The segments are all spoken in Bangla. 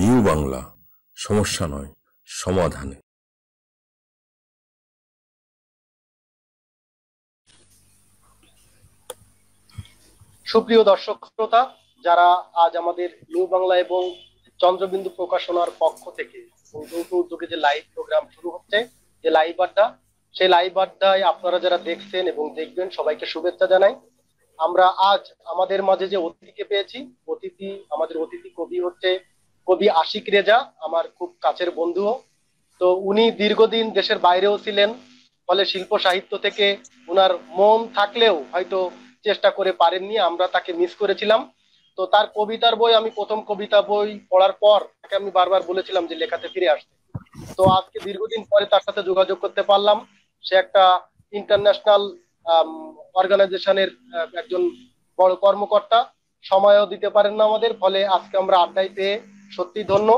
নিউ বাংলা, সমস্যা নয়, সমাধানে। সুপ্রিয় দর্শক শ্রোতা, যারা আজ আমাদের নিউ বাংলা এবং চন্দ্রবিন্দু প্রকাশনার পক্ষ থেকে যৌথ উদ্যোগে যে লাইভ প্রোগ্রাম শুরু হচ্ছে, যে লাইভ আড্ডা, সেই লাইভ আড্ডায় আপনারা যারা দেখছেন এবং দেখবেন, সবাইকে শুভেচ্ছা জানাই। আমরা আজ আমাদের মাঝে যে অতিথিকে পেয়েছি, অতিথি, আমাদের অতিথি কবি হচ্ছে কবি আশিক রেজা, আমার খুব কাছের বন্ধুও। তো উনি দীর্ঘদিন দেশের বাইরেও ছিলেন, ফলে শিল্প সাহিত্য থেকে উনার মন থাকলেও হয়তো চেষ্টা করে পারেননি, আমরা তাকে মিস করেছিলাম। তো তার কবিতার বই, আমি প্রথম কবিতা বই পড়ার পর তাকে আমি বারবার বলেছিলাম যে লেখাতে ফিরে আসতে। তো আজকে দীর্ঘদিন পরে তার সাথে যোগাযোগ করতে পারলাম। সে একটা ইন্টারন্যাশনাল অর্গানাইজেশনের একজন বড় কর্মকর্তা। সময়ও দিতে পারেন না আমাদের, ফলে আজকে আমরা আড্ডায় পেয়ে সত্যি ধন্য।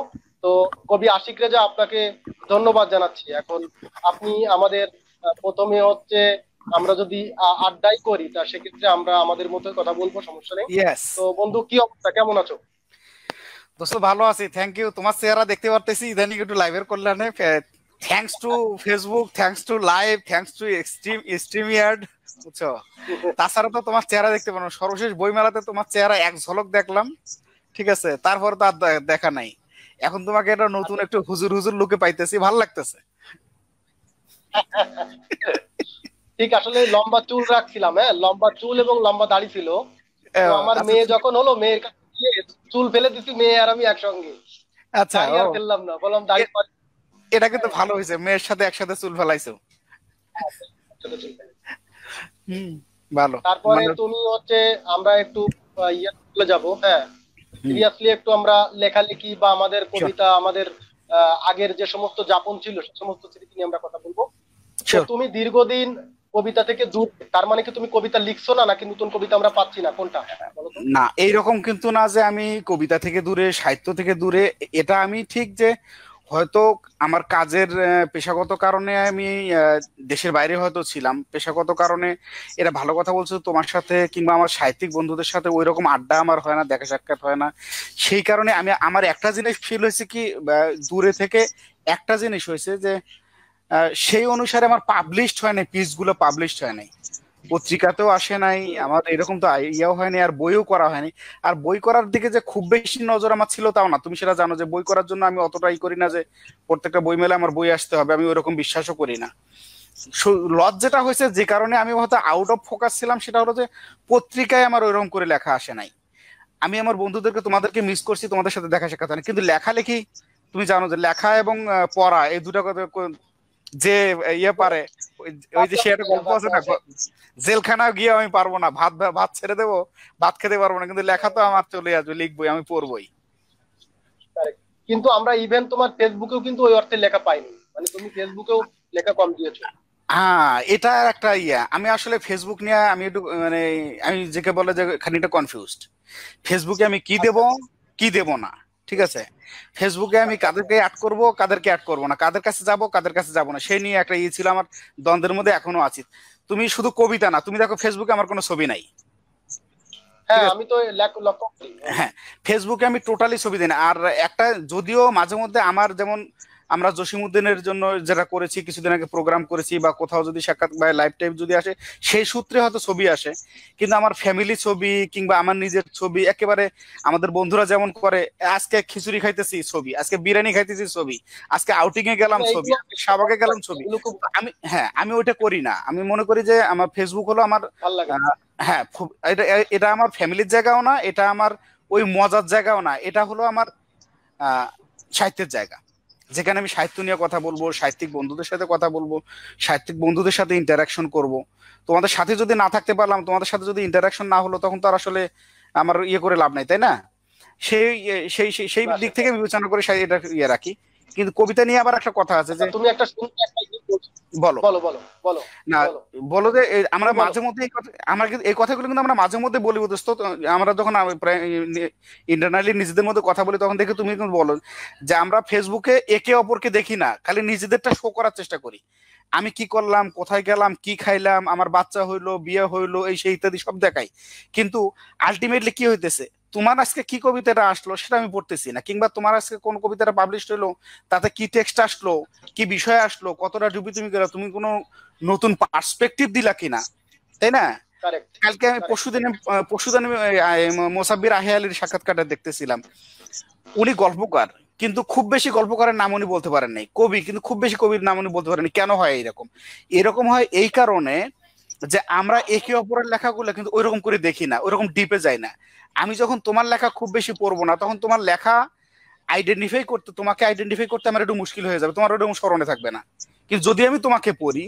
তো কবি আশিক রেজা আপনাকে ধন্যবাদ জানাচ্ছি। এখন আপনি আমাদের প্রথমে হচ্ছে আমরা যদি আড্ডাই করি তা সেক্ষেত্রে আমরা আমাদের মতো কথা বলব সমস্যা নেই। তো বন্ধু কি অবস্থা? কেমন আছো? দোস্ত ভালো আছি। থ্যাংক ইউ তোমার চেহারা দেখতে পারতেছি। ইদানিং একটু লাইভের কল্যাণে। Thanks to Facebook thanks to live thanks to extreme StreamYard বুঝছ? তাছাড়া তো তোমার চেহারা দেখতে পারো। সর্বশেষ বইমেলাতে তোমার চেহারা এক ঝলক দেখলাম। ঠিক আছে তারপর তো আর দেখা নাই। এখন তোমাকে এটা নতুন একটু হুজুর হুজুর লুকে পাইতেছি ভালো লাগতেছে। ঠিক আসলে লম্বা চুল রাখছিলাম হ্যাঁ? লম্বা চুল এবং লম্বা দাড়ি ছিল। আমার আচ্ছা, মেয়ে যখন হলো মেয়ের কাছে চুল ফেলে দিছি মেয়ে আর আমি একসঙ্গে। আচ্ছা আর ফেললাম না বললাম দাড়ি এটা কিন্তু ভালো হয়েছে মেয়ের সাথে একসাথে চুল ফেলাইছো। হুম ভালো। তারপরে তুমি হচ্ছে আমরা একটু ইয়ে চলে যাব হ্যাঁ? সিরিয়াসলি একটু আমরা লেখালেখি বা আমাদের কবিতা আমাদের আগের যে সমস্ত যাপন ছিল সে সমস্ত স্মৃতি নিয়ে আমরা কথা বলব। তুমি দীর্ঘদিন কবিতা থেকে দূর তার মানে কি তুমি কবিতা লিখছো না নাকি নতুন কবিতা আমরা পাচ্ছি না? কোনটা? না এইরকম কিন্তু না যে আমি কবিতা থেকে দূরে সাহিত্য থেকে দূরে এটা আমি ঠিক যে হয়তো আমার কাজের পেশাগত কারণে আমি দেশের বাইরে হয়তো ছিলাম। পেশাগত কারণে এটা ভালো কথা বলছো, তোমার সাথে কিংবা আমার সাহিত্যিক বন্ধুদের সাথে ওই রকম আড্ডা আমার হয় না, দেখা সাক্ষাৎ হয় না। সেই কারণে আমি, আমার একটা জিনিস ফিল হয়েছে কি দূরে থেকে একটা জিনিস হয়েছে যে সেই অনুসারে আমার পাবলিশড হয় নাই পিসগুলো পাবলিশড হয় নাই। পত্রিকাতেও আসে নাই, আমার এরকম তো ইয়েও হয়নি আর বইও করা হয়নি। আর বই করার দিকে যে খুব বেশি নজর আমার ছিল তাও না। তুমি সেটা জানো যে বই করার জন্য আমি অতটাই করি না যে প্রত্যেকটা বই মেলে আমার বই আসতে হবে, আমি ওইরকম বিশ্বাসও করি না। লজ যেটা হয়েছে যে কারণে আমি হয়তো আউট অফ ফোকাস ছিলাম, সেটা হলো যে পত্রিকায় আমার ওইরকম করে লেখা আসে নাই। আমি আমার বন্ধুদেরকে তোমাদেরকে মিস করছি, তোমাদের সাথে দেখা সাক্ষাৎ হয় কিন্তু লেখালেখি, তুমি জানো যে লেখা এবং পড়া, এই দুটা যে ইয়ে পারে ওই যে সে একটা গল্প আছে না জেলখানা গিয়ে আমি পারব না ভাত ভাত ছেড়ে দেবো ভাত খেতে পারব না কিন্তু লেখা তো আমার চলে আসবে লিখবই আমি পড়বই। কিন্তু আমরা ইভেন তোমার ফেসবুকেও কিন্তু ওই অর্থে লেখা পাইনি। মানে তুমি ফেসবুকেও লেখা কম দিয়েছ। হ্যাঁ এটা একটা ইয়া। আমি আসলে ফেসবুক নিয়ে আমি একটু মানে আমি যেকে বলে যে খানিকটা কনফিউজড ফেসবুকে আমি কি দেব কি দেব না ঠিক আছে? ফেসবুকে আমি কাদেরকে অ্যাড করব কাদেরকে অ্যাড করব না। কাদের কাছে যাব কাদের কাছে যাব না। সেই নিয়ে একটা ইয়ে ছিল আমার দ্বন্দ্বের মধ্যে এখনও আছি। তুমি শুধু কবিতা না তুমি দেখো ফেসবুকে আমার কোনো ছবি নাই। আমি তো হ্যাঁ ফেসবুকে আমি টোটালি ছবি দিই না। আর একটা যদিও মাঝে মধ্যে আমার যেমন আমরা জসিমুদ্দিনের জন্য যেটা করেছি কিছুদিন আগে প্রোগ্রাম করেছি বা কোথাও যদি সাক্ষাৎ বা লাইভ টাইপ যদি আসে সেই সূত্রে হয়তো ছবি আসে। কিন্তু আমার ফ্যামিলি ছবি কিংবা আমার নিজের ছবি একেবারে আমাদের বন্ধুরা যেমন করে আজকে খিচুড়ি খাইতেছি ছবি আজকে বিরিয়ানি খাইতেছি ছবি আজকে আউটিং এ গেলাম ছবি শাহবাগে গেলাম ছবি। আমি হ্যাঁ আমি ওইটা করি না। আমি মনে করি যে আমার ফেসবুক হলো আমার হ্যাঁ এটা এটা আমার ফ্যামিলির জায়গাও না এটা আমার ওই মজার জায়গাও না এটা হলো আমার সাহিত্যের জায়গা। যেখানে আমি সাহিত্য নিয়ে কথা বলব সাহিত্যিক বন্ধুদের সাথে কথা বলব সাহিত্যিক বন্ধুদের সাথে ইন্টারাকশন করব। তোমাদের সাথে যদি না থাকতে পারলাম তোমাদের সাথে যদি ইন্টারাকশন না হলো তখন তো আর আসলে আমার ইয়ে করে লাভ নাই তাই না? সেই সেই সেই দিক থেকে বিবেচনা করে এটা ইয়ে রাখি। কিন্তু কবিতা নিয়ে আবার একটা কথা আছে যে তুমি একটা বলো। বলো বলো বলো না বলো। যে আমরা মাঝে মধ্যে এই কথা আমরা কিন্তু এই কথাগুলো কিন্তু আমরা মাঝে মধ্যে বলি দোস্ত আমরা যখন ইন্টারনালি নিজেদের মধ্যে কথা বলি তখন দেখে তুমি কিন্তু বলো যে আমরা ফেসবুকে একে অপরকে দেখি না খালি নিজেদেরটা শো করার চেষ্টা করি। আমি কি করলাম কোথায় গেলাম কি খাইলাম আমার বাচ্চা হইল বিয়ে হইল এই সেই ইত্যাদি সব দেখাই। কিন্তু আলটিমেটলি কি হইতেছে? তোমার আজকে কি কবিতাটা আসলো সেটা আমি পড়তেছি না। কিংবা তোমার আজকে কোন কবিতাটা পাবলিশ হলো তাতে কি টেক্সট আসলো কি বিষয় আসলো কতটা ডুবি তুমি গেলো তুমি কোনো নতুন পার্সপেক্টিভ দিলা কিনা তাই না? কালকে আমি পরশুদিনে পরশুদিনে মোসাব্বির আহে আলীর সাক্ষাৎকারটা দেখতেছিলাম। উনি গল্পকার কিন্তু খুব বেশি গল্পকারের নাম উনি বলতে পারেন নাই। কবি কিন্তু খুব বেশি কবির নাম উনি বলতে পারেন কেন হয় এরকম এরকম হয় এই কারণে যে আমরা একে অপরের লেখাগুলো কিন্তু ওইরকম করে দেখি না ওইরকম ডিপে যাই না। আমি যখন তোমার লেখা খুব বেশি পড়ব না, তখন তোমার লেখা আইডেন্টিফাই করতে, তোমাকে আইডেন্টিফাই করতে আমার একটু মুশকিল হয়ে যাবে, তোমার ওরকম স্মরণে থাকবে না। কিন্তু যদি আমি তোমাকে পড়ি,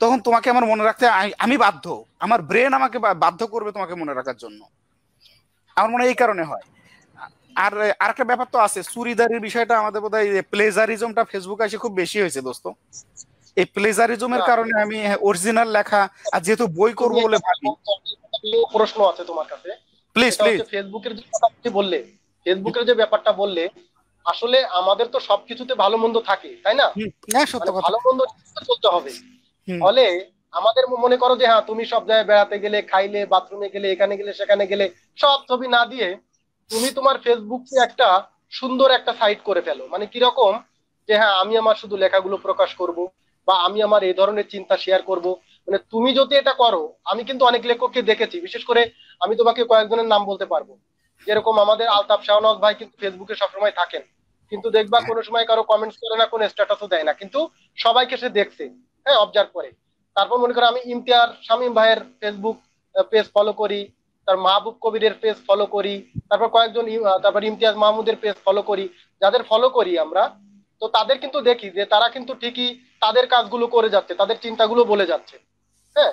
তখন তোমাকে আমার মনে রাখতে আমি বাধ্য, আমার ব্রেন আমাকে বাধ্য করবে তোমাকে মনে রাখার জন্য। আমার মনে এই কারণে হয়। আর, আরেকটা ব্যাপার তো আছে, চুরিদারির বিষয়টা আমাদের বোধ হয় প্লেজারিজমটা ফেসবুকে এসে খুব বেশি হয়েছে দোস্ত। এই প্লেজারিজমের কারণে আমি অরিজিনাল লেখা আর যেহেতু বই করব বলে ভাবি প্রশ্ন আছে তোমার কাছে। প্লিজ প্লিজ ফেসবুকের যে কথা বললে ফেসবুকের যে ব্যাপারটা বললে আসলে আমাদের তো সবকিছুতে ভালো মন্দ থাকে তাই না? মানে কথা। ভালো মন্দ চলতে হবে। ফলে আমাদের মনে করো যে হ্যাঁ তুমি সব জায়গায় বেড়াতে গেলে খাইলে বাথরুমে গেলে এখানে গেলে সেখানে গেলে সব ছবি না দিয়ে তুমি তোমার ফেসবুককে একটা সুন্দর একটা সাইট করে ফেলো। মানে কীরকম? যে হ্যাঁ আমি আমার শুধু লেখাগুলো প্রকাশ করব বা আমি আমার এই ধরনের চিন্তা শেয়ার করব। মানে তুমি যদি এটা করো আমি কিন্তু অনেক লেখককে দেখেছি। বিশেষ করে আমি তোমাকে কয়েকজনের নাম বলতে পারব। যেরকম আমাদের আলতাফ শাহনওয়াজ ভাই কিন্তু ফেসবুকে সবসময় থাকেন। কিন্তু দেখবা কোনো সময় কারও কমেন্টস করে না, কোনো স্ট্যাটাসও দেয় না। কিন্তু সবাইকে সে দেখছে হ্যাঁ অবজার্ভ করে। তারপর মনে করো আমি ইমতিয়ার শামীম ভাইয়ের ফেসবুক পেজ ফলো করি, তার মাহবুব কবিরের পেজ ফলো করি, তারপর কয়েকজন তারপর ইমতিয়াজ মাহমুদের পেজ ফলো করি। যাদের ফলো করি আমরা, তো তাদের কিন্তু দেখি যে তারা কিন্তু ঠিকই তাদের কাজগুলো করে যাচ্ছে, তাদের চিন্তাগুলো বলে যাচ্ছে। হ্যাঁ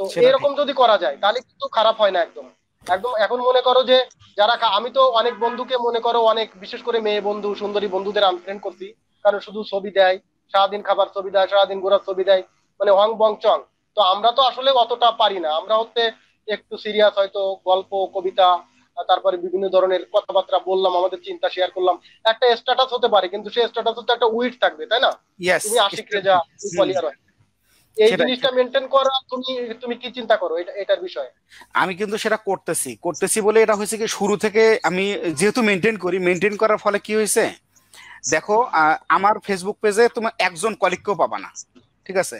তো এরকম যদি করা যায় তাহলে কিন্তু খারাপ হয় না একদম। একদম এখন মনে করো যে যারা আমি তো অনেক বন্ধুকে মনে করো অনেক বিশেষ করে মেয়ে বন্ধু সুন্দরী বন্ধুদের আনফ্রেন্ড করছি। কারণ শুধু ছবি দেয় সারাদিন খাবার ছবি দেয় সারাদিন ঘোরার ছবি দেয় মানে হং বং চং। তো আমরা তো আসলে অতটা পারি না। আমরা হচ্ছে একটু সিরিয়াস হয়তো গল্প কবিতা তারপরে বিভিন্ন ধরনের কথাবার্তা বললাম আমাদের চিন্তা শেয়ার করলাম। একটা স্ট্যাটাস হতে পারে কিন্তু সেই স্ট্যাটাস তো একটা উইট থাকবে তাই না? তুমি আশিক রেজা। এই জিনিসটা মেনটেন করা তুমি তুমি কি চিন্তা করো? এটার বিষয়ে। আমি কিন্তু সেটা করতেছি। করতেছি বলে এটা হয়েছে কি শুরু থেকে আমি যেহেতু মেনটেন করি মেনটেন করার ফলে কি হয়েছে? দেখো আমার ফেসবুক পেজে তোমার একজন কলিগকেও পাবা না। ঠিক আছে?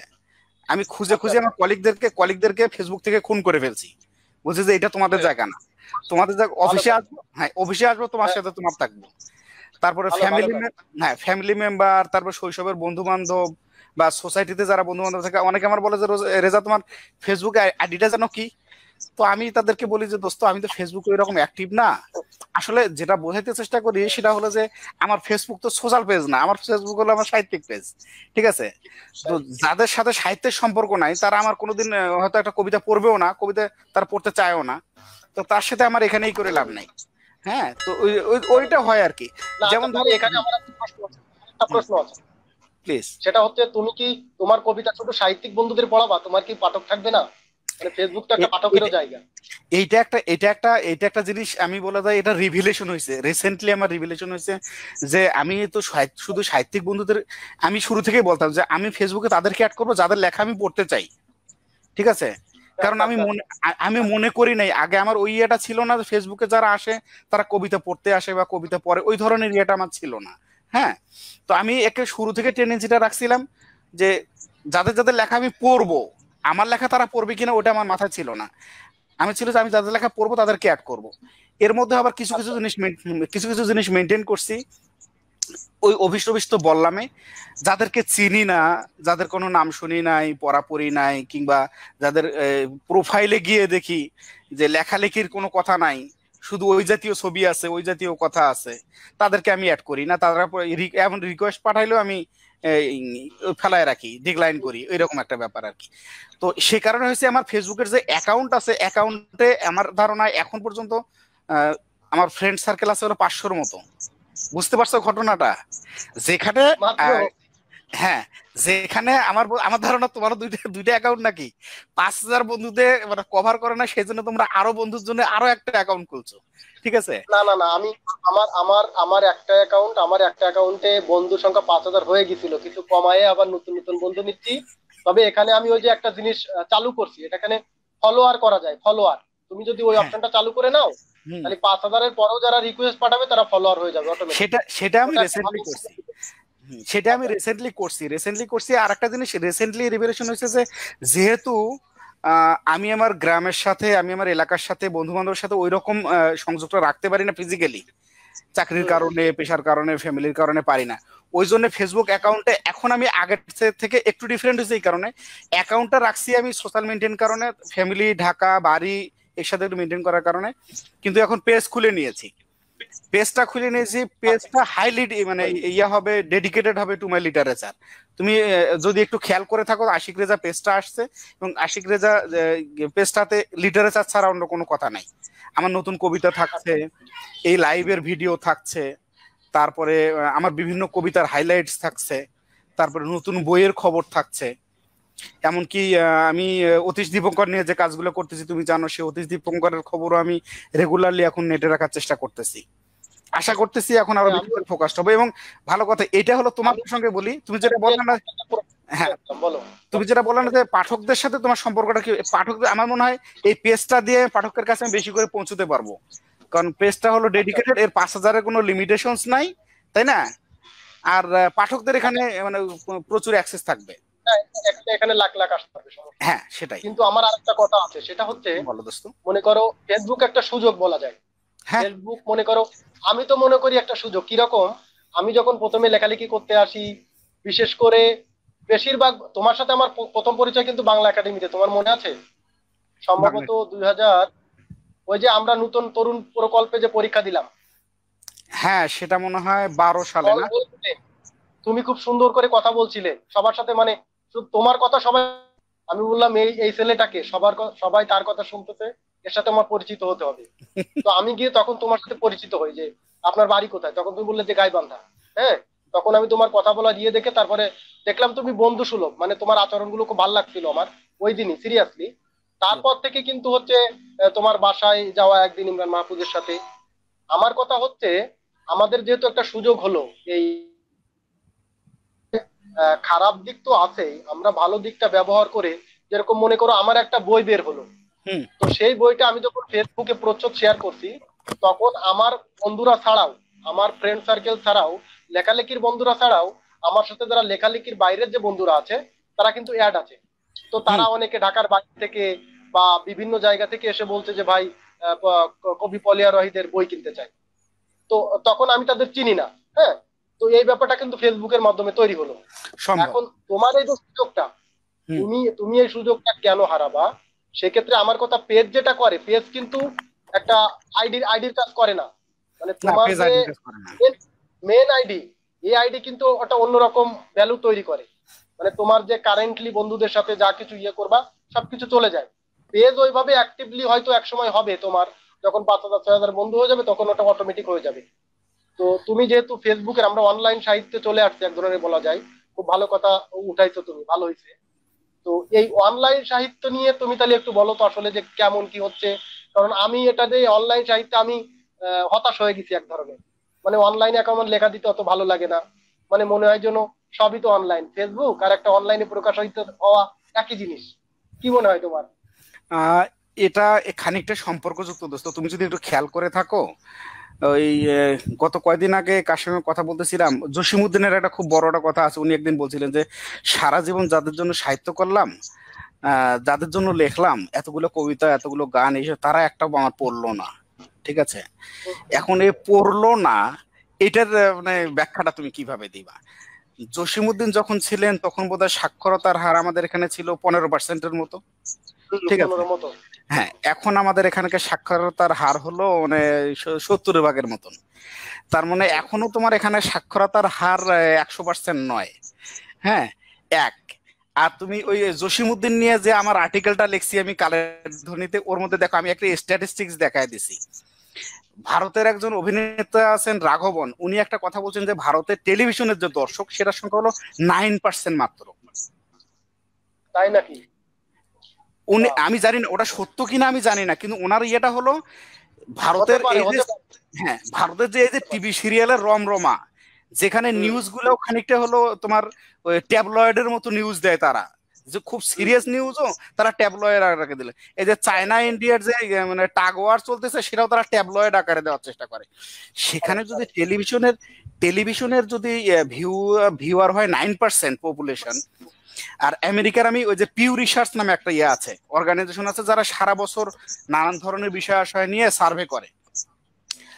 আমি খুঁজে খুঁজে আমার কলিগদেরকে কলিগদেরকে ফেসবুক থেকে খুন করে ফেলছি। বলছি যে এটা তোমাদের হ্যাঁ। জায়গা না। তোমাদের জায়গা অফিসে আসব হ্যাঁ অফিসে আসব তোমার হ্যাঁ। সাথে তোমার থাকব। তারপরে ফ্যামিলি হ্যাঁ ফ্যামিলি মেম্বার তারপর শৈশবের বন্ধু বান্ধব বা সোসাইটিতে যারা বন্ধু বান্ধব থাকে অনেকে আমার বলে যে রেজা তোমার ফেসবুক আইডিটা জানো কি? তো আমি তাদেরকে বলি যে দোস্ত আমি তো ফেসবুকে এরকম অ্যাক্টিভ না। আসলে যেটা বোঝাইতে চেষ্টা করি সেটা হলো যে আমার ফেসবুক তো সোশ্যাল পেজ না আমার ফেসবুক হলো আমার সাহিত্যিক পেজ ঠিক আছে? তো যাদের সাথে সাহিত্যের সম্পর্ক নাই তারা আমার কোনোদিন হয়তো একটা কবিতা পড়বেও না কবিতা তারা পড়তে চায়ও না। তো তার সাথে আমার এখানেই করে লাভ নাই। হ্যাঁ তো ওই- ওই- ওইটা হয় আর কি। যেমন ধরো এখানে আমার একটা প্রশ্ন আছে একটা প্রশ্ন আছে। প্লিজ সেটা হচ্ছে তুমি কি তোমার কবিতা শুধু সাহিত্যিক বন্ধুদের পড়াবা? তোমার কি পাঠক থাকবে না? মানে ফেসবুক তো একটা পাঠকেরও জায়গা। এইটা একটা এটা একটা এটা একটা জিনিস আমি বলা যায় এটা রিভিলেশন হয়েছে। রিসেন্টলি আমার রিভিলেশন হয়েছে যে আমি তো শুধু সাহিত্যিক বন্ধুদের আমি শুরু থেকেই বলতাম যে আমি ফেসবুকে তাদেরকে অ্যাড করব যাদের লেখা আমি পড়তে চাই। ঠিক আছে? কারণ আমি মনে আমি মনে করি নাই আগে আমার ওই ইয়েটা ছিল না ফেসবুকে যারা আসে তারা কবিতা পড়তে আসে বা কবিতা পড়ে ওই ধরনের ইয়েটা আমার ছিল না। হ্যাঁ তো আমি একে শুরু থেকে টেন্ডেন্সিটা রাখছিলাম যে যাদের যাদের লেখা আমি পড়ব, আমার লেখা তারা পড়বে কিনা ওটা আমার মাথায় ছিল না। আমি ছিল যে আমি যাদের লেখা পড়ব তাদেরকে অ্যাড করব। এর মধ্যে আবার কিছু কিছু জিনিস কিছু কিছু জিনিস মেনটেন করছি। ওই অভিষ্ট অভিষ্ট বললামে, যাদেরকে চিনি না, যাদের কোনো নাম শুনি নাই পড়াপড়ি নাই, কিংবা যাদের প্রোফাইলে গিয়ে দেখি যে লেখালেখির কোনো কথা নাই শুধু ওই জাতীয় ছবি আছে ওই জাতীয় কথা আছে তাদেরকে আমি অ্যাড করি না তারা এমন রিকোয়েস্ট পাঠাইলেও আমি ফেলায় রাখি ডিক্লাইন করি এরকম একটা ব্যাপার আর কি। তো সে কারণে হয়েছে আমার ফেসবুকের যে অ্যাকাউন্ট আছে অ্যাকাউন্টে আমার ধারণা এখন পর্যন্ত আমার ফ্রেন্ড সার্কেল আছে হলো পাঁচশোর মতো। বুঝতে পারছ ঘটনাটা? যেখানে হ্যাঁ যেখানে আমার আমার ধারণা তোমার দুইটা দুইটা অ্যাকাউন্ট নাকি? পাঁচ হাজার বন্ধুদের মানে কভার করে না সেই জন্য তোমরা আরও বন্ধুর জন্য আরও একটা অ্যাকাউন্ট খুলছো। ঠিক আছে? না না না আমি আমার আমার আমার একটা অ্যাকাউন্ট আমার একটা অ্যাকাউন্টে বন্ধু সংখ্যা পাঁচ হাজার হয়ে গেছিল কিছু কমায়ে আবার নতুন নতুন বন্ধু নিচ্ছি। তবে এখানে আমি ওই যে একটা জিনিস চালু করছি এটা এখানে ফলোয়ার করা যায় ফলোয়ার তুমি যদি ওই হ্যাঁ। অপশনটা চালু করে নাও। তাহলে পাঁচ হাজারের পরেও যারা রিকোয়েস্ট পাঠাবে তারা ফলোয়ার হয়ে যাবে অটোমেটিক সেটা সেটা আমি রিসেন্টলি করছি। সেটা আমি রিসেন্টলি করছি। রিসেন্টলি করছি আর একটা জিনিস রিসেন্টলি রিভেলেশন হয়েছে যে যেহেতু আমি আমার গ্রামের সাথে আমি আমার এলাকার সাথে বন্ধু বান্ধবের সাথে ওই রকম সংযুক্ত রাখতে পারি না ফিজিক্যালি চাকরির কারণে পেশার কারণে ফ্যামিলির কারণে পারি না। ওই জন্য ফেসবুক অ্যাকাউন্টে এখন আমি আগের থেকে একটু ডিফারেন্ট হয়েছে এই কারণে। অ্যাকাউন্টটা রাখছি আমি সোশ্যাল মেনটেন কারণে ফ্যামিলি ঢাকা বাড়ি এর সাথে একটু মেনটেন করার কারণে। কিন্তু এখন পেজ খুলে নিয়েছি। পেজটা খুলে নিয়েছি, পেজটা হাইলি মানে ইয়া হবে ডেডিকেটেড হবে টু মাই লিটারেচার তুমি যদি একটু খেয়াল করে থাকো, আশিক রেজা পেজটা আসছে এবং আশিক রেজা পেজটাতে লিটারেচার ছাড়া অন্য কোনো কথা নাই। আমার নতুন কবিতা থাকছে, এই লাইভের ভিডিও থাকছে, তারপরে আমার বিভিন্ন কবিতার হাইলাইটস থাকছে, তারপরে নতুন বইয়ের খবর থাকছে। এমনকি আমি অতীশ দীপঙ্কর নিয়ে যে কাজগুলো করতেছি তুমি জানো সে অতীশ দীপঙ্করের খবরও আমি রেগুলারলি এখন নেটে রাখার চেষ্টা করতেছি। আশা করতেছি এখন আরও বেশি করে ফোকাসড হবে। এবং ভালো কথা এটা হলো তোমার সঙ্গে বলি তুমি যেটা বললে না হ্যাঁ তুমি যেটা বললে না যে পাঠকদের সাথে তোমার সম্পর্কটা কি পাঠকদের আমার মনে হয় এই পেজটা দিয়ে পাঠকের কাছে আমি বেশি করে পৌঁছতে পারব। কারণ পেজটা হলো ডেডিকেটেড এর পাঁচ হাজারের কোনো লিমিটেশনস নাই তাই না? আর পাঠকদের এখানে মানে প্রচুর অ্যাক্সেস থাকবে। এখানে লাখ লাখ আসতে সমস্যা হ্যাঁ সেটাই। কিন্তু আমার আরেকটা কথা আছে সেটা হচ্ছে মনে করো ফেসবুক একটা সুযোগ বলা যায়। হ্যাঁ। ফেসবুক মনে করো আমি তো মনে করি একটা সুযোগ। কীরকম? আমি যখন প্রথমে লেখালেখি করতে আসি বিশেষ করে বেশিরভাগ তোমার সাথে আমার প্রথম পরিচয় কিন্তু বাংলা একাডেমিতে তোমার মনে আছে? সম্ভবত দুই হাজার ওই যে আমরা নতুন তরুণ প্রকল্পে যে পরীক্ষা দিলাম। হ্যাঁ সেটা মনে হয় বারো সালে না? তুমি খুব সুন্দর করে কথা বলছিলে। সবার সাথে মানে তোমার কথা সবাই আমি বললাম এই এই ছেলেটাকে সবার সবাই তার কথা শুনতেছে এর সাথে আমার পরিচিত হতে হবে। তো আমি গিয়ে তখন তোমার সাথে পরিচিত হই যে আপনার বাড়ি কোথায়? তখন তুমি বললে যে গাইবান্ধা। হ্যাঁ? তখন আমি তোমার কথা বলা দিয়ে দেখে তারপরে দেখলাম তুমি বন্ধু সুলভ। মানে তোমার আচরণগুলো খুব ভালো লাগছিল আমার ওই দিনই সিরিয়াসলি তারপর থেকে কিন্তু হচ্ছে তোমার বাসায় যাওয়া একদিন ইমরান মাহফুজের সাথে। আমার কথা হচ্ছে আমাদের যেহেতু একটা সুযোগ হলো এই খারাপ দিক তো আছেই। আমরা ভালো দিকটা ব্যবহার করে যেরকম মনে করো আমার একটা বই বের হলো। হুম। তো সেই বইটা আমি যখন ফেসবুকে প্রচ্ছদ শেয়ার করছি তখন আমার বন্ধুরা ছাড়াও আমার ফ্রেন্ড সার্কেল ছাড়াও লেখালেখির বন্ধুরা ছাড়াও আমার সাথে যারা লেখালেখির বাইরের যে বন্ধুরা আছে তারা কিন্তু অ্যাড আছে। তো তারা অনেকে ঢাকার বাইরে থেকে বা বিভিন্ন জায়গা থেকে এসে বলছে যে ভাই আহ, কবি পলিয়া রহিদের বই কিনতে চাই। তো তখন আমি তাদের চিনি না হ্যাঁ? তো এই ব্যাপারটা কিন্তু ফেসবুকের মাধ্যমে তৈরি হলো। এখন তোমার এই যে সুযোগটা তুমি তুমি এই সুযোগটা কেন হারাবা? সেক্ষেত্রে আমার কথা পেজ যেটা করে পেজ কিন্তু একটা আইডির আইডির কাজ করে না। মানে তোমার মেন আইডি এই আইডি কিন্তু ওটা অন্যরকম ভ্যালু তৈরি করে। মানে তোমার যে কারেন্টলি বন্ধুদের সাথে যা কিছু ইয়ে করবা সবকিছু চলে যায়। পেজ ওইভাবে অ্যাক্টিভলি হয়তো একসময় হবে তোমার যখন পাঁচ হাজার ছয় হাজার বন্ধু হয়ে যাবে তখন ওটা অটোমেটিক হয়ে যাবে। তো তুমি যেহেতু ফেসবুকের আমরা অনলাইন সাহিত্যে চলে আসছে, এক ধরনের বলা যায়। খুব ভালো কথা উঠাইছো তুমি, ভালো হয়েছে তো এই অনলাইন সাহিত্য নিয়ে তুমি তাহলে একটু বলো তো আসলে যে কেমন কি হচ্ছে। কারণ আমি এটা যে অনলাইন সাহিত্যে আমি হতাশ হয়ে গেছি এক ধরনের। মানে অনলাইনে এখন আমার লেখা দিতে অত ভালো লাগে না। মানে মনে হয় যেন সবই তো অনলাইন ফেসবুক আর একটা অনলাইনে প্রকাশ হইতে হওয়া একই জিনিস। কি মনে হয় তোমার? এটা খানিকটা সম্পর্কযুক্ত দোস্ত। তুমি যদি একটু খেয়াল করে থাকো ওই গত কয়দিন আগে কার সঙ্গে কথা বলতেছিলাম জসিমুদ্দিনের একটা খুব বড় একটা কথা আছে উনি একদিন বলছিলেন যে সারা জীবন যাদের জন্য সাহিত্য করলাম যাদের জন্য লিখলাম এতগুলো কবিতা এতগুলো গান এইসব তারা একটাও আমার পড়ল না। ঠিক আছে? এখন এই পড়ল না এটার মানে ব্যাখ্যাটা তুমি কীভাবে দিবা? জসিমুদ্দিন যখন ছিলেন তখন বোধহয় সাক্ষরতার হার আমাদের এখানে ছিল পনেরো পার্সেন্টের মতো। ঠিক আছে। হ্যাঁ এখন আমাদের এখানকার সাক্ষরতার হার হলো মানে সত্তর ভাগের মতন। তার মানে এখনও তোমার এখানে সাক্ষরতার হার একশো পার্সেন্ট নয়। হ্যাঁ এক। আর তুমি ওই জসিমুদ্দিন নিয়ে যে আমার আর্টিকেলটা লিখছি আমি কালের ধ্বনিতে, ওর মধ্যে দেখো আমি একটা স্ট্যাটিস্টিক্স দেখায় দিছি। ভারতের একজন অভিনেতা আছেন রাঘবন, উনি একটা কথা বলছেন যে ভারতের টেলিভিশনের যে দর্শক, সেটার সংখ্যা হলো নাইন পার্সেন্ট মাত্র। তাই নাকি? উনি আমি জানি না ওটা সত্য কিনা আমি জানি না কিন্তু ওনার ইয়েটা হলো ভারতের এই যে হ্যাঁ ভারতের যে এই যে টিভি সিরিয়ালের রমরমা যেখানে নিউজগুলো খানিকটা হলো তোমার ট্যাবলয়েডের মতো নিউজ দেয় তারা। যে খুব সিরিয়াস নিউজও তারা ট্যাবলয়েড আকারে দিলে। এই যে চায়না ইন্ডিয়ার যে মানে টাগ ওয়ার চলতেছে সেটাও তারা ট্যাবলয়েড আকারে দেওয়ার চেষ্টা করে। সেখানে যদি টেলিভিশনের টেলিভিশনের যদি ভিউ ভিউয়ার হয় নাইন পার্সেন্ট পপুলেশন আর আমেরিকার আমি ওই যে পিউ রিসার্চ নামে একটা ইয়ে আছে অর্গানাইজেশন আছে যারা সারা বছর নানান ধরনের বিষয় আশয় নিয়ে সার্ভে করে।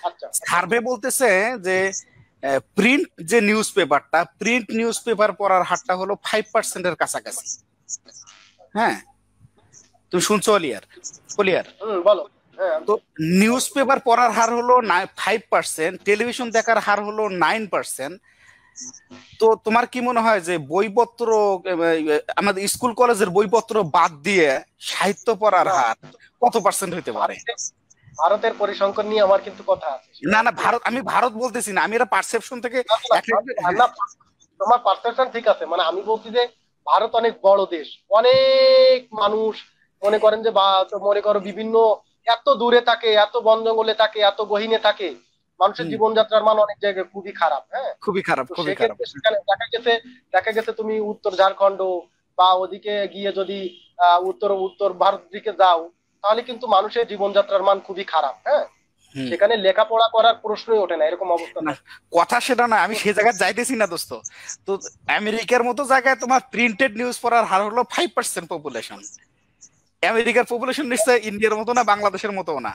আচ্ছা। সার্ভে বলতেছে যে প্রিন্ট যে নিউজ পেপারটা প্রিন্ট নিউজ পেপার পড়ার হারটা হলো ফাইভ পার্সেন্টের কাছাকাছি। হ্যাঁ? তুমি শুনছো অলিয়ার অলিয়ার বলো। হ্যাঁ। তো নিউজ পেপার পড়ার হার হলো ফাইভ পার্সেন্ট টেলিভিশন দেখার হার হলো নাইন পার্সেন্ট তো তোমার কি মনে হয় যে বইপত্র আমাদের স্কুল কলেজের বইপত্র বাদ দিয়ে সাহিত্য পড়ার হার কত পার্সেন্ট হইতে পারে? ভারতের পরিসংখ্যান নিয়ে আমার কিন্তু কথা আছে। না না ভারত আমি ভারত বলতেছি না আমি এটা পারসেপশন থেকে তোমার পারসেপশন ঠিক আছে মানে আমি বলছি যে ভারত অনেক বড় দেশ অনেক মানুষ মনে করেন যে বা তো মনে করো বিভিন্ন এত দূরে থাকে এত বন জঙ্গলে থাকে এত গহীনে থাকে মানুষের জীবনযাত্রার মান অনেক জায়গায় খুবই খারাপ হ্যাঁ? খুবই খারাপ খুবই খারাপ। দেখা গেছে দেখা গেছে তুমি উত্তর ঝাড়খণ্ড বা ওদিকে গিয়ে যদি উত্তর উত্তর ভারত দিকে যাও তাহলে কিন্তু মানুষের জীবনযাত্রার মান খুবই খারাপ হ্যাঁ? সেখানে লেখাপড়া করার প্রশ্নই ওঠে না এরকম অবস্থা না, কথা সেটা না আমি সে জায়গায় যাইতেছি না দোস্ত। তো আমেরিকার মতো জায়গায় তোমার প্রিন্টেড নিউজ পড়ার হার হলো ফাইভ পার্সেন্ট পপুলেশন আমেরিকার পপুলেশন নিশ্চয় ইন্ডিয়ার মতো না বাংলাদেশের মতো না।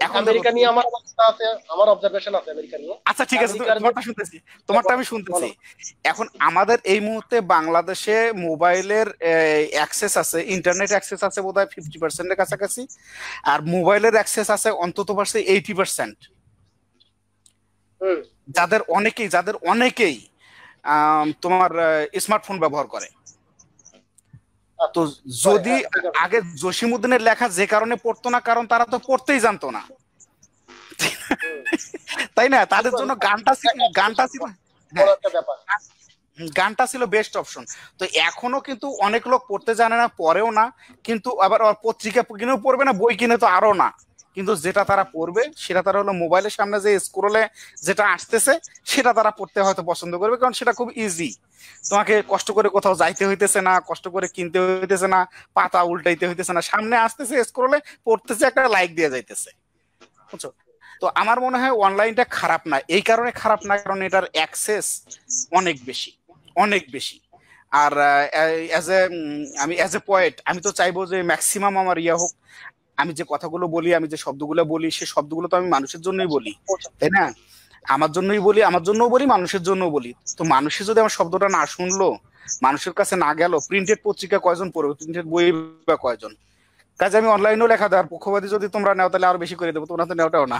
আমেরিকা নিয়ে আমার আছে আমার অবজারভেশন আছে আমেরিকা নিয়ে। আচ্ছা ঠিক আছে তোমারটা শুনতেছি তোমারটা আমি শুনতেছি। এখন আমাদের এই মুহূর্তে বাংলাদেশে মোবাইলের অ্যাক্সেস আছে ইন্টারনেট অ্যাক্সেস আছে বোধহয় ফিফটি পার্সেন্টের কাছাকাছি আর মোবাইলের অ্যাক্সেস আছে অন্তত পারছে এইটি পার্সেন্ট হুম। যাদের অনেকেই যাদের অনেকেই তোমার স্মার্টফোন ব্যবহার করে। তো যদি হ্যাঁ। আগে জসিমুদ্দিনের লেখা যে কারণে পড়তো না কারণ তারা তো পড়তেই জানতো না। তাই না? তাদের জন্য গানটা ছিল গানটা ছিল গানটা ছিল বেস্ট অপশন তো এখনও কিন্তু অনেক লোক পড়তে জানে না পড়েও না কিন্তু আবার পত্রিকা কিনেও পড়বে না বই কিনে তো আরও না। কিন্তু যেটা তারা পড়বে, সেটা তারা হলো মোবাইলের সামনে যে স্ক্রোলে যেটা আসতেছে, সেটা তারা পড়তে হয়তো পছন্দ করবে, কারণ সেটা খুব ইজি তোমাকে কষ্ট করে কোথাও যাইতে হইতেছে না, কষ্ট করে কিনতে হইতেছে না, পাতা উল্টাইতে হইতেছে না, সামনে আসতেছে স্ক্রোলে পড়তেছে একটা লাইক দিয়ে যাইতেছে। বুঝছ? তো আমার মনে হয় অনলাইনটা খারাপ না। এই কারণে খারাপ না, কারণ এটার অ্যাক্সেস অনেক বেশি অনেক বেশি। আর অ্যাজ এ আমি অ্যাজ এ পয়েট আমি তো চাইব যে ম্যাক্সিমাম আমার ইয়া হোক। আমি যে কথাগুলো বলি, আমি যে শব্দগুলো বলি, সে শব্দগুলো তো আমি মানুষের জন্যই বলি, তাই না? আমার জন্যই বলি, আমার জন্যও বলি, মানুষের জন্যও বলি। তো মানুষের যদি আমার শব্দটা না শুনলো, মানুষের কাছে না গেল প্রিন্টেড পত্রিকা কয়জন পড়বে প্রিন্টেড বই বা কয়জন? কাজে আমি অনলাইনেও লেখা দেওয়ার পক্ষবাদী যদি তোমরা নেও, তাহলে আরও বেশি করে দেবো, তোমরা তো নেওয়াটাও না।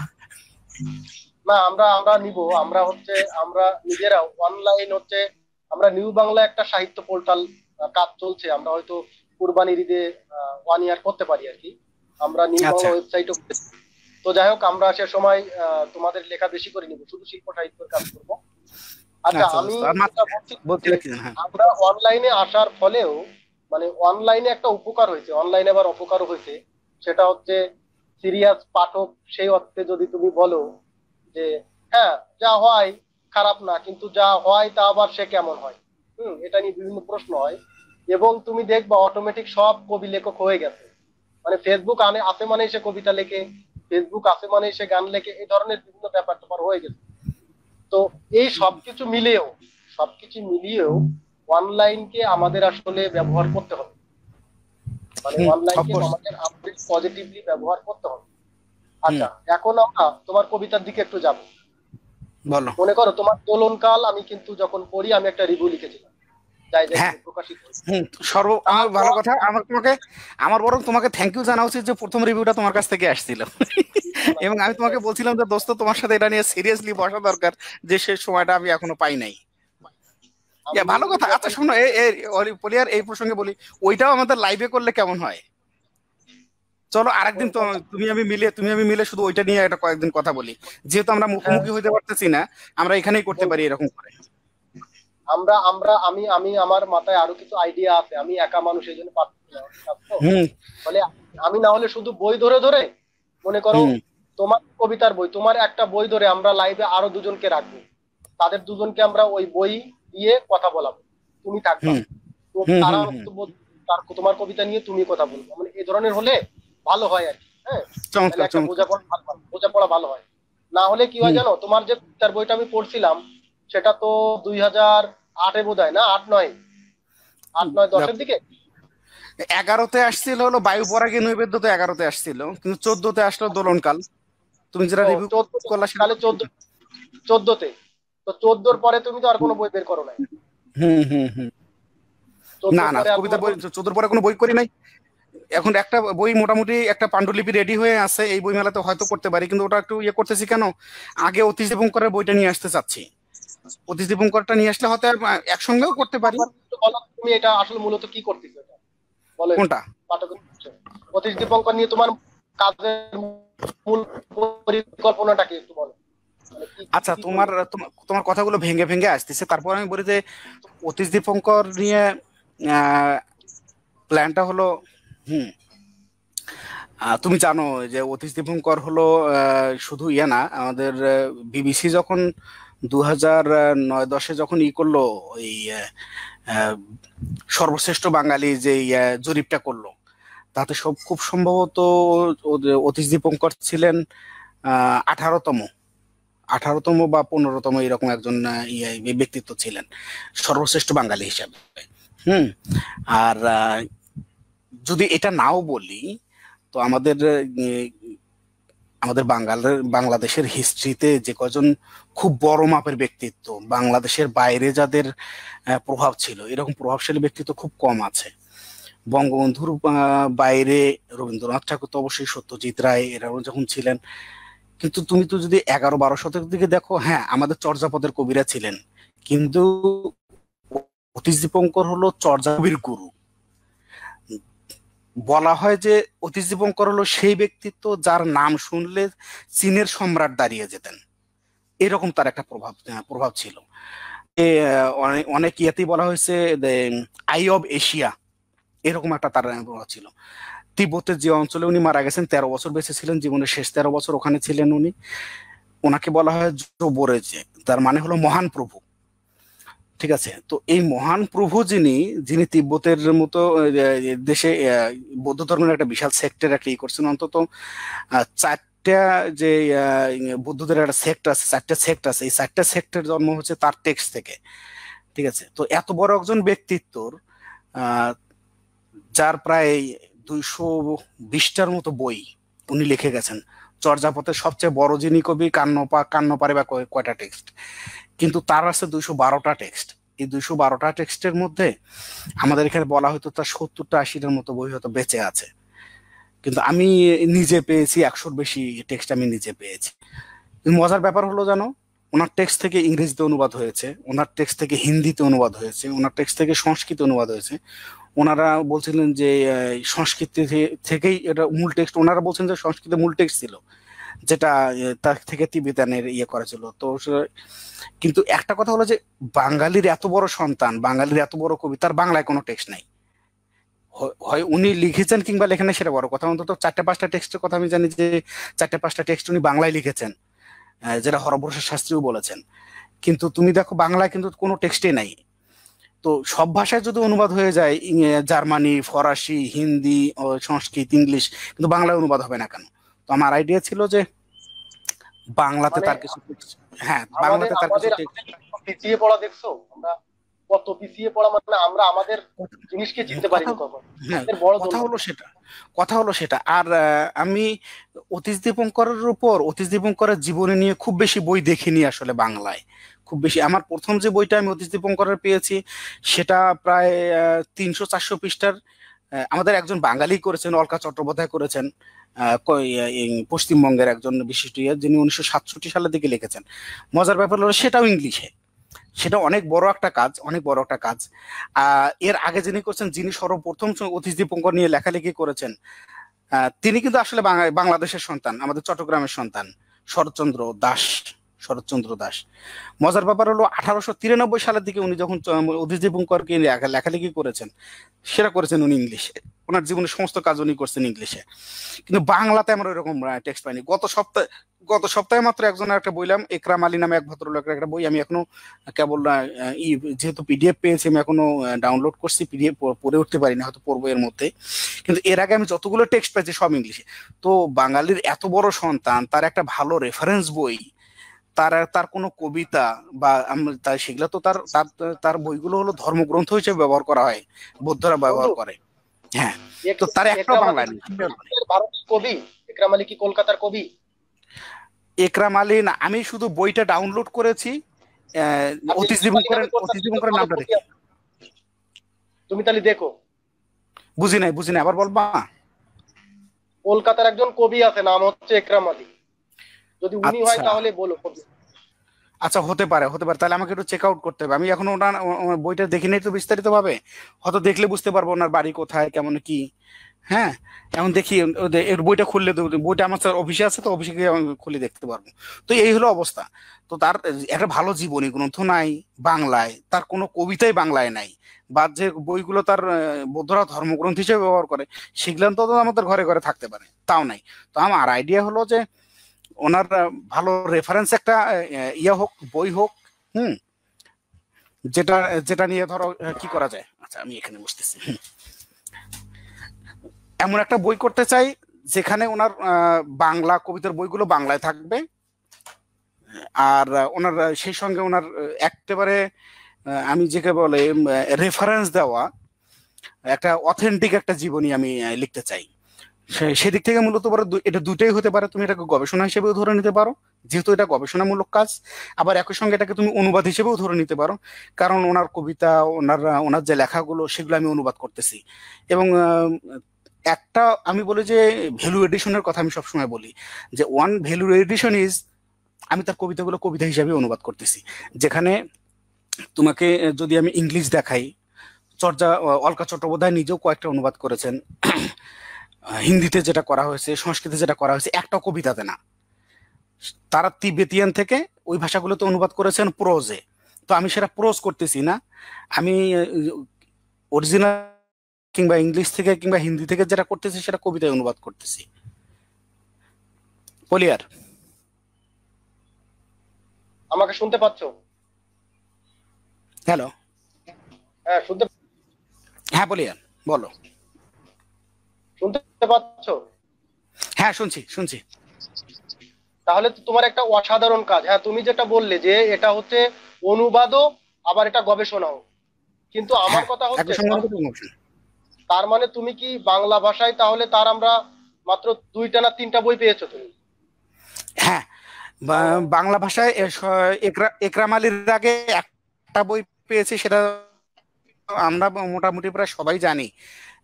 না, আমরা আমরা নিব, আমরা হচ্ছে, আমরা নিজেরাও অনলাইন হচ্ছে, আমরা নিউ বাংলা একটা সাহিত্য পোর্টাল কাজ চলছে, আমরা হয়তো কুরবানির ঈদে ওয়ান ইয়ার করতে পারি আর কি। আমরা আচ্ছা। বাংলা ওয়েবসাইটও তো যাই হোক আমরা সে সময় তোমাদের লেখা বেশি করে নিব। শুধু শিল্প সাহিত্যের কাজ করব। আচ্ছা আচ্ছা, আমি হ্যাঁ। আমরা অনলাইনে আসার ফলেও মানে অনলাইনে একটা উপকার হয়েছে। অনলাইনে আবার অপকারও হয়েছে। সেটা হচ্ছে সিরিয়াস পাঠক সেই অর্থে যদি তুমি বলো যে হ্যাঁ যা হয় খারাপ না কিন্তু যা হয় তা আবার সে কেমন হয়? হুম এটা নিয়ে বিভিন্ন প্রশ্ন হয়। এবং তুমি দেখবা অটোমেটিক সব কবি লেখক হয়ে গেছে। মানে ফেসবুক আনে আছে মানে সে কবিতা লেখে ফেসবুক আছে মানে সে গান লেখে এই ধরনের বিভিন্ন ব্যাপার তোমার হয়ে গেছে। তো এই সবকিছু মিলিয়েও সবকিছু মিলিয়েও অনলাইনকে আমাদের আসলে ব্যবহার করতে হবে। মানে অনলাইনকে. আমাদের পজিটিভলি ব্যবহার করতে হবে। আচ্ছা এখন আমরা তোমার কবিতার দিকে একটু যাব। বলো। মনে করো তোমার দোলনকাল আমি কিন্তু যখন পড়ি আমি একটা রিভিউ লিখেছিলাম। সর্ব আমার ভালো কথা আমার তোমাকে আমার বরং তোমাকে থ্যাংক ইউ জানা উচিত যে প্রথম রিভিউটা তোমার কাছ থেকে আসছিল। এবং আমি তোমাকে বলছিলাম যে দোস্ত তোমার সাথে এটা নিয়ে সিরিয়াসলি বসা দরকার যে সে সময়টা আমি এখনও পাই নাই। ভালো কথা। আচ্ছা শোনো এই এই পলিয়ার এই প্রসঙ্গে বলি ওইটাও আমাদের লাইভে করলে কেমন হয়? চলো আরেকদিন তুমি আমি মিলে তুমি আমি মিলে শুধু ওইটা নিয়ে একটা কয়েকদিন কথা বলি। যেহেতু আমরা মুখোমুখি হইতে পারতেছি না আমরা এখানেই করতে পারি এরকম করে। আমরা আমরা আমি আমি আমার মাথায় আরও কিছু আইডিয়া আছে। আমি একা মানুষ এই জন্য ফলে আমি না হলে শুধু বই ধরে ধরে? মনে করো তোমার কবিতার বই তোমার একটা বই ধরে আমরা লাইভে আরও দুজনকে রাখব। তাদের দুজনকে আমরা ওই বই দিয়ে কথা বলাবো। তুমি থাকবে। তারা তোমার কবিতা নিয়ে তুমি কথা বলব। মানে এই ধরনের হলে ভালো হয় আর কি হ্যাঁ? বোঝাপড়া ভালো হয়। না হলে কি হয় জানো তোমার যে কবিতার বইটা আমি পড়ছিলাম সেটা তো দুই হাজার আটে বোধ না? আট নয়। আট নয় দশের দিকে? এগারোতে আসছিল হলো বায়ু পরাগে নৈবেদ্য তো এগারোতে আসছিল কিন্তু চোদ্দতে আসলো দোলনকাল। তুমি যেটা রিভিউ চোদ্দ- করলা সেটা- চোদ্দ চোদ্দতে। তো চোদ্দোর পরে তুমি তো আর কোনো বই বের করো নাই। হুম হুম হুম। না না কবিতা বই চোদ্দোর পরে কোনো বই করি নাই। এখন একটা বই মোটামুটি একটা পাণ্ডুলিপি রেডি হয়ে আছে এই বই মেলাতে হয়তো করতে পারি কিন্তু ওটা একটু ইয়ে করতেছি কেন? আগে অতীশ দীপঙ্করের বইটা নিয়ে আসতে চাচ্ছি। অতীশ দীপঙ্করটা নিয়ে আসলে হয়তো একসঙ্গেও করতে পারি। বলো তুমি এটা আসলে মূলত কি করতেছো এটা? বলো কোনটা? অতীশ দীপঙ্কর নিয়ে তোমার কাজের মূল পরিকল্পনাটা কি একটু বলো? মানে আচ্ছা তোমার তোমার কথাগুলো ভেঙে ভেঙে আসতেছে। তারপর আমি বলি যে অতীশ দীপঙ্কর নিয়ে প্ল্যানটা হলো হুম তুমি জানো যে অতীশ দীপঙ্কর হলো আহ, শুধু ইয়ে না আমাদের বিবিসি যখন দু হাজার নয় দশে যখন ই করল, ওই সর্বশ্রেষ্ঠ বাঙালি যে জরিপটা করল, তাতে সব, খুব সম্ভবত অতীশ দীপঙ্কর ছিলেন আঠারোতম। আঠারোতম বা পনেরোতম এরকম একজন ইয়ে ব্যক্তিত্ব ছিলেন, সর্বশ্রেষ্ঠ বাঙালি হিসাবে। হুম? আর যদি এটা নাও বলি, তো আমাদের আমাদের বাঙালের, বাংলাদেশের হিস্ট্রিতে যে কজন খুব বড় মাপের ব্যক্তিত্ব, বাংলাদেশের বাইরে যাদের প্রভাব ছিল, এরকম প্রভাবশালী ব্যক্তিত্ব খুব কম আছে। বঙ্গবন্ধুর বাইরে রবীন্দ্রনাথ ঠাকুর তো অবশ্যই সত্যজিৎ রায় এরাও যখন ছিলেন, কিন্তু তুমি তো যদি এগারো বারো শতকের দিকে দেখো হ্যাঁ আমাদের চর্যাপদের কবিরা ছিলেন, কিন্তু অতীশ দীপঙ্কর হলো চর্যাকবির গুরু। বলা হয় যে অতীশ দীপঙ্কর হলো সেই ব্যক্তিত্ব যার নাম শুনলে চীনের সম্রাট দাঁড়িয়ে যেতেন। এরকম তার একটা প্রভাব প্রভাব ছিল। অনেক ইয়েতেই বলা হয়েছে আই অব এশিয়া এরকম একটা তার প্রভাব ছিল। তিব্বতের যে অঞ্চলে উনি মারা গেছেন, তেরো বছর বেঁচে ছিলেন, জীবনের শেষ তেরো বছর ওখানে ছিলেন উনি। ওনাকে বলা হয় জোবরেজে তার মানে হলো মহান প্রভু। ঠিক আছে? তো এই মহান প্রভু যিনি যিনি তিব্বতের মতো দেশে বৌদ্ধ ধর্মের একটা বিশাল সেক্টর একটা ই করছেন? অন্তত চারটা যে বৌদ্ধদের একটা সেক্ট আছে, চারটা সেক্ট আছে। এই চারটা সেক্টের জন্ম হচ্ছে তার টেক্সট থেকে। ঠিক আছে? তো এত বড় একজন ব্যক্তিত্বর যার প্রায় দুইশো বিশটার মতো বই উনি লিখে গেছেন। চর্যাপথের সবচেয়ে বড় যিনি কবি, কান্নপা কান্নপারে বা কয়- কয়টা টেক্সট কিন্তু তার আছে দুইশো বারোটা টেক্সট এই দুইশো বারোটা টেক্সটের মধ্যে আমাদের এখানে বলা হয়তো তার সত্তরটা আশিটার মতো বই হয়তো বেঁচে আছে। কিন্তু আমি নিজে পেয়েছি, একশোর বেশি টেক্সট আমি নিজে পেয়েছি। মজার ব্যাপার হলো জানো, ওনার টেক্সট থেকে ইংরেজিতে অনুবাদ হয়েছে, ওনার টেক্সট থেকে হিন্দিতে অনুবাদ হয়েছে, ওনার টেক্সট থেকে সংস্কৃত অনুবাদ হয়েছে। ওনারা বলছিলেন যে সংস্কৃত থেকেই এটা মূল টেক্সট ওনারা বলছেন যে সংস্কৃতে মূল টেক্সট ছিল। যেটা তার থেকে তিবেতানের ইয়ে করা ছিল। তো কিন্তু একটা কথা হলো যে, বাঙালির এত বড় সন্তান, বাঙালির এত বড় কবি, তার বাংলায় কোনো টেক্সট নাই। হয়- উনি লিখেছেন কিংবা লেখেন সেটা বড় কথা। অন্তত চারটে পাঁচটা টেক্সটের কথা আমি জানি যে, চারটে পাঁচটা টেক্সট উনি বাংলায় লিখেছেন যেটা হরপ্রসাদ শাস্ত্রীও বলেছেন। কিন্তু তুমি দেখো, বাংলায় কিন্তু কোনো টেক্সটে নাই। তো সব ভাষায় যদি অনুবাদ হয়ে যায় জার্মানি, ফরাসি, হিন্দি সংস্কৃত, ইংলিশ, কিন্তু বাংলায় অনুবাদ হবে না কেন? তো আমার আইডিয়া ছিল যে বাংলাতে মানে তার কিছু হ্যাঁ বাংলাতে তার কিছু পিছিয়ে পড়া দেখছ? আমরা কত পিছিয়ে পড়া মানে আমরা আমাদের জিনিসকে চিনতে হ্যাঁ বড় কথা দুর্ভাগ্য। হলো সেটা কথা হলো সেটা। আর আমি অতীশ দীপঙ্করের উপর অতীশ দীপঙ্করের জীবনী নিয়ে খুব বেশি বই দেখিনি আসলে বাংলায়। খুব বেশি আমার প্রথম যে বইটা আমি অতীশ দীপঙ্করের পেয়েছি সেটা প্রায় তিনশো চারশো পৃষ্ঠার আমাদের একজন বাঙালি করেছেন অলকা চট্টোপাধ্যায় করেছেন। পশ্চিমবঙ্গের একজন বিশিষ্ট ইয়ে, যিনি উনিশশো সাতষট্টি সালের দিকে লিখেছেন। মজার ব্যাপার হলো সেটাও ইংলিশে। সেটা অনেক বড় একটা কাজ অনেক বড় একটা কাজ। এর আগে যিনি করছেন যিনি সর্বপ্রথম অতীশ দীপঙ্কর নিয়ে লেখালেখি করেছেন তিনি কিন্তু আসলে বাংলাদেশের সন্তান আমাদের চট্টগ্রামের সন্তান শরৎচন্দ্র দাস শরৎচন্দ্র দাস। মজার ব্যাপার হলো আঠারোশো তিরানব্বই সালের দিকে উনি যখন লেখা- লেখালেখি করেছেন সেটা করেছেন উনি ইংলিশে। ওনার জীবনের সমস্ত কাজ উনি করছেন ইংলিশে কিন্তু বাংলাতে আমরা ওইরকম টেক্সট পাইনি। গত সপ্তাহে গত সপ্তাহে মাত্র একজনের একটা বইলাম একরাম আলী নামে এক ভদ্রলোকের একটা বই। আমি এখনও কেবল যেহেতু পিডিএফ পেয়েছি আমি এখনও ডাউনলোড করছি পিডিএফ পড়ে উঠতে পারি না হয়তো পড়ব এর মধ্যে। কিন্তু এর আগে আমি যতগুলো টেক্সট পেয়েছি সব ইংলিশে তো বাঙালির এত বড় সন্তান তার একটা ভালো রেফারেন্স বই তার তার কোনো কবিতা বা তার সেগুলো তো তার তার তার বইগুলো হলো ধর্মগ্রন্থ হিসেবে ব্যবহার করা হয় বৌদ্ধরা ব্যবহার করে। হ্যাঁ। তো তার একটা বাংলা নেই। ভারতের কবি একরাম আলী কি কলকাতার কবি? একরাম আলী না আমি শুধু বইটা ডাউনলোড করেছি আহ, অতীশ দীপঙ্করের অতীশ দীপঙ্করের নামটা দেখি। তুমি তাহলে দেখো। বুঝি নাই বুঝি নাই আবার বলবা? কলকাতার একজন কবি আছে নাম হচ্ছে একরাম আলী। যদি উনি হয় আচ্ছা। তাহলে বলো কবি। আচ্ছা হতে পারে হতে পারে। তাহলে আমাকে একটু চেক আউট করতে হবে। আমি এখন ওনার বইটা দেখিনি তো বিস্তারিত ভাবে হয়তো দেখলে বুঝতে পারব ওনার বাড়ি কোথায়, কেমন কি। হ্যাঁ? এখন দেখি এর বইটা খুললে বইটা আমার স্যার অফিসে আছে তো, অফিসে গিয়ে খুলে দেখতে পারব। তো এই হলো অবস্থা। তো তার, একটা ভালো জীবনী, গ্রন্থ নাই, বাংলায়, তার কোনো কবিতাই বাংলায় নাই। বা যে বইগুলো তার বৌদ্ধরা ধর্মগ্রন্থ হিসেবে ব্যবহার করে, সেগুলো তো আমাদের ঘরে ঘরে থাকতে পারে, তাও নাই। তো আমার আইডিয়া হলো যে ওনার ভালো রেফারেন্স একটা ইয়ে হোক, বই হোক, হুম, যেটা যেটা নিয়ে ধরো কি করা যায়? আচ্ছা আমি এখানে বসতেছি। এমন একটা বই করতে চাই, যেখানে ওনার বাংলা কবিতার বইগুলো বাংলায় থাকবে। আর ওনার সেই সঙ্গে ওনার একেবারে আমি যেকে বলে রেফারেন্স দেওয়া, একটা অথেন্টিক একটা জীবনী আমি লিখতে চাই। সেদিক থেকে মূলত দু- এটা দুটোই হতে পারে। তুমি এটাকে গবেষণা হিসেবেও ধরে নিতে পারো। যেহেতু এটা গবেষণামূলক কাজ, আবার একই সঙ্গে এটাকে তুমি অনুবাদ হিসেবেও ধরে নিতে পারো। কারণ ওনার কবিতা, ওনার ওনার যে লেখাগুলো, সেগুলো আমি অনুবাদ করতেছি। এবং একটা আমি বলি যে ভ্যালু এডিশনের কথা আমি সবসময় বলি, যে ওয়ান ভ্যালু এডিশন ইজ আমি তার কবিতাগুলো কবিতা হিসাবে অনুবাদ করতেছি। যেখানে তোমাকে যদি আমি ইংলিশ দেখাই, চর্যা অলকা চট্টোপাধ্যায় নিজেও কয়েকটা অনুবাদ করেছেন। হিন্দিতে যেটা করা হয়েছে সংস্কৃতে যেটা করা হয়েছে একটা কবিতাতে না। তারা তিবেতিয়ান থেকে ওই ভাষাগুলোতে অনুবাদ করেছেন প্রোজে। তো আমি সেটা প্রোজ করতেছি না। আমি অরিজিনাল কিংবা ইংলিশ থেকে কিংবা হিন্দি থেকে যেটা করতেছি সেটা কবিতায় অনুবাদ করতেছি। পলিয়ার আমাকে শুনতে পাচ্ছ? হ্যালো? হ্যাঁ শুনতে হ্যাঁ পলিয়ার বলো। শুনতে পাচ্ছ? হ্যাঁ শুনছি শুনছি। তাহলে তো তোমার একটা অসাধারণ কাজ। হ্যাঁ তুমি যেটা বললে যে এটা হচ্ছে অনুবাদও আবার এটা গবেষণাও। কিন্তু আমার হ্যাঁ, কথা হচ্ছে। তার মানে তুমি কি বাংলা ভাষায় তাহলে তার আমরা মাত্র দুইটা না তিনটা বই পেয়েছ তুমি? হ্যাঁ বাংলা ভাষায় একরাম আলীর আগে একটা বই পেয়েছি সেটা আমরা মোটামুটি প্রায় সবাই জানি।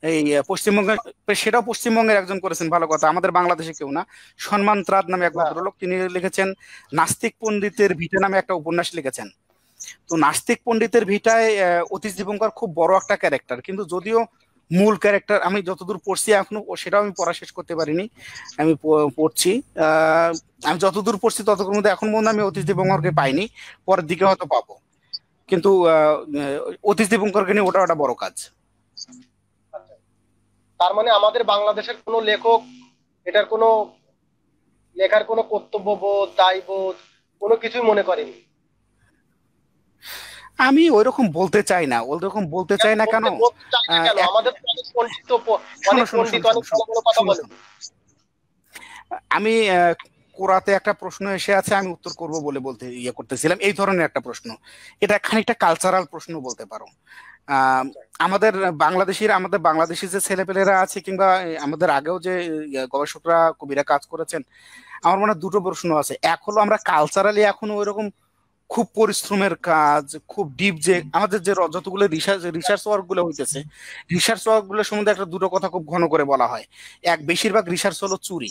এই পশ্চিমবঙ্গের সেটাও পশ্চিমবঙ্গের একজন করেছেন, ভালো কথা। আমাদের বাংলাদেশে কেউ না। সম্মান ত্রাদ নামে এক। ভদ্রলোক, তিনি লিখেছেন, নাস্তিক পণ্ডিতের ভিটা নামে একটা উপন্যাস লিখেছেন। তো নাস্তিক পণ্ডিতের ভিটায় অতীশ দীপঙ্কর খুব বড় একটা ক্যারেক্টার কিন্তু যদিও মূল ক্যারেক্টার আমি যতদূর পড়ছি এখনও সেটাও আমি পড়া শেষ করতে পারিনি। আমি পড়ছি। আমি যতদূর পড়ছি ততদূর মধ্যে এখন পর্যন্ত আমি অতীশ দীপঙ্করকে পাইনি। পরের দিকে হয়তো পাবো। কিন্তু অতীশ দীপঙ্করকে নিয়ে ওটা একটা বড় কাজ। তার মানে আমাদের বাংলাদেশের কোনো লেখক এটার কোনো লেখার কোনো কর্তব্যবোধ দায়বোধ কোনো কিছুই মনে করেনি। আমি না ওইরকম বলতে চাই না কেন? বলতে- বলতে চাই না কেন? আহ, আমাদের পণ্ডিত অনেক পণ্ডিত অনেক শোনো, ভালো ভালো কথা বলে। আমি কোরাতে একটা প্রশ্ন এসে আছে আমি উত্তর করব বলে বলতে ইয়ে করতেছিলাম। এই ধরনের একটা প্রশ্ন। এটা খানিকটা কালচারাল প্রশ্ন বলতে পারো। আমাদের বাংলাদেশের আমাদের বাংলাদেশি যে ছেলেপেলেরা আছে কিংবা আমাদের আগেও যে গবেষকরা কবিরা কাজ করেছেন আমার মনে হয় দুটো প্রশ্ন আছে। এক হলো আমরা কালচারালি এখনও ওইরকম খুব পরিশ্রমের কাজ খুব ডিপ যে আমাদের যে যতগুলো রিসার্চ রিসার্চ ওয়ার্কগুলো হইতেছে রিসার্চ ওয়ার্কগুলোর সম্বন্ধে একটা দুটো কথা খুব ঘন করে বলা হয়। এক বেশিরভাগ রিসার্চ হলো চুরি।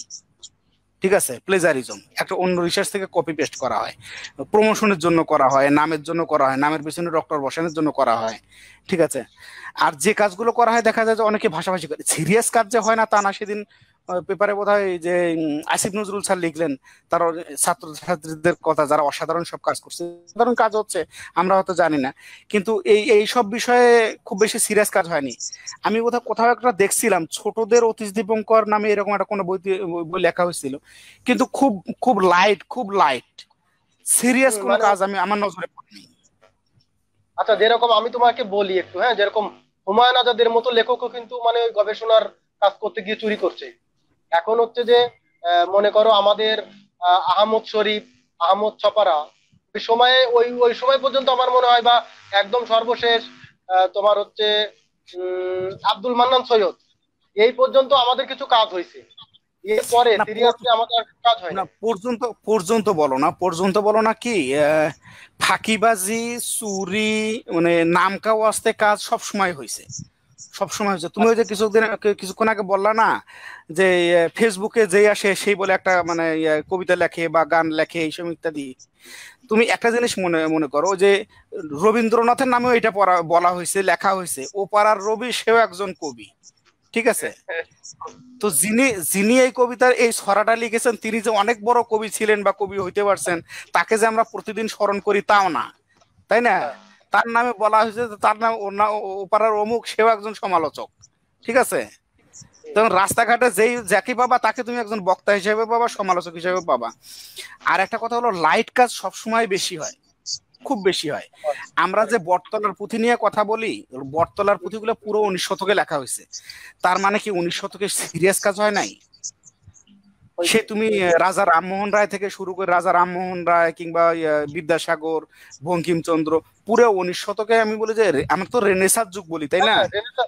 ঠিক আছে? প্লেজারিজম একটা অন্য রিসার্চ থেকে কপি পেস্ট করা হয়। প্রমোশনের জন্য করা হয়, নামের জন্য করা হয়, নামের পিছনে ডক্টর বসানোর জন্য করা হয়, ঠিক আছে? আর যে কাজগুলো করা হয়, দেখা যায় যে অনেকে ভাষাভাষি করে। সিরিয়াস কাজ যে হয় না তা না, সেদিন পেপারে বোধ হয় যে আসিফ নজরুল স্যার লিখলেন তার ছাত্র ছাত্রীদের কথা যারা অসাধারণ সব কাজ করছে। সাধারণ কাজ হচ্ছে আমরা হয়তো জানি না। কিন্তু এই এই সব বিষয়ে খুব বেশি সিরিয়াস কাজ হয়নি। আমি বোধহয় কোথাও একটা দেখছিলাম ছোটদের অতীশ দীপঙ্কর নামে এরকম একটা কোনো বই বই লেখা হয়েছিল। কিন্তু খুব খুব লাইট খুব লাইট সিরিয়াস কোনো মানে- কাজ আমি আমার নজরে পড়েনি। আচ্ছা যেরকম আমি তোমাকে বলি একটু হ্যাঁ যেরকম হুমায়ুন আজাদের মতো লেখকও কিন্তু মানে ওই গবেষণার কাজ করতে গিয়ে চুরি করছে। এখন হচ্ছে যে মনে করো আমাদের আহ, আহমদ শরীফ আহমদ ছপারা ওই সময়ে ওই ওই সময় পর্যন্ত আমার মনে হয় বা একদম সর্বশেষ তোমার হচ্ছে আব্দুল মান্নান সৈয়দ। এই পর্যন্ত আমাদের কিছু কাজ হয়েছে এরপরে সিরিয়াসলি আমাদের কাজ হয় না পর্যন্ত পর্যন্ত বলো না পর্যন্ত বলো না কি ফাঁকিবাজি চুরি মানে নামকা ওয়াস্তে কাজ সব সময় হয়েছে সব সময় হয়েছে তুমি ওই যে কিছুদিন কিছুক্ষণ আগে বললা না যে ফেসবুকে যে আসে সেই বলে একটা মানে ইয়ে, কবিতা লেখে বা গান লেখে এইসব ইত্যাদি। তুমি একটা জিনিস মনে মনে করো যে রবীন্দ্রনাথের নামেও এটা পড়া বলা হয়েছে লেখা হয়েছে ও পাড়ার রবি সেও একজন কবি। ঠিক আছে? তো যিনি যিনি এই কবিতার এই ছড়াটা লিখেছেন তিনি যে অনেক বড় কবি ছিলেন বা কবি হইতে পারছেন তাকে যে আমরা প্রতিদিন স্মরণ করি তাও না। তাই না? তার নামে বলা হয়েছে তার নাম ওপাড়ার অমুক সেও একজন সমালোচক। ঠিক আছে? তখন রাস্তাঘাটে যেই যাকে পাবা তাকে তুমি একজন বক্তা হিসেবে পাবা, সমালোচক হিসেবে পাবা। আর একটা কথা হলো, লাইট কাজ সবসময় বেশি হয়। খুব বেশি হয়। আমরা যে বটতলার পুঁথি নিয়ে কথা বলি, বটতলার পুঁথিগুলো পুরো উনিশ শতকে লেখা হয়েছে। তার মানে কি উনিশ শতকে সিরিয়াস কাজ হয় নাই? সে তুমি রাজা রামমোহন রায় থেকে শুরু করে রাজা রামমোহন রায় কিংবা বিদ্যাসাগর বঙ্কিমচন্দ্র পুরো উনিশ শতকে আমি বলি যে আমরা তো রেনেসার যুগ বলি তাই না? হ্যাঁ, রেনেসাঁ।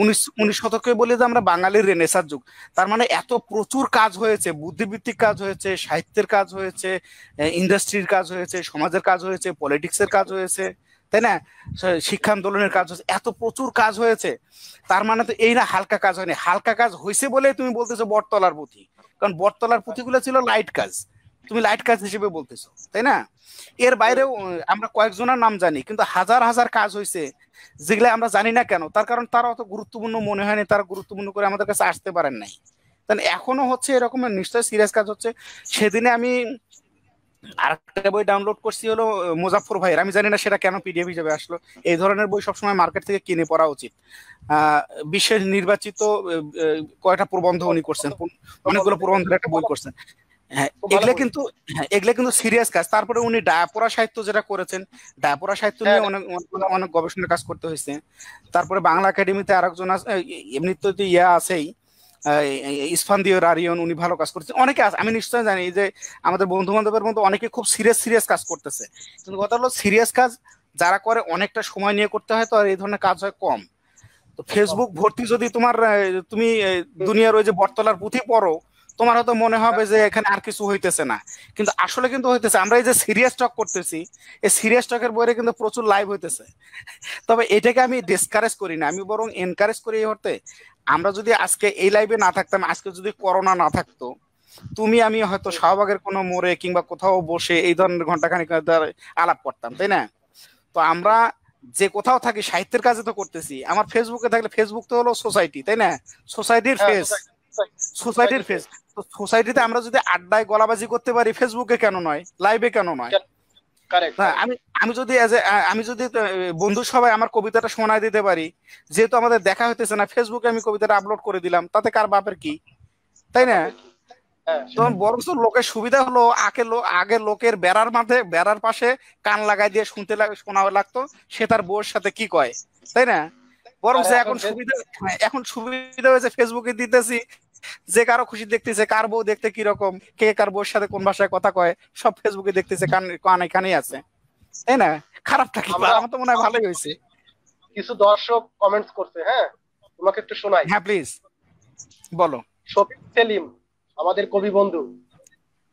উনিশ উনিশ শতকে বলি যে আমরা বাঙালির রেনেসার যুগ। তার মানে এত প্রচুর কাজ হয়েছে বুদ্ধিবৃত্তিক কাজ হয়েছে সাহিত্যের কাজ হয়েছে ইন্ডাস্ট্রির কাজ হয়েছে সমাজের কাজ হয়েছে পলিটিক্সের কাজ হয়েছে তাই না? শিক্ষা আন্দোলনের কাজ হয়েছে এত প্রচুর কাজ হয়েছে। তার মানে তো এই না হালকা কাজ হয়নি। হালকা কাজ হয়েছে বলে তুমি বলতেছো বটতলার পুঁথি কারণ বটতলার পুঁথিগুলো ছিল লাইট কাজ। তুমি লাইট কাজ হিসেবে বলতেছো তাই না? এর বাইরেও আমরা কয়েকজনের নাম জানি কিন্তু হাজার হাজার কাজ হয়েছে যেগুলো আমরা জানি না কেন তার কারণ তারা অত গুরুত্বপূর্ণ মনে হয়নি তারা গুরুত্বপূর্ণ করে আমাদের কাছে আসতে পারেন নাই। তাহলে এখনও হচ্ছে এরকম নিশ্চয় সিরিয়াস কাজ হচ্ছে। সেদিনে আমি আরেকটা বই ডাউনলোড করছি হলো আহ, মুজাফফর ভাইয়ের। আমি জানি না সেটা কেন পিডিএফ হিসেবে আসলো। এই ধরনের বই সবসময় মার্কেট থেকে কিনে পড়া উচিত। বিশ্বের নির্বাচিত কয়টা প্রবন্ধ উনি করছেন? অনেকগুলো প্রবন্ধের একটা বই করছেন। হ্যাঁ এগুলো কিন্তু হ্যাঁ এগুলো কিন্তু সিরিয়াস কাজ। তারপরে উনি ডায়াপোরা সাহিত্য যেটা করেছেন ডায়াপোরা সাহিত্য নিয়ে হ্যাঁ। অনেক অনেক- অনেক গবেষণার কাজ করতে হয়েছে। তারপরে বাংলা একাডেমিতে আরেকজন আছে এমনিতে তো ইয়া আছেই। ইসফান্দিও রারিয়ন উনি ভালো কাজ করছেন অনেকে আছে, আমি নিশ্চয় জানি যে আমাদের বন্ধু বান্ধবের মধ্যে অনেকে খুব সিরিয়াস সিরিয়াস কাজ করতেছে। কিন্তু কথা হলো সিরিয়াস কাজ যারা করে অনেকটা সময় নিয়ে করতে হয় তো আর এই ধরনের কাজ হয় কম। তো ফেসবুক ভর্তি যদি তোমার তুমি দুনিয়ার ওই যে বটতলার পুঁথি পড়ো তোমার হয়তো মনে হবে যে এখানে আর কিছু হইতেছে না। কিন্তু আসলে কিন্তু হইতেছে আমরা এই যে সিরিয়াস টক করতেছি এই সিরিয়াস টকের বইরে কিন্তু প্রচুর লাইভ হইতেছে। তবে এটাকে আমি ডিসকারেজ করি না আমি বরং এনকারেজ করি এই অর্থে আমরা যদি আজকে এই লাইভে না থাকতাম আজকে যদি করোনা না থাকতো তুমি আমি হয়তো শাহবাগের কোনো মোড়ে কিংবা কোথাও বসে এই ধরনের ঘন্টাখানিক আলাপ করতাম তাই না? তো আমরা যে কোথাও থাকি সাহিত্যের কাজে তো করতেছি। আমার ফেসবুকে থাকলে ফেসবুক তো হলো সোসাইটি তাই না? সোসাইটির হ্যাঁ, ফেস সোসাইটির ফেস সোসাইটিতে আমরা যদি আড্ডায় গলাবাজি করতে পারি ফেসবুকে কেন নয়? লাইভে কেন নয়? হ্যাঁ, আমি আমি যদি আমি যদি বন্ধু সবাই আমার কবিতাটা শোনায় দিতে পারি যেহেতু আমাদের দেখা হইতেছে না ফেসবুকে আমি কবিতাটা আপলোড করে দিলাম তাতে কার বাপের কি? তাই না? হ্যাঁ তখন বরঞ্চ লোকের সুবিধা হলো আগে আগে লোকের বেড়ার মাঝে বেড়ার পাশে কান লাগাই দিয়ে শুনতে লাগ শোনা লাগতো সে তার বউয়ের সাথে কি কয়? তাই না? বরং আর এখন সুবিধা এখন সুবিধা হয়েছে ফেসবুকে দিতেছি। যে কারও খুশি দেখতেছে কার বউ দেখতে কি রকম কে কার বউর সাথে কোন ভাষায় কথা কয় সব ফেসবুকে দেখতেছে কান কানে আছে। তাই না? খারাপটা কি? আমার তো মনে হয় ভালোই হয়েছে। কিছু দর্শক কমেন্টস করছে হ্যাঁ? তোমাকে একটু শোনাই। হ্যাঁ প্লিজ বলো। শফিক সেলিম আমাদের কবি বন্ধু।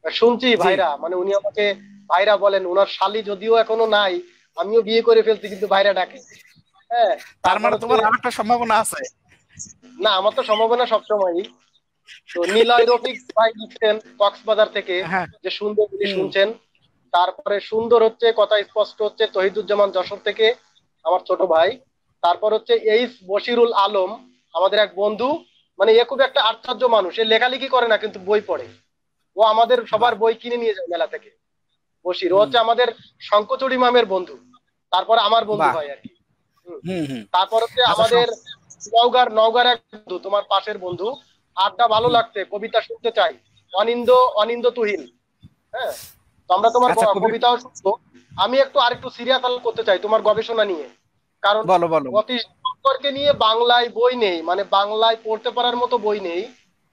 শুনছি ভাইরা মানে উনি আমাকে ভাইরা বলেন ওনার শালি যদিও এখনও নাই আমিও বিয়ে করে ফেলছি কিন্তু ভাইরা ডাকে। হ্যাঁ তার মানে তোমার হচ্ছে- আরেকটা সম্ভাবনা আছে। না আমার তো সম্ভাবনা সবসময়ই। তো নীলয় রফিক ভাই লিখছেন কক্সবাজার থেকে হ্যাঁ। যে সুন্দর শুনছেন তারপরে সুন্দর হচ্ছে কথা স্পষ্ট হচ্ছে তহিদুজ্জামান যশোর থেকে আমার ছোট ভাই। তারপর হচ্ছে এইস বশিরুল আলম আমাদের এক বন্ধু মানে এ খুব একটা আশ্চর্য মানুষ এ লেখালেখি করে না কিন্তু বই পড়ে। ও আমাদের সবার বই কিনে নিয়ে যায় মেলা থেকে। বসির ও হচ্ছে আমাদের শঙ্কচুরি মামের বন্ধু তারপর আমার বন্ধু। হয় আর কি। তারপর হচ্ছে আচ্ছা, আমাদের নওগার নওগার এক বন্ধু তোমার পাশের বন্ধু আড্ডা ভালো লাগছে কবিতা শুনতে চাই। অনিন্দ অনিন্দ তুহিন। হ্যাঁ? তো আমরা তোমার আচ্ছা, কবিতাও শুনব। আমি একটু আরেকটু সিরিয়াস করতে চাই তোমার গবেষণা নিয়ে। কারণ অতীশ সম্পর্কে নিয়ে বাংলায় বই নেই মানে বাংলায় পড়তে পারার মতো বই নেই।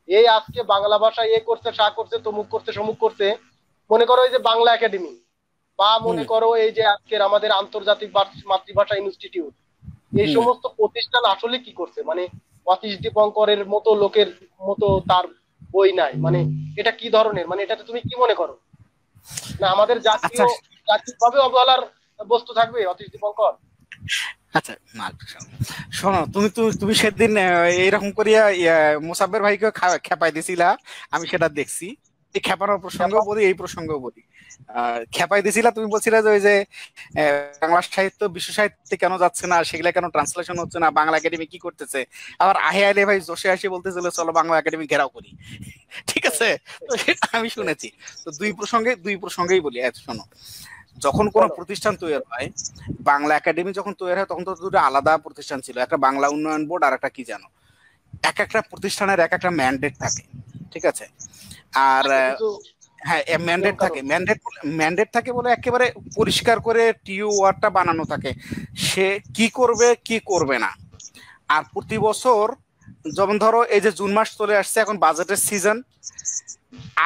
এই আজকে বাংলা ভাষায় এ করছে সা করছে তমুক করছে সমুক করছে। মনে করো এই যে বাংলা একাডেমি বা মনে করো এই যে আজকের আমাদের আন্তর্জাতিক মাতৃভাষা ইনস্টিটিউট। এই সমস্ত প্রতিষ্ঠান আসলে কি করছে? মানে অতীশ দীপঙ্করের মতো লোকের মতো তার বই নাই। মানে এটা কি ধরনের? মানে এটাতে তুমি কি মনে করো? না আমাদের জাতীয় আচ্ছা। জাতীয়ভাবে অবহেলার বস্তু থাকবে অতীশ দীপঙ্কর? আচ্ছা শোনো তুমি তুমি- তুমি সেদিন এইরকম করিয়া মুসাব্বের ভাইকে খেপাই দিছিলা। আমি সেটা দেখছি। এই খেপানোর প্রসঙ্গও বলি এই প্রসঙ্গ বলি। খেপাই দিছিলা তুমি বলছিলে যে ওই যে বাংলা সাহিত্য বিশ্ব সাহিত্যে কেন যাচ্ছে না সেগুলা কেন ট্রান্সলেশন হচ্ছে না বাংলা একাডেমি কি করতেছে? আবার আহে আইলে ভাই জোশে আসে বলতেছিল চলো বাংলা একাডেমি ঘেরাও করি। ঠিক আছে? তো সেটা আমি শুনেছি। তো দুই প্রসঙ্গে দুই প্রসঙ্গেই বলি শোনো। যখন কোনো প্রতিষ্ঠান তৈরি হয় বাংলা একাডেমি যখন তৈরি হয় তখন তো দুটো আলাদা প্রতিষ্ঠান ছিল একটা বাংলা উন্নয়ন বোর্ড আর একটা কি জানো? এক একটা প্রতিষ্ঠানের এক একটা ম্যান্ডেট থাকে ঠিক আছে? আর কিন্তু হ্যাঁ ম্যান্ডেট থাকে। ম্যান্ডেট ম্যান্ডেট থাকে বলে একেবারে পরিষ্কার করে টিউ ওয়ার্ডটা বানানো থাকে। সে কি করবে কি করবে না। আর প্রতি বছর যেমন ধরো এই যে জুন মাস চলে আসছে এখন বাজেটের সিজন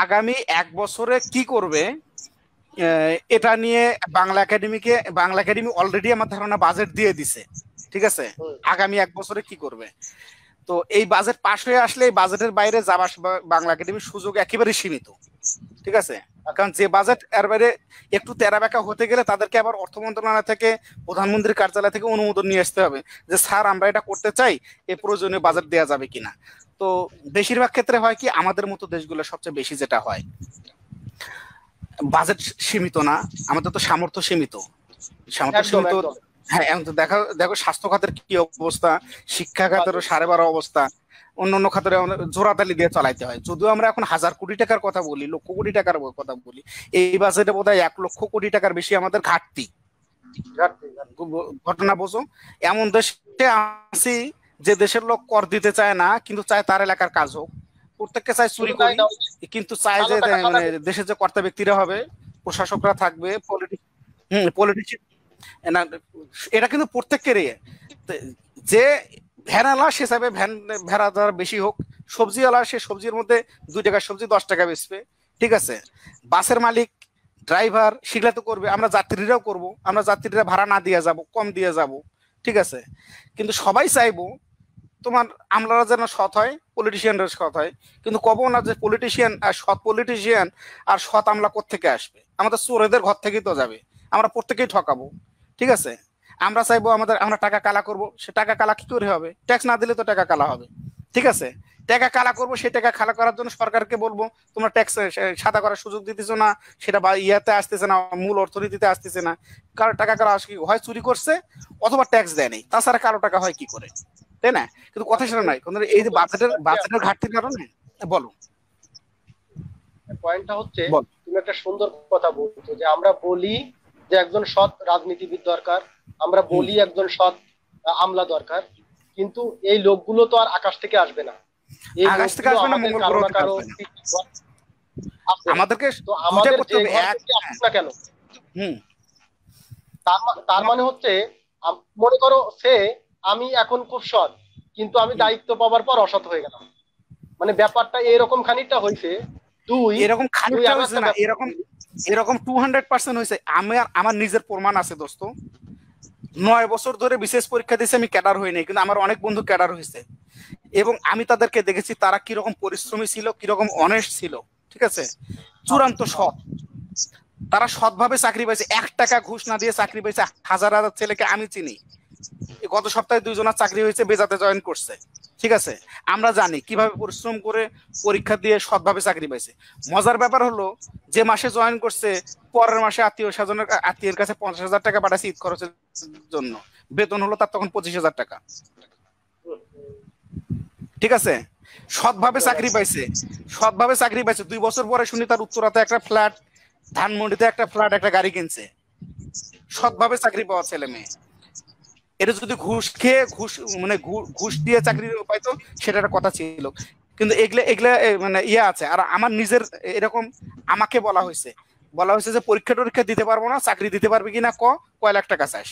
আগামী এক বছরে কি করবে এটা নিয়ে বাংলা একাডেমিকে বাংলা একাডেমি অলরেডি আমার ধারণা বাজেট দিয়ে দিছে। ঠিক আছে? আগামী এক বছরে কি করবে? তো এই বাজেট পাশ হয়ে আসলে এই বাজেটের বাইরে যাবার বা- বাংলা একাডেমির সুযোগ একেবারে সীমিত ঠিক আছে? কারণ যে বাজেট এর বাইরে একটু তেরা বেকা হতে গেলে তাদেরকে আবার অর্থ মন্ত্রণালয় থেকে প্রধানমন্ত্রীর কার্যালয় থেকে অনুমোদন নিয়ে আসতে হবে যে স্যার আমরা এটা করতে চাই এ প্রয়োজনীয় বাজেট দেওয়া যাবে কিনা? তো বেশিরভাগ ক্ষেত্রে হয় কি আমাদের মতো দেশগুলো সবচেয়ে বেশি যেটা হয় বাজেট সীমিত না আমাদের তো সামর্থ্য সীমিত। সামর্থ্য সীমিত। হ্যাঁ এখন তো দেখো দেখো স্বাস্থ্য খাতের কি অবস্থা শিক্ষা খাতেরও সাড়ে বারো অবস্থা অন্য অন্য খাতের জোরাতালি দিয়ে চালাইতে হয়। যদিও আমরা এখন হাজার কোটি টাকার কথা বলি লক্ষ কোটি টাকার কথা বলি এই বাজেটে বোধ হয় এক লক্ষ কোটি টাকার বেশি আমাদের ঘাটতি। ঘটনা বোঝো এমন দেশে আছি যে দেশের লোক কর দিতে চায় না কিন্তু চায় তার এলাকার কাজ হোক। প্রত্যেককে চায় চুরি করি কিন্তু চায় যে মানে দেশের যে কর্তা ব্যক্তিরা হবে প্রশাসকরা থাকবে পলিটিক হুম পলিটিশিয়ান এটা কিন্তু প্রত্যেকেরই। যে সে চাইবে ভ্যান ভেড়া দ্বারা বেশি হোক, সবজিওয়ালা, সে সবজির মধ্যে দুই টাকার সবজি দশ টাকা বেচবে, ঠিক আছে? বাসের মালিক, ড্রাইভার, সেগুলা তো করবে, আমরা যাত্রীরাও করব, আমরা যাত্রীরা ভাড়া না দিয়ে যাব, কম দিয়ে যাব, ঠিক আছে? কিন্তু সবাই চাইব, তোমার আমলারা যেন সৎ হয় পলিটিশিয়ানরা সৎ হয়, কিন্তু কব না যে পলিটিশিয়ান আর সৎ পলিটিশিয়ান আর সৎ আমলা থেকে আসবে? আমাদের চোরেদের ঘর থেকেই তো যাবে, আমরা প্রত্যেকেই ঠকাবো। ঠিক আছে? আমরা চাইব আমাদের আমরা টাকা কালা করব। সে টাকা কালা কি করে হবে? ট্যাক্স না দিলে তো টাকা কালা হবে। ঠিক আছে? টাকা কালা করব সেই টাকা খালা করার জন্য সরকারকে বলব তোমরা ট্যাক্স সাদা করার সুযোগ দিতেছো না সেটা বা ইয়াতে আসতেছে না মূল অর্থনীতিতে আসতেছে না। কারও টাকা কারা আসে কি- হয় চুরি করছে অথবা ট্যাক্স দেয় নেই। তাছাড়া কালো টাকা হয় কি করে? তাই না? কিন্তু কথা সেটা নয় কিন্তু এই যে বাজেটের বাজেটের ঘাটতির কারণে বলো। পয়েন্টটা হচ্ছে তুমি একটা সুন্দর কথা বলছো যে আমরা বলি যে একজন সৎ রাজনীতিবিদ দরকার আমরা বলি একজন সৎ আমলা দরকার কিন্তু এই লোকগুলো তো আর আকাশ থেকে আসবে না। আকাশ থেকে আসবে না, মঙ্গল গ্রহ থেকে আসবে আমাদেরকে তো আমাদের করতে হবে এক না কেন? হুম। তার মানে হচ্ছে মনে করো সে আমি এখন খুব সৎ কিন্তু আমি দায়িত্ব পাওয়ার পর অসৎ হয়ে গেলাম। মানে ব্যাপারটা এরকম খানিকটা হয়েছে দুই এরকম তুই খানিকটা হয়েছে না এরকম এরকম টু হান্ড্রেড পার্সেন্ট হয়েছে আমার আমার নিজের প্রমাণ আছে দোস্ত। নয় বছর ধরে বিশেষ পরীক্ষা দিয়েছে, আমি ক্যাডার হইনি কিন্তু আমার অনেক বন্ধু ক্যাডার হয়েছে এবং আমি তাদেরকে দেখেছি, তারা কীরকম পরিশ্রমী ছিল, কীরকম অনেস্ট ছিল, ঠিক আছে? চূড়ান্ত সৎ। তারা সৎভাবে চাকরি পাইছে। এক টাকা ঘুষ না দিয়ে চাকরি পাইছে। হাজার হাজার ছেলেকে আমি চিনি। গত সপ্তাহে দুইজনের চাকরি হয়েছে, বেজাতে জয়েন করছে। ঠিক আছে? আমরা জানি কীভাবে পরিশ্রম করে পরীক্ষা দিয়ে সৎভাবে চাকরি পাইছে। মজার ব্যাপার হলো, যে মাসে জয়েন করছে, পরের মাসে আত্মীয় স্বজনের আত্মীয়ের কাছে পঞ্চাশ হাজার টাকা পাঠাইছে ঈদ খরচের জন্য। বেতন হলো তার তখন পঁচিশ হাজার টাকা। ঠিক আছে? সৎভাবে চাকরি পাইছে। সৎভাবে চাকরি পাইছে। দুই বছর পরে শুনি তার উত্তরাতে একটা ফ্ল্যাট ধানমন্ডিতে একটা ফ্ল্যাট একটা গাড়ি কিনছে। সৎভাবে চাকরি পাওয়া ছেলে মেয়ে। এটা যদি ঘুষ খেয়ে ঘুষ মানে ঘুষ দিয়ে চাকরি পাইতো সেটা একটা কথা ছিল। কিন্তু এগুলা এগুলা মানে ইয়ে আছে। আর আমার নিজের এরকম আমাকে বলা হয়েছে। বলা হয়েছে যে পরীক্ষা টরীক্ষা দিতে পারব না চাকরি দিতে পারবি কিনা ক কয় লাখ টাকা চাস।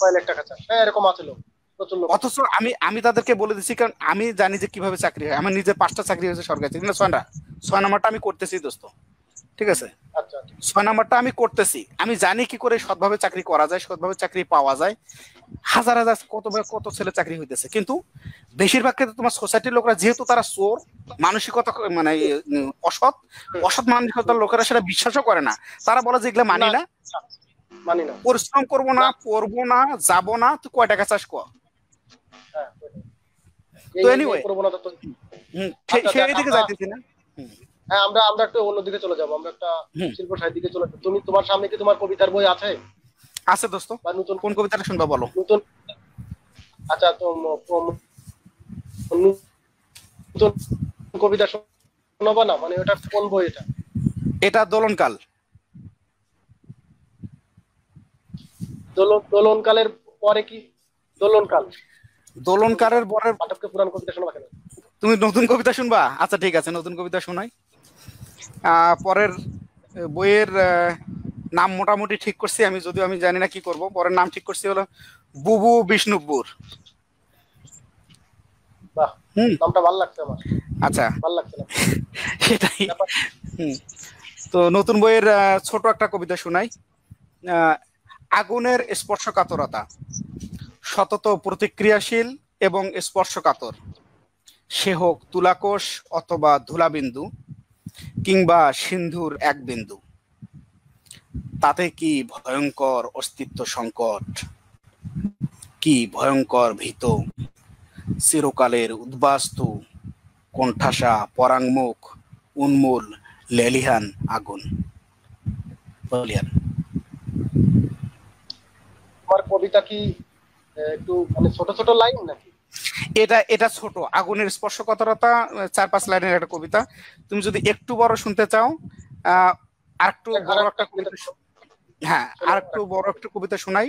কয় লাখ টাকা চান হ্যাঁ এরকম লোক অথচ আমি আমি তাদেরকে বলে দিচ্ছি কারণ আমি জানি যে কীভাবে চাকরি হয়। আমার নিজের পাঁচটা চাকরি হয়েছে সরকারি ছয়টা। ছয় নাম্বারটা আমি করতেছি দোস্ত। ঠিক আছে? আচ্ছা আচ্ছা। ছয় নাম্বারটা আমি করতেছি। আমি জানি কি করে সৎভাবে চাকরি করা যায় সৎভাবে চাকরি পাওয়া যায়। হাজার হাজার কত কত ছেলে চাকরি হইতেছে। কিন্তু বেশিরভাগ ক্ষেত্রে তোমার সোসাইটির লোকরা যেহেতু তারা চোর মানসিকতা মানে অসৎ অসৎ মানসিকতার লোকেরা সেটা বিশ্বাসও করে না। তারা বলে যে এগুলা মানি না। মানি না। পরিশ্রম করব না করব না যাব না তুই কয় টাকা চাষ কর? হ্যাঁ তো হুম, সে- আচ্ছা, সেই দিকে আমরা- যাইতেছি না। হ্যাঁ আমরা আমরা একটু অন্যদিকে চলে যাব। আমরা একটা শিল্প সাহিত্যের দিকে চলে যাব। তুমি তোমার সামনে কি তোমার কবিতার বই আছে? আছে দোস্ত। বা নতুন কোন কবিতাটা শুনবা বলো? নতুন আচ্ছা তো নতুন কবিতা শোনাবা না? মানে ওটা কোন বই এটা? এটা দোলনকাল। দোলন দোলনকালের পরে কি? দোলনকাল। দোলনকারের বরের পাঠককে পুরান কবিতা শোনাবা কেন? তুমি নতুন কবিতা শুনবা? আচ্ছা ঠিক আছে নতুন কবিতা শোনাই। আহ, পরের বইয়ের নাম মোটামুটি ঠিক করছি আমি যদিও আমি জানি না কি করব। পরের নাম ঠিক করছি হলো বুবু বিষ্ণুপুর। নামটা ভালো লাগছে আমার। আচ্ছা। ভালো লাগছে সেটাই। হুম। তো নতুন বইয়ের ছোট একটা কবিতা শোনাই। আগুনের স্পর্শকাতরতা। সতত প্রতিক্রিয়াশীল এবং স্পর্শকাতর। সে হোক তুলাকোষ অথবা ধুলাবিন্দু কিংবা সিন্ধুর এক বিন্দু। তাতে কি ভয়ঙ্কর অস্তিত্ব সংকট? কি ভয়ঙ্কর ভীত? চিরকালের উদ্বাস্তু কোণঠাসা পরাংমুখ উন্মূল লেলিহান আগুন। তোমার কবিতা কি একটু মানে ছোট ছোট লাইন নাকি? এটা এটা ছোট। আগুনের স্পর্শকতরতা চার পাঁচ লাইনের একটা কবিতা। তুমি যদি একটু বড় শুনতে চাও আহ আরেকটু বড় একটা কবিতা হ্যাঁ আর একটু বড় একটা কবিতা শোনাই।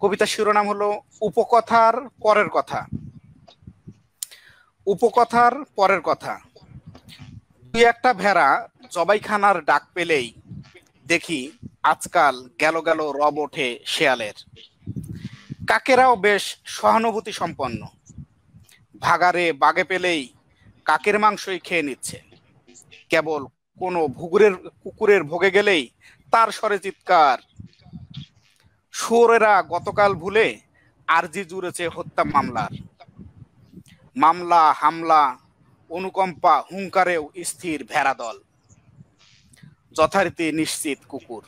কবিতার শিরোনাম হলো উপকথার পরের কথা। উপকথার পরের কথা। দুই একটা ভেড়া জবাইখানার ডাক পেলেই দেখি আজকাল গেল গেল রব ওঠে শেয়ালের। কাকেরাও বেশ সহানুভূতি সম্পন্ন ভাগারে বাগে পেলেই কাকের মাংসই খেয়ে নিচ্ছে। কেবল কোনো ভুগুরের, কুকুরের ভোগে গেলেই তার স্বরে চিৎকার। শুয়োরেরা গতকাল ভুলে আরজি জুড়েছে হত্যা মামলার। মামলা, হামলা, অনুকম্পা, হুঙ্কারেও স্থির ভেড়া দল। যথারীতি নিশ্চিত কুকুর।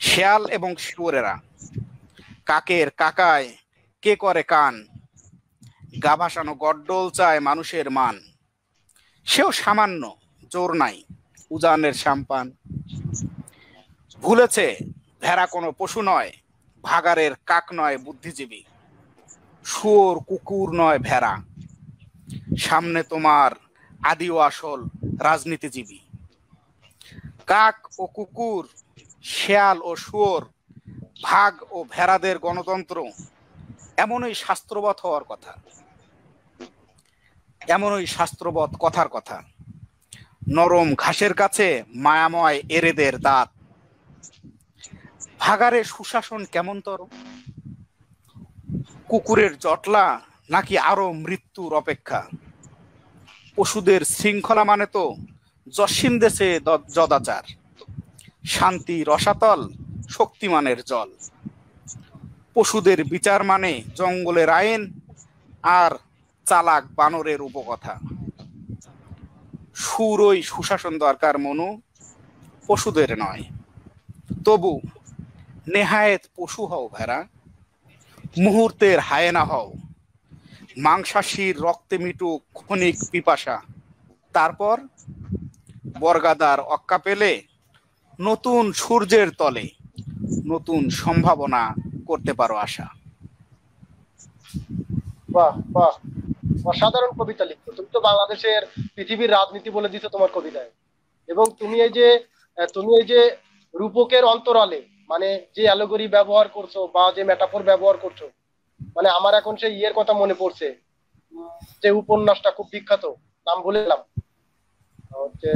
শেয়াল এবং শুয়োরেরা কাকের কাকায় কে করে কান? গা ভাসানো গড্ডল চায় মানুষের মান। সেও সামান্য জোর নাই। উজানের সাম্পান ভুলেছে, ভেড়া কোনো পশু নয় ভাগারের কাক নয় বুদ্ধিজীবী। শুয়োর কুকুর নয় ভেড়া। সামনে তোমার আদি ও আসল রাজনীতিজীবী। কাক ও কুকুর, শেয়াল ও শুয়োর, ভাগ ও ভেড়াদের গণতন্ত্র, এমনই শাস্ত্রবৎ হওয়ার কথা। এমনই শাস্ত্রবৎ কথার কথা। নরম ঘাসের কাছে মায়াময় এরেদের দাঁত। ভাগারে সুশাসন কেমন তর? কুকুরের জটলা নাকি আরও মৃত্যুর অপেক্ষা? পশুদের শৃঙ্খলা মানে তো জসিম দেশে যদাচার। শান্তি রসাতল, শক্তিমানের জল। পশুদের বিচার মানে জঙ্গলের আইন আর চালাক বানরের উপকথা। সুরই সুশাসন দরকার মনু, পশুদের নয়। তবু নেহায়েত পশু হও ভেড়া, মুহূর্তের হায়না হও। মাংসাশীর রক্তে মিটুক ক্ষণিক পিপাসা। তারপর বর্গাদার অক্কা পেলে নতুন সূর্যের তলে নতুন সম্ভাবনা করতে পারো আশা। বাহ বাহ। অসাধারণ কবিতা লিখতো তুমি তো বাংলাদেশের পৃথিবীর রাজনীতি বলে দিছো তোমার কবিতায়। এবং তুমি এই যে তুমি এই যে রূপকের অন্তরালে মানে যে অ্যালোগরি ব্যবহার করছ বা যে মেটাফোর ব্যবহার করছ মানে আমার এখন সেই ইয়ের কথা মনে পড়ছে যে উপন্যাসটা খুব বিখ্যাত নাম ভুলে গেলাম। হচ্ছে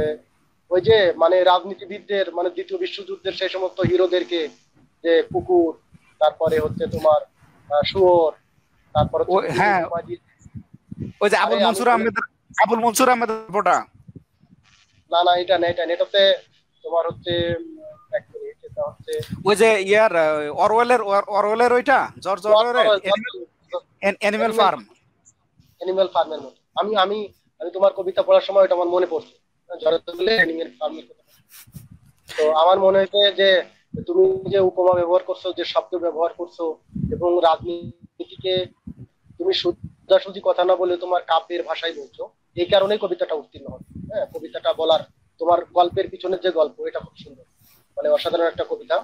ওই যে মানে রাজনীতিবিদদের মানে দ্বিতীয় বিশ্বযুদ্ধের সেই সমস্ত হিরোদেরকে যে কুকুর তারপরে হচ্ছে তোমার শুয়োর তারপর হ্যাঁ। ওই যে আবুল মনসুর আহমেদের আবুল মনসুর আহমেদের গল্পটা না না এটা না এটা না, এটাতে তোমার হচ্ছে ওই যে ইয়ার অরওয়েলের অরওয়েলের ওইটা? জর্জ অরওয়েলের? অ্যানিমেল ফার্ম অ্যানিমেল ফার্মের মতো। আমি আমি আমি তোমার কবিতা পড়ার সময় এটা আমার মনে পড়ছে। জড়িত বলে অ্যানিমেল ফার্মের কথা। তো আমার মনে হয়েছে যে তুমি যে উপমা ব্যবহার করছ যে শব্দ ব্যবহার করছ এবং রাজনীতিকে তুমি সোজাসুজি কথা না বলে তোমার কাব্যের ভাষায় বলছো এই কারণেই কবিতাটা উত্তীর্ণ হবে হ্যাঁ কবিতাটা বলার তোমার গল্পের পিছনের যে গল্প এটা খুব সুন্দর। মানে অসাধারণ একটা কবিতা।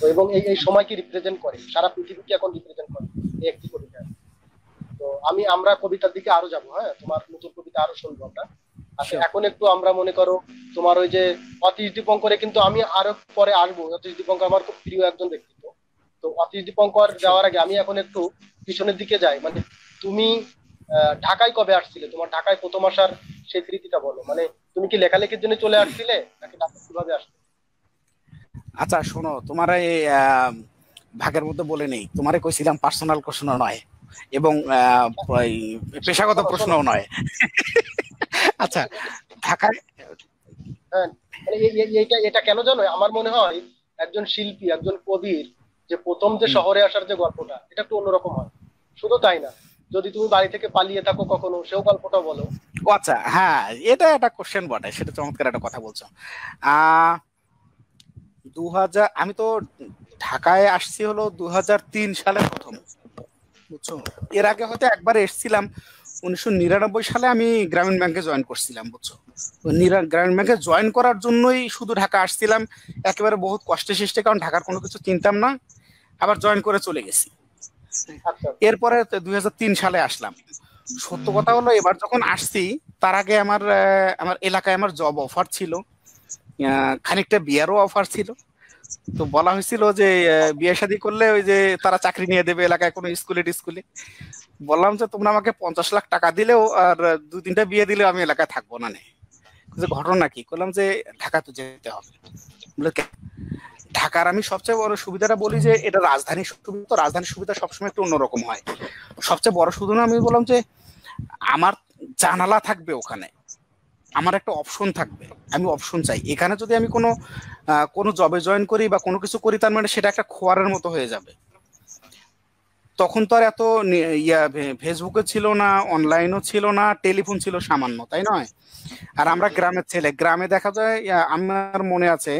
তো এবং এই এই সময়কে রিপ্রেজেন্ট করে সারা পৃথিবীকে এখন রিপ্রেজেন্ট করে এই একটি কবিতা। তো আমি আমরা কবিতার দিকে আরও যাব হ্যাঁ তোমার নতুন কবিতা আরও শুনব আমরা। আচ্ছা এখন একটু আমরা মনে করো তোমার ওই যে অতীশ দীপঙ্করে কিন্তু আমি আরও পরে আসব। অতীশ দীপঙ্কর আমার খুব প্রিয় একজন ব্যক্তিত্ব। তো অতীশ দীপঙ্কর যাওয়ার আগে আমি এখন একটু পিছনের দিকে যাই মানে তুমি ঢাকায় কবে আসছিলে? তোমার ঢাকায় প্রথম আসার সেই স্মৃতিটা বলো। মানে তুমি কি লেখালেখির জন্য চলে আসছিলে নাকি ঢাকা কীভাবে আসলে? আচ্ছা শোনো তোমার এই ভাগের মধ্যে বলে নেই। তোমারে কইছিলাম পার্সোনাল প্রশ্ন নয় এবং পেশাগত প্রশ্নও নয়। আচ্ছা ঢাকায় হ্যাঁ মানে এই- এই- এটা কেন জানো? আমার মনে হয় একজন শিল্পী একজন কবির যে প্রথম যে শহরে আসার যে গল্পটা এটা একটু অন্যরকম হয়। শুধু তাই না? যদি তুমি বাড়ি থেকে পালিয়ে থাকো কখনো, সেও গল্পটা বলো। আচ্ছা হ্যাঁ এটা একটা কোশ্চেন বটে, সেটা চমৎকার একটা কথা বলছো। দু হাজার আমি তো ঢাকায় আসছি হলো দু হাজার তিন সালে প্রথম, বুঝছ? এর আগে হয়তো একবার এসেছিলাম, উনিশশো নিরানব্বই সালে আমি গ্রামীণ ব্যাংকে জয়েন করছিলাম, বুঝছ? গ্রামীণ ব্যাংকে জয়েন করার জন্যই শুধু ঢাকা আসছিলাম, একেবারে বহুত কষ্টে সৃষ্টে, কারণ ঢাকার কোনো কিছু চিনতাম না, আবার জয়েন করে চলে গেছি। এরপরে দুই হাজার তিন সালে আসলাম। সত্য কথা হলো, এবার যখন আসছি, তার আগে আমার আমার এলাকায় আমার জব অফার ছিল। খানিকটা বিয়ারও অফার ছিল। তো বলা হয়েছিল যে বিয়ে শাদী করলে ওই যে তারা চাকরি নিয়ে দেবে এলাকায় কোনো স্কুলে টিস্কুলে। বললাম যে, তোমরা আমাকে পঞ্চাশ লাখ টাকা দিলেও আর দু তিনটা বিয়ে দিলেও আমি এলাকায় থাকব না নে। যে, ঘটনা কি? করলাম যে ঢাকা তো যেতে হবে? ঢাকার আমি সবচেয়ে বড় সুবিধাটা বলি যে এটা রাজধানীর সুবিধা, তো রাজধানীর সুবিধা সবসময় একটু অন্যরকম হয়। সবচেয়ে বড় সুবিধা আমি বললাম যে আমার জানালা থাকবে ওখানে। আমার একটা অপশন থাকবে। আমি অপশন চাই। এখানে যদি আমি কোনো কোনো জবে জয়েন করি বা কোনো কিছু করি, তার মানে সেটা একটা খোয়ারের মতো হয়ে যাবে। তখন তো আর এত ইয়া ফেসবুকে ছিল না অনলাইনও ছিল না টেলিফোন ছিল সামান্য, তাই নয়? আর আমরা গ্রামের ছেলে গ্রামে দেখা যায় আমার মনে আছে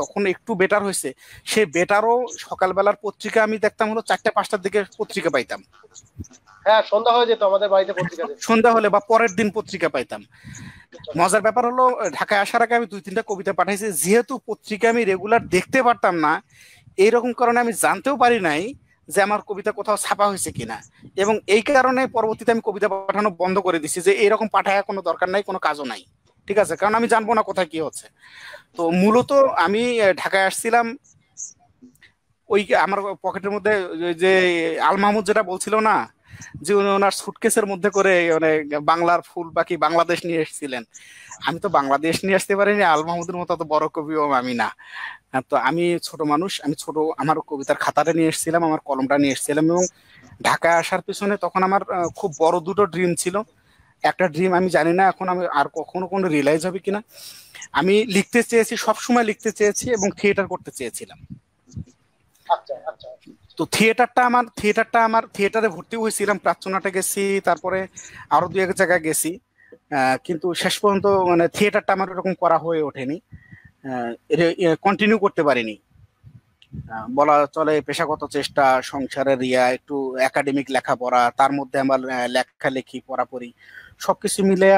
তখন একটু বেটার হয়েছে। সে বেটারও সকালবেলার পত্রিকা আমি দেখতাম হলো চারটে পাঁচটার দিকে পত্রিকা পাইতাম। হ্যাঁ সন্ধ্যা হয়ে যেত আমাদের বাড়িতে পত্রিকা সন্ধ্যা হলে বা পরের দিন পত্রিকা পাইতাম। মজার ব্যাপার হলো ঢাকায় আসার আগে আমি দুই তিনটা কবিতা পাঠাইছি। যেহেতু পত্রিকা আমি রেগুলার দেখতে পারতাম না এইরকম কারণে আমি জানতেও পারি নাই। যে আমার কবিতা কোথাও ছাপা হয়েছে কিনা। এবং এই কারণে পরবর্তীতে আমি কবিতা পাঠানো বন্ধ করে দিছি যে এরকম পাঠায় কোনো দরকার নাই, কোনো কাজও নাই। ঠিক আছে? কারণ আমি জানব না কোথায় কি হচ্ছে। তো মূলত আমি ঢাকায় আসছিলাম। ওই আমার পকেটের মধ্যে, যে আল মাহমুদ যেটা বলছিল না, যে উনি ওনার সুটকেসের মধ্যে করে মানে বাংলার ফুল বাকি বাংলাদেশ নিয়ে এসেছিলেন। আমি তো বাংলাদেশ নিয়ে আসতে পারিনি, আল মাহমুদের মতো বড় কবিও আমি না। তো আমি ছোট মানুষ আমি ছোট আমার কবিতার খাতাটা নিয়ে এসেছিলাম আমার কলমটা নিয়ে এসেছিলাম এবং ঢাকায় আসার পিছনে তখন আমার খুব বড় দুটো ড্রিম ছিল। একটা ড্রিম আমি জানি না এখন আমি আর কখনো কোনো রিয়েলাইজ হবে কিনা। আমি লিখতে চেয়েছি সব সময় লিখতে চেয়েছি এবং থিয়েটার করতে চেয়েছিলাম। আচ্ছা আচ্ছা। তো থিয়েটারটা আমার থিয়েটারটা আমার থিয়েটারে ভর্তি হয়েছিলাম প্রার্থনাটা গেছি তারপরে আরও দু এক জায়গায় গেছি। কিন্তু শেষ পর্যন্ত মানে থিয়েটারটা আমার এরকম করা হয়ে ওঠেনি। কন্টিনিউ করতে পারিনি। বলা চলে পেশাগত চেষ্টা, সংসারের ইয়া একটু একাডেমিক লেখাপড়া, তার মধ্যে আমার লেখালেখি, পড়াপড়ি, সবকিছু মিলে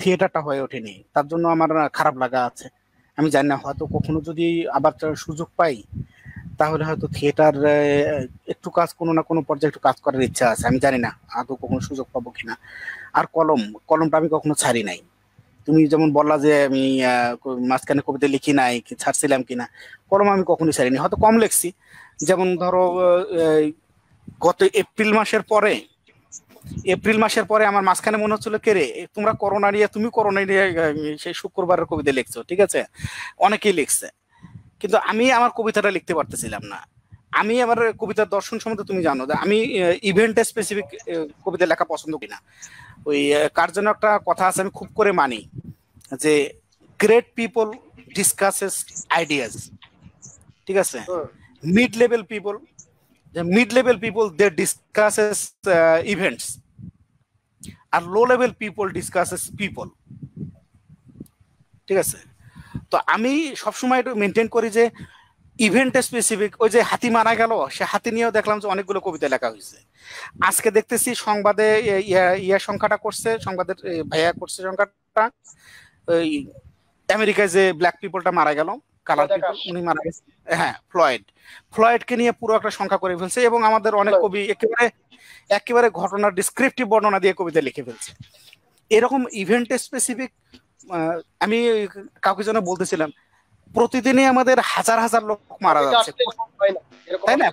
থিয়েটারটা হয়ে ওঠেনি। তার জন্য আমার খারাপ লাগা আছে। আমি জানি না, হয়তো কখনো যদি আবার সুযোগ পাই, তাহলে হয়তো থিয়েটার একটু কাজ, কোনো না কোনো পর্যায়ে একটু কাজ করার ইচ্ছা আছে। আমি জানি না, আদৌ কখনো সুযোগ পাবো কিনা। আর কলম, কলমটা আমি কখনো ছাড়ি নাই। তুমি যেমন বললা যে আমি মাঝখানে কবিতা লিখি নাই ছাড়ছিলাম কিনা, কলম আমি কখনোই ছাড়িনি, হয়তো কম লিখছি। যেমন ধরো গত এপ্রিল মাসের পরে, এপ্রিল মাসের পরে আমার মাঝখানে মনে হচ্ছিল, কে রে তোমরা করোনা নিয়ে, তুমি করোনা নিয়ে সেই শুক্রবারের কবিতা লিখছো। ঠিক আছে? অনেকেই লিখছে। কিন্তু আমি আমার কবিতাটা লিখতে পারতেছিলাম না। আমি আমার কবিতার দর্শন সম্বন্ধে তুমি জানো আমি ইভেন্ট স্পেসিফিক কবিতা লেখা পছন্দ করি না। ওই কার জন্য একটা কথা আছে আমি খুব করে মানি যে গ্রেট পিপল ডিসকাসেস আইডিয়াস ঠিক আছে? Mid level people mid level people they discusses events R low level people discusses people ঠিক আছে? তো আমি সবসময় একটু মেনটেন করি যে ইভেন্ট স্পেসিফিক ওই যে হাতি মারা গেল সে হাতি নিয়েও দেখলাম যে অনেকগুলো কবিতা লেখা হয়েছে। আজকে দেখতেছি সংবাদে ইয়া- সংখ্যাটা করছে সংবাদের ভাইয়া করছে সংখ্যাটা। ওই আমেরিকায় যে ব্ল্যাক পিপলটা মারা গেল কালার পিপল উনি মারা গেছে। হ্যাঁ ফ্লয়েড ফ্লয়েডকে নিয়ে পুরো একটা সংখ্যা করে ফেলছে এবং আমাদের অনেক কবি একেবারে একেবারে ঘটনার ডিসক্রিপটিভ বর্ণনা দিয়ে কবিতা লিখে ফেলছে। এরকম ইভেন্ট স্পেসিফিক আমি কাউকে যেন বলতেছিলাম প্রতিদিনই আমাদের হাজার হাজার লোক মারা যাচ্ছে। তাই না?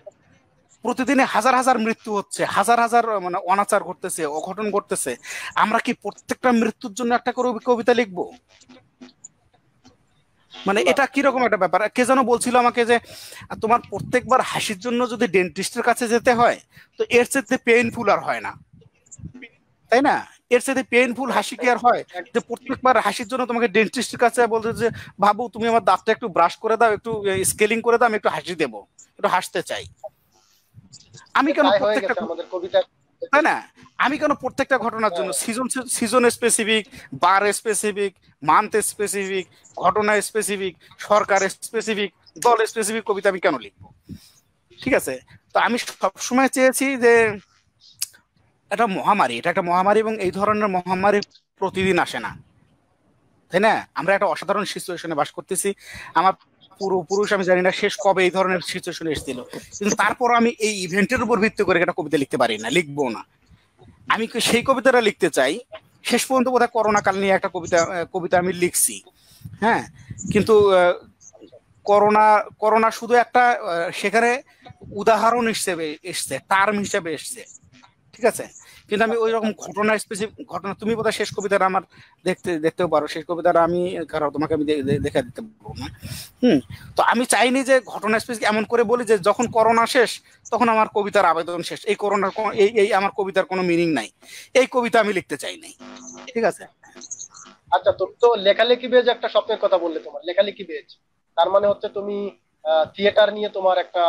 প্রতিদিনে হাজার হাজার মৃত্যু হচ্ছে হাজার হাজার মানে অনাচার ঘটতেছে অঘটন ঘটতেছে। আমরা কি প্রত্যেকটা মৃত্যুর জন্য একটা করে কবিতা লিখব? মানে। এটা কীরকম একটা ব্যাপার? কে যেন বলছিল আমাকে যে তোমার প্রত্যেকবার হাসির জন্য যদি ডেন্টিস্টের কাছে যেতে হয় তো এর চেয়ে পেইনফুল আর হয় না। তাই না? এর চেয়ে পেইনফুল হাসি কি আর হয়? যে প্রত্যেকবার হাসির জন্য তোমাকে ডেন্টিস্টের কাছে বলতে যে বাবু তুমি আমার দাঁতটা একটু ব্রাশ করে দাও একটু স্কেলিং করে দাও আমি একটু হাসি দেবো একটু হাসতে চাই। আমি কেন প্রত্যেকটা আমাদের কবিতা। তাই না? আমি কেন প্রত্যেকটা ঘটনার জন্য সিজন সিজন স্পেসিফিক বার স্পেসিফিক মান্থ স্পেসিফিক ঘটনা স্পেসিফিক সরকার স্পেসিফিক দল স্পেসিফিক কবিতা আমি কেন লিখব? ঠিক আছে? তো আমি সবসময় চেয়েছি যে এটা মহামারী, এটা একটা মহামারী এবং এই ধরনের মহামারী প্রতিদিন আসে না। তাই না? আমরা একটা অসাধারণ সিচুয়েশনে বাস করতেছি। আমার পুরুষ, আমি জানি না শেষ কবে এই ধরনের সিচুয়েশন এসেছিল। কিন্তু তারপর আমি এই ইভেন্টের উপর ভিত্তি করে একটা কবিতা লিখতে পারি না লিখব না। আমি সেই কবিতাটা লিখতে চাই? শেষ পর্যন্ত বোধহয় করোনা কাল নিয়ে একটা কবিতা কবিতা আমি লিখছি। হ্যাঁ? কিন্তু করোনা করোনা শুধু একটা সেখানে উদাহরণ হিসেবে এসছে টার্ম হিসেবে এসছে। ঠিক আছে? কিন্তু আমি ওই রকম ঘটনা স্পেসিফিক ঘটনা তুমি বোধহয় শেষ কবিতাটা আমার দেখতে, দেখতেও পারো। শেষ কবিতাটা আমি কারও তোমাকে আমি দেখা দিতে পারব না। হুম? তো আমি চাইনি যে ঘটনা স্পেসিফিক এমন করে বলি যে যখন করোনা শেষ, তখন আমার কবিতার আবেদন শেষ। এই করোনার এই এই আমার কবিতার কোনো মিনিং নাই। এই কবিতা আমি লিখতে চাই নাই। ঠিক আছে? আচ্ছা তো তো লেখালেখি বেজ একটা স্বপ্নের কথা বললে তোমার। লেখালেখি বেজ। তার মানে হচ্ছে তুমি থিয়েটার নিয়ে তোমার একটা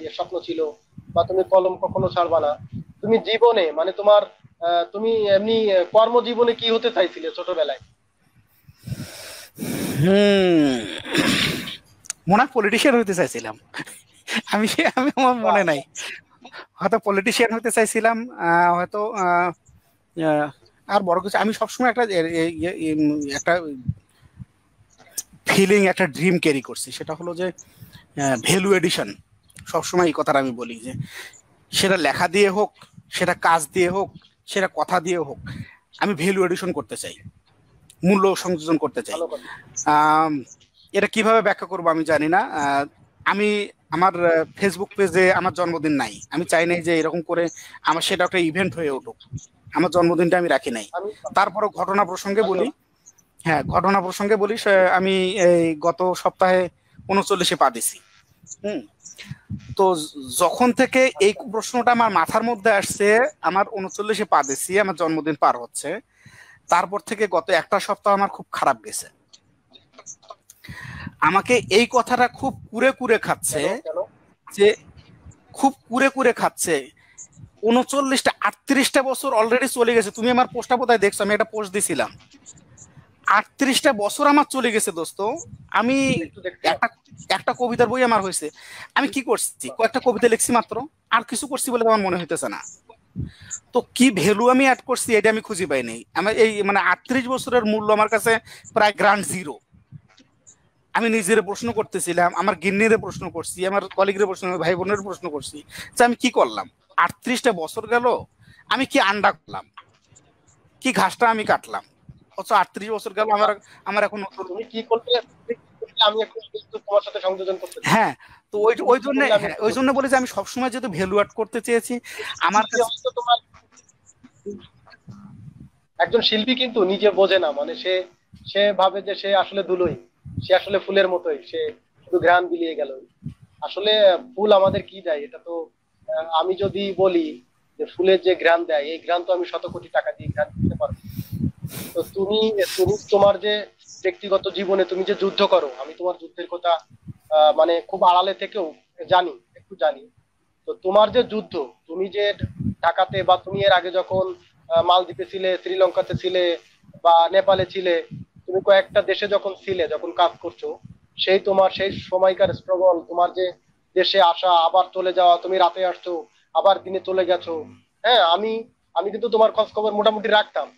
ইয়ে স্বপ্ন ছিল, বা তুমি কলম কখনো ছাড়বা না। তুমি জীবনে মানে তোমার তুমি এমনি কর্মজীবনে কি হতে চাইছিলে ছোটবেলায়? মনে হয় পলিটিশিয়ান হতে চাইছিলাম। আমি আমি আমার মনে নাই। হয়তো পলিটিশিয়ান হতে চাইছিলাম হয়তো আর বড় কিছু, আমি সবসময় একটা একটা ফিলিং একটা ড্রিম ক্যারি করছি। সেটা হলো যে ভ্যালু এডিশন সবসময় এই কথাটা আমি বলি যে সেটা লেখা দিয়ে হোক সেটা কাজ দিয়ে হোক সেটা কথা দিয়ে হোক আমি ভ্যালু এডিশন করতে চাই মূল্য সংযোজন করতে চাই। এটা কীভাবে ব্যাখ্যা করব আমি জানি না। আমি আমার ফেসবুক পেজে আমার জন্মদিন নাই। আমি চাই নাই যে এরকম করে আমার সেটা একটা ইভেন্ট হয়ে উঠুক। আমার জন্মদিনটা আমি রাখি নাই। আমি তারপরে ঘটনা প্রসঙ্গে বলি। হ্যাঁ ঘটনা প্রসঙ্গে বলি আমি এই গত সপ্তাহে উনচল্লিশে পা দিছি। হুম তো যখন থেকে এই প্রশ্নটা আমার মাথার মধ্যে আসছে আমার উনচল্লিশে পা দিছি আমার জন্মদিন পার হচ্ছে তারপর থেকে গত একটা সপ্তাহ আমার খুব খারাপ গেছে। আমাকে এই কথাটা খুব কুরে কুরে খাচ্ছে যে খুব কুরে কুরে খাচ্ছে উনচল্লিশটা আটত্রিশটা বছর অলরেডি চলে গেছে তুমি আমার পোস্টটা বোধহয় দেখছ আমি একটা পোস্ট দিছিলাম। আটত্রিশটা বছর আমার চলে গেছে দোস্ত। আমি একটা একটা কবিতার বই আমার হয়েছে। আমি কি করছি? কয়েকটা কবিতা লিখছি মাত্র। আর কিছু করছি বলে আমার মনে হইতেছে না। তো কি ভ্যালু আমি অ্যাড করছি এটা আমি খুঁজে পাই নাই। আমার এই মানে আটত্রিশ বছরের মূল্য আমার কাছে প্রায় গ্রান্ড জিরো আমি নিজের প্রশ্ন করতেছিলাম আমার গিন্নিরে প্রশ্ন করছি আমার কলিগের প্রশ্ন ভাই বোনের প্রশ্ন করছি যে আমি কি করলাম? আটত্রিশটা বছর গেল আমি কি আন্ডা করলাম? কি ঘাসটা আমি কাটলাম? অথচ আটত্রিশ বছর গেল আমার আমার এখন তুমি কি আমি এখন তোমার সাথে সংযোজন করতে হ্যাঁ তো ওই ওই জন্য হ্যাঁ, ওই জন্য বলে যে আমি সবসময় যেহেতু ভ্যালু অ্যাড করতে চেয়েছি আমার তোমার একজন শিল্পী কিন্তু নিজে বোঝে না মানে সে সে ভাবে যে সে আসলে দুলোই সে আসলে ফুলের মতোই সে শুধু ঘ্রাণ বিলিয়ে গেল। আসলে ফুল আমাদের কি দেয়? এটা তো আমি যদি বলি যে ফুলের যে ঘ্রাণ দেয় এই ঘ্রাণ তো আমি শত কোটি টাকা দিয়ে ঘ্রাণ কিনতে পারব। তো তুমি তুমি তোমার যে ব্যক্তিগত জীবনে তুমি যে যুদ্ধ করো, আমি তোমার যুদ্ধের কথা মানে খুব আড়ালে থেকেও জানি, একটু জানি। তো তোমার যে যুদ্ধ, তুমি যে ঢাকাতে বা তুমি এর আগে যখন মালদ্বীপে ছিলে, শ্রীলঙ্কাতে ছিলে বা নেপালে ছিলে, তুমি কয়েকটা দেশে যখন ছিলে, যখন কাজ করছ, সেই তোমার সেই সময়কার স্ট্রাগল তোমার যে দেশে আসা, আবার চলে যাওয়া, তুমি রাতে আসছো, আবার দিনে চলে গেছো হ্যাঁ আমি আমি কিন্তু তোমার খোঁজ খবর মোটামুটি রাখতাম।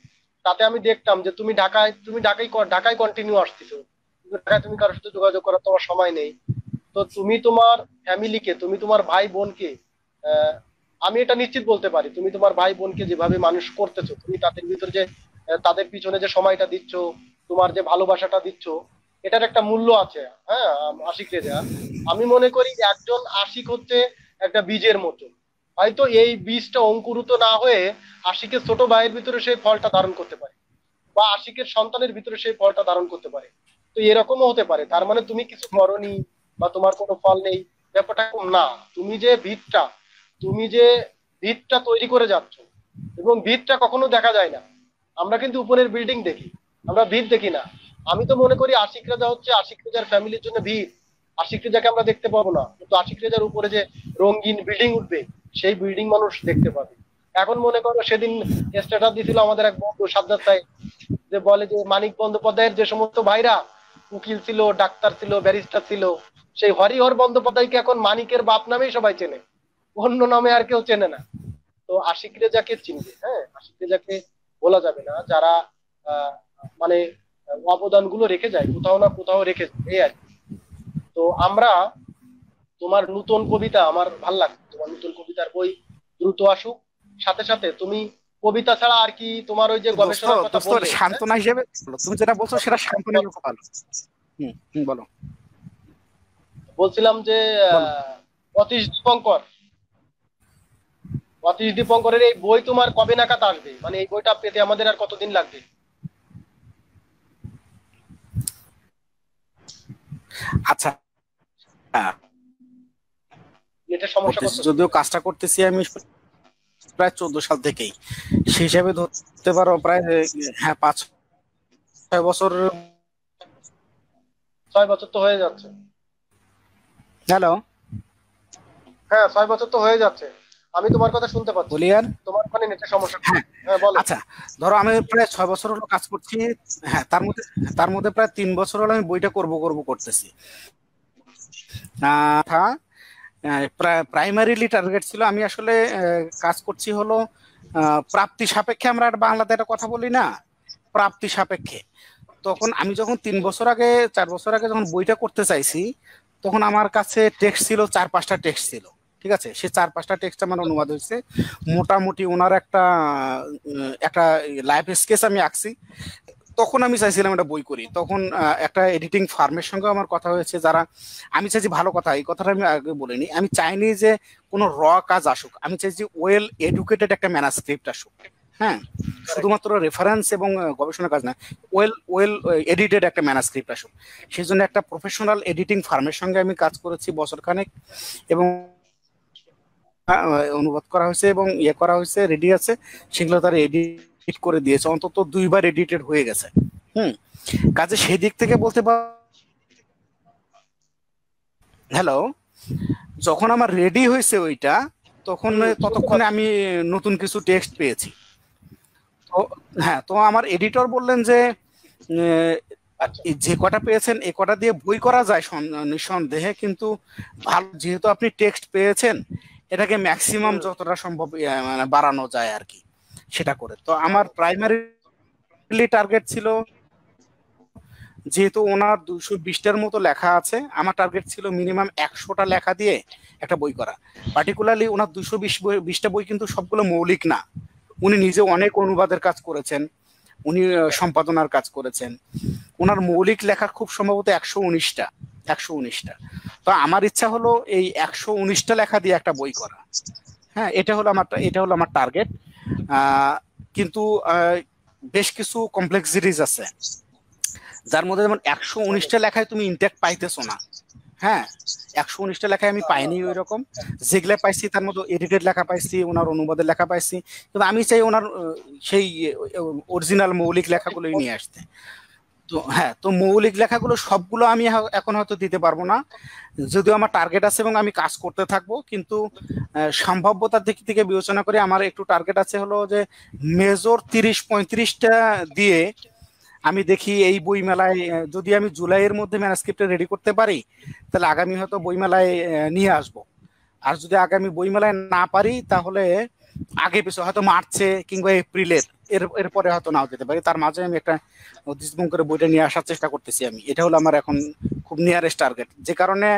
তাতে আমি দেখতাম যে তুমি ঢাকায় তুমি ঢাকায় ঢাকায় কন্টিনিউ আসতেছো ঢাকায় তুমি কারোর সাথে যোগাযোগ করার তোমার সময় নেই। তো তুমি তোমার ফ্যামিলিকে তুমি তোমার ভাই বোনকে আমি এটা নিশ্চিত বলতে পারি, তুমি তোমার ভাই বোনকে যেভাবে মানুষ করতেছো, তুমি তাদের ভিতরে যে তাদের পিছনে যে সময়টা দিচ্ছ, তোমার যে ভালোবাসাটা দিচ্ছ, এটার একটা মূল্য আছে হ্যাঁ আশিক রেজা। আমি মনে করি একজন আশিক হচ্ছে একটা বীজের মতো হয়তো এই বীজটা অঙ্কুরিত না হয়ে আশিকের ছোট ভাইয়ের ভিতরে সেই ফলটা ধারণ করতে পারে, বা আশিকের সন্তানের ভিতরে সেই ফলটা ধারণ করতে পারে। তো এরকমও হতে পারে। তার মানে তুমি কিছু করনি বা তোমার কোনো ফল নেই, ব্যাপারটা না। তুমি যে ভিতটা তুমি যে ভিতটা তৈরি করে যাচ্ছ, এবং ভিতটা কখনো দেখা যায় না। আমরা কিন্তু উপরের বিল্ডিং দেখি, আমরা ভিত দেখি না। আমি তো মনে করি আশিক রাজা হচ্ছে আশিক রাজার ফ্যামিলির জন্য ভিত আশিক রেজাকে আমরা দেখতে পাবো না। কিন্তু আশিক রেজার উপরে যে রঙিন বিল্ডিং উঠবে সেই বিল্ডিং মানুষ দেখতে পাবে। এখন মনে করো সেদিন স্ট্যাটাস দিছিল আমাদের এক বন্ধু সাজ্জাদ সাহেব, যে বলে যে মানিক বন্দ্যোপাধ্যায়ের যে সমস্ত ভাইরা উকিল ছিল, ডাক্তার ছিল ব্যারিস্টার ছিল, সেই হরিহর বন্দ্যোপাধ্যায়কে এখন মানিকের বাপ নামেই সবাই চেনে। অন্য নামে আর কেউ চেনে না। তো আশিক রেজাকে চিনবে হ্যাঁ? আশিক রেজাকে বলা যাবে না। যারা মানে অবদানগুলো রেখে যায়, কোথাও না কোথাও রেখে যায়, এই আর। তো আমরা, তোমার নতুন কবিতা আমার ভালো লাগছে। তোমার নতুন কবিতার বই দ্রুত আসুক। সাথে সাথে তুমি কবিতা ছাড়া আর কি তোমার ওই যে গবেষণার কথা বললে হ্যাঁ? হিসেবে তুমি যেটা বলছো সেটা হিসেবে ভালো। হুম হুম, বলো। বলছিলাম যে অতীশ দীপঙ্কর। অতীশ দীপঙ্করের এই বই তোমার কবে নাগাদ আসবে? মানে এই বইটা পেতে আমাদের আর কতদিন লাগবে? আচ্ছা হ্যাঁ, সমস্যা যদিও কাজটা করতেছি আমি প্রায় চোদ্দ সাল থেকেই। সেই হিসাবে ধরতে পারো প্রায় হ্যাঁ পাঁচ ছয় বছর। ছয় বছর তো হয়ে যাচ্ছে। হ্যালো? হ্যাঁ ছয় বছর তো হয়ে যাচ্ছে। আমি তোমার কথা শুনতে পাচ্ছি। তোমার ওখানে নেটের সমস্যা। হ্যাঁ। বলো। আচ্ছা ধরো আমি প্রায় ছয় বছর হলো কাজ করছি। হ্যাঁ তার মধ্যে তার মধ্যে প্রায় তিন বছর হলো আমি বইটা করব করব করতেছি। প্রাইমারিলি টার্গেট ছিল, আমি আসলে কাজ করছি হলো প্রাপ্তি সাপেক্ষে আমরা বাংলাতে একটা কথা বলি না, প্রাপ্তি সাপেক্ষে। তখন আমি যখন তিন বছর আগে, চার বছর আগে যখন বইটা করতে চাইছি, তখন আমার কাছে টেক্সট ছিল, চার পাঁচটা টেক্সট ছিল, ঠিক আছে? সে চার পাঁচটা টেক্সট আমার অনুবাদ হয়েছে। মোটামুটি ওনার একটা একটা লাইফ স্কেচ আমি আঁকছি। তখন আমি চাইছিলাম একটা বই করি। তখন একটা এডিটিং ফার্মের সঙ্গে আমার কথা হয়েছে যারা আমি চাইছি ভালো কথা এই কথাটা আমি আগে বলিনি। আমি চাইনি যে কোনো র কাজ আসুক আমি চাইছি ওয়েল এডুকেটেড একটা ম্যানাস্ক্রিপ্ট আসুক। হ্যাঁ? শুধুমাত্র রেফারেন্স এবং গবেষণার কাজ না ওয়েল ওয়েল এডিটেড একটা ম্যানাস্ক্রিপ্ট আসুক। সেই জন্য একটা প্রফেশনাল এডিটিং ফার্মের সঙ্গে আমি কাজ করেছি বছরখানেক এবং অনুবাদ করা হয়েছে এবং ইয়ে করা হয়েছে রেডি আছে। সেগুলো তারা এডিট করে দিয়েছে অন্তত দুইবার এডিটেড হয়ে গেছে। হুম? কাজে সেই দিক থেকে বলতে পার হ্যালো যখন আমার রেডি হয়েছে ওইটা তখন ততক্ষণে আমি নতুন কিছু টেক্সট পেয়েছি। তো হ্যাঁ তো আমার এডিটর বললেন যে যে কটা পেয়েছেন এ কটা দিয়ে বই করা যায় নিঃসন্দেহে কিন্তু ভালো যেহেতু আপনি টেক্সট পেয়েছেন এটাকে ম্যাক্সিমাম যতটা সম্ভব মানে বাড়ানো যায় আর কি। সেটা করে। তো আমার প্রাইমারি টার্গেট ছিল যেহেতু ওনার দুশো বিশটার মতো লেখা আছে, আমার টার্গেট ছিল মিনিমাম একশোটা লেখা দিয়ে একটা বই করা। পার্টিকুলারলি ওনার দুশো বিশ বিশটা বই কিন্তু সবগুলো মৌলিক না। উনি নিজে অনেক অনুবাদের কাজ করেছেন, উনি সম্পাদনার কাজ করেছেন। ওনার মৌলিক লেখা খুব সম্ভবত একশো উনিশটা একশো উনিশটা। তো আমার ইচ্ছা হলো এই একশো উনিশটা লেখা দিয়ে একটা বই করা। হ্যাঁ এটা হলো আমার, এটা হলো আমার টার্গেট কিন্তু বেশ কিছু কমপ্লেক্সিটিস আছে। যার মধ্যে যেমন একশো উনিশটা লেখায় তুমি ইনটেক্ট পাইতেছো না। হ্যাঁ একশো উনিশটা লেখায় আমি পাইনি ওই রকম যেগুলো পাইছি, তার মধ্যে এডিটেড লেখা পাইছি, ওনার অনুবাদের লেখা পাইছি। কিন্তু আমি চাই ওনার সেই অরিজিনাল মৌলিক লেখাগুলোই নিয়ে আসতে। তো হ্যাঁ তো মৌলিক লেখাগুলো সবগুলো আমি এখন হয়তো দিতে পারব না। যদিও আমার টার্গেট আছে এবং আমি কাজ করতে থাকব, কিন্তু সম্ভাব্যতার দিক থেকে বিবেচনা করে আমার একটু টার্গেট আছে হলো যে মেজর তিরিশ পঁয়ত্রিশটা দিয়ে আমি দেখি এই বই মেলায় যদি আমি জুলাইয়ের মধ্যে ম্যানাস্ক্রিপ্টটা রেডি করতে পারি, তাহলে আগামী হয়তো বই মেলায় নিয়ে আসব। আর যদি আগামী বই মেলায় না পারি, তাহলে আগে পিছু, হয়তো মার্চে কিংবা এপ্রিলের এর, এরপরে হয়তো নাও যেতে পারি। তার মাঝে আমি একটা উদ্দিষ্টবং করে বইটা নিয়ে আসার চেষ্টা করতেছি আমি। এটা হলো আমার এখন খুব নিয়ারেস্ট টার্গেট যে কারণে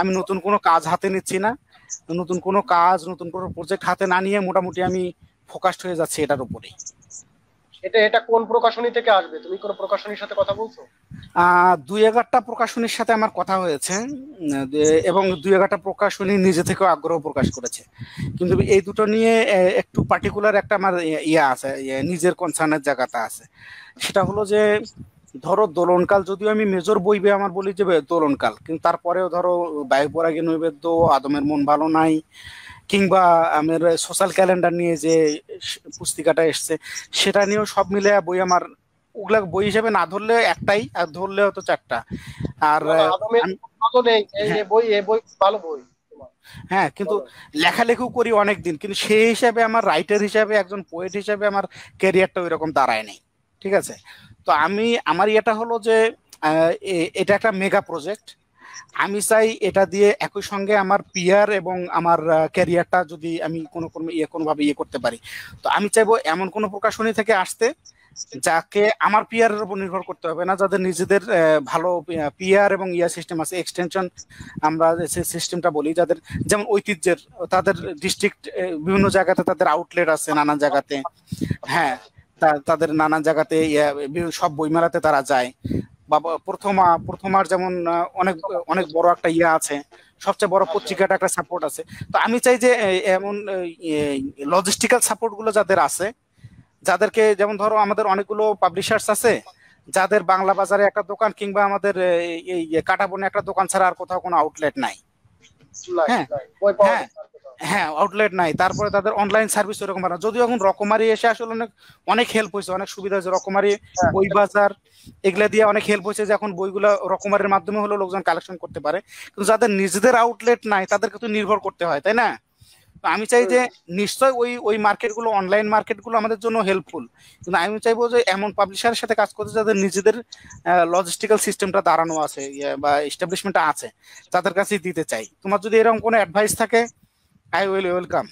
আমি নতুন কোনো কাজ হাতে নিচ্ছি না। নতুন কোনো কাজ, নতুন কোনো প্রজেক্ট হাতে না নিয়ে মোটামুটি আমি ফোকাসড হয়ে যাচ্ছি এটার উপরেই। এটা এটা কোন প্রকাশনী থেকে আসবে? তুমি কোন প্রকাশনীর সাথে কথা বলছো? দুই এগারটা প্রকাশনীর সাথে আমার কথা হয়েছে, এবং দুই এগারটা প্রকাশনী নিজে থেকেও আগ্রহ প্রকাশ করেছে। কিন্তু এই দুটো নিয়ে একটু পার্টিকুলার একটা আমার ইয়ে- আছে নিজের কনসার্নের জায়গাটা আছে। সেটা হলো যে, ধরো দোলনকাল, যদিও আমি মেজর বইবে আমার বলি যে দোলনকাল, কিন্তু তারপরেও ধরো বায়ুপরাগী নৈবেদ্য, আদমের মন ভালো নাই কিংবা আমার সোশ্যাল ক্যালেন্ডার নিয়ে যে পুস্তিকাটা এসছে সেটা নিয়েও সব মিলে বই আমার ওগুলা বই হিসেবে না ধরলে একটাই আর ধরলে হয়তো চারটা। আর এই বই বই ভালো বই হ্যাঁ কিন্তু লেখালেখিও করি অনেক দিন কিন্তু সেই হিসাবে আমার রাইটার হিসাবে একজন পোয়েট হিসাবে আমার ক্যারিয়ারটা ওই রকম দাঁড়ায় নেই ঠিক আছে? তো আমি আমার এটা হলো যে এটা একটা মেগা প্রজেক্ট আমি চাই এটা দিয়ে একই সঙ্গে আমার পিয়ার এবং আমার ক্যারিয়ারটা যদি আমি কোনো কোনো ইয়ে কোনোভাবে ইয়ে করতে পারি। তো আমি চাইব এমন কোনো প্রকাশনী থেকে আসতে যাকে আমার পিয়ারের উপর নির্ভর করতে হবে না, যাদের নিজেদের ভালো পিয়ার এবং ইয়া সিস্টেম আছে এক্সটেনশন আমরা যে সিস্টেমটা বলি, যাদের যেমন ঐতিহ্যের, তাদের ডিস্ট্রিক্ট বিভিন্ন জায়গাতে তাদের আউটলেট আছে নানান জায়গাতে। হ্যাঁ তাদের নানান জায়গাতে সব বইমেলাতে তারা যায়। বা প্রথমা প্রথমার যেমন অনেক অনেক বড় একটা ইয়ে আছে সবচেয়ে বড় পত্রিকাটা একটা সাপোর্ট আছে। তো আমি চাই যে এমন লজিস্টিক্যাল সাপোর্টগুলো যাদের আছে যাদেরকে যেমন ধরো আমাদের অনেকগুলো পাবলিশার্স আছে যাদের বাংলা বাজারে একটা দোকান কিংবা আমাদের এই- কাটাবনে একটা দোকান ছাড়া আর কোথাও কোনো আউটলেট নাই। হ্যাঁ, হ্যাঁ। আউটলেট নাই। তারপরে তাদের অনলাইন সার্ভিস ওরকম না। যদিও এখন রকমারি এসে আসলে অনেক অনেক হেল্প হয়েছে। অনেক সুবিধা হয়েছে। রকমারি হ্যাঁ। বই বাজার এগুলা দিয়ে অনেক হেল্প হয়েছে যে এখন বইগুলো রকমারির মাধ্যমে হলেও লোকজন কালেকশন করতে পারে। কিন্তু যাদের নিজেদের আউটলেট নাই তাদেরকে তো নির্ভর করতে হয় তাই না? তো আমি চাই যে নিশ্চয় ওই ওই মার্কেটগুলো অনলাইন মার্কেটগুলো আমাদের জন্য হেল্পফুল কিন্তু আমি চাইব যে এমন পাবলিশারের সাথে কাজ করতে যাদের নিজেদের লজিস্টিক্যাল সিস্টেমটা দাঁড়ানো আছে ইয়ে, বা এস্টাবলিশমেন্টটা আছে তাদের কাছেই দিতে চাই। তোমার যদি এরকম কোনো অ্যাডভাইস থাকে আই উইল ওয়েলকাম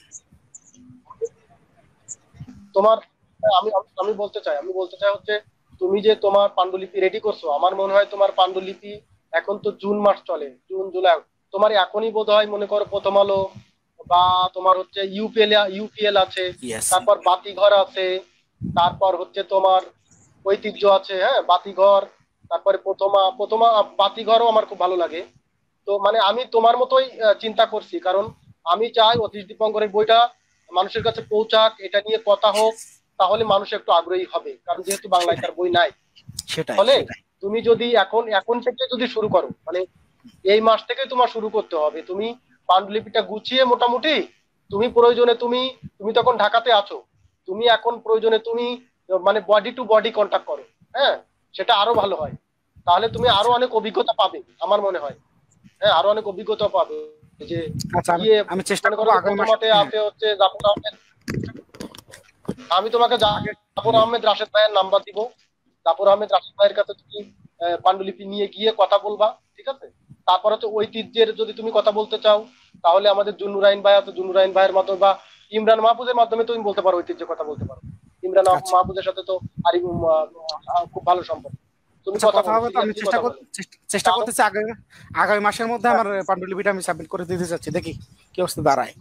তোমার আমি আমি- বলতে চাই আমি বলতে চাই হচ্ছে তুমি যে তোমার পাণ্ডুলিপি রেডি করছ আমার মনে হয় তোমার পাণ্ডুলিপি এখন তো জুন মাস চলে জুন জুলাই তোমার এখনই বোধ হয় মনে করো প্রথম আলো বা তোমার হচ্ছে ইউপিএল ইউপিএল আছে তারপর বাতিঘর আছে তারপর হচ্ছে তোমার ঐতিহ্য আছে হ্যাঁ বাতিঘর তারপরে প্রথমা প্রথমা বাতিঘরও আমার খুব ভালো লাগে। তো মানে আমি তোমার মতোই আহ, চিন্তা করছি কারণ আমি চাই অতীশ দীপঙ্করের বইটা মানুষের কাছে পৌঁছাক এটা নিয়ে কথা হোক তাহলে মানুষ একটু আগ্রহী হবে কারণ যেহেতু বাংলায় তার বই নাই। ফলে তুমি যদি এখন এখন থেকে যদি শুরু করো মানে এই মাস থেকে তোমার শুরু করতে হবে তুমি পাণ্ডুলিপিটা গুছিয়ে মোটামুটি তুমি প্রয়োজনে তুমি তুমি তখন ঢাকাতে আছো তুমি এখন প্রয়োজনে তুমি মানে বডি টু বডি কন্ট্যাক্ট করো হ্যাঁ? সেটা আরও ভালো হয়। তাহলে তুমি আরও অনেক অভিজ্ঞতা পাবে আমার মনে হয়। হ্যাঁ আরও অনেক অভিজ্ঞতা পাবে। যে আচ্ছা আমি- ইয়ে চেষ্টা মনে করব আগামী মাসে আছে হচ্ছে জাফর আহমেদ। আমি তোমাকে জাফর আহমেদ রাশেদ ভাইয়ের নাম্বার দিব। জাফর আহমেদ রাশেদ ভাইয়ের কাছে তুমি পাণ্ডুলিপি নিয়ে গিয়ে কথা বলবা ঠিক আছে? তারপর হচ্ছে ঐতিহ্যের যদি তুমি কথা বলতে চাও তাহলে আমাদের জুনুরাইন ভাই আছে জুনুরাইন ভাইয়ের মাধ্যমে বা ইমরান মাহফুজের মাধ্যমে তুমি বলতে পারো ঐতিহ্যের কথা বলতে পারো। ইমরান আচ্ছা। মাহফুজের সাথে তো আরি আহ, আহ, খুব ভালো সম্পর্ক। তুমি আচ্ছা, কথা কথা হবে তো আমি চেষ্টা করতেছি আগামী আগামী মাসের মধ্যে আমার পাণ্ডুলিপিটা আমি সাবমিট করে দিতে চাচ্ছি। দেখি কি অবস্থা দাঁড়ায়।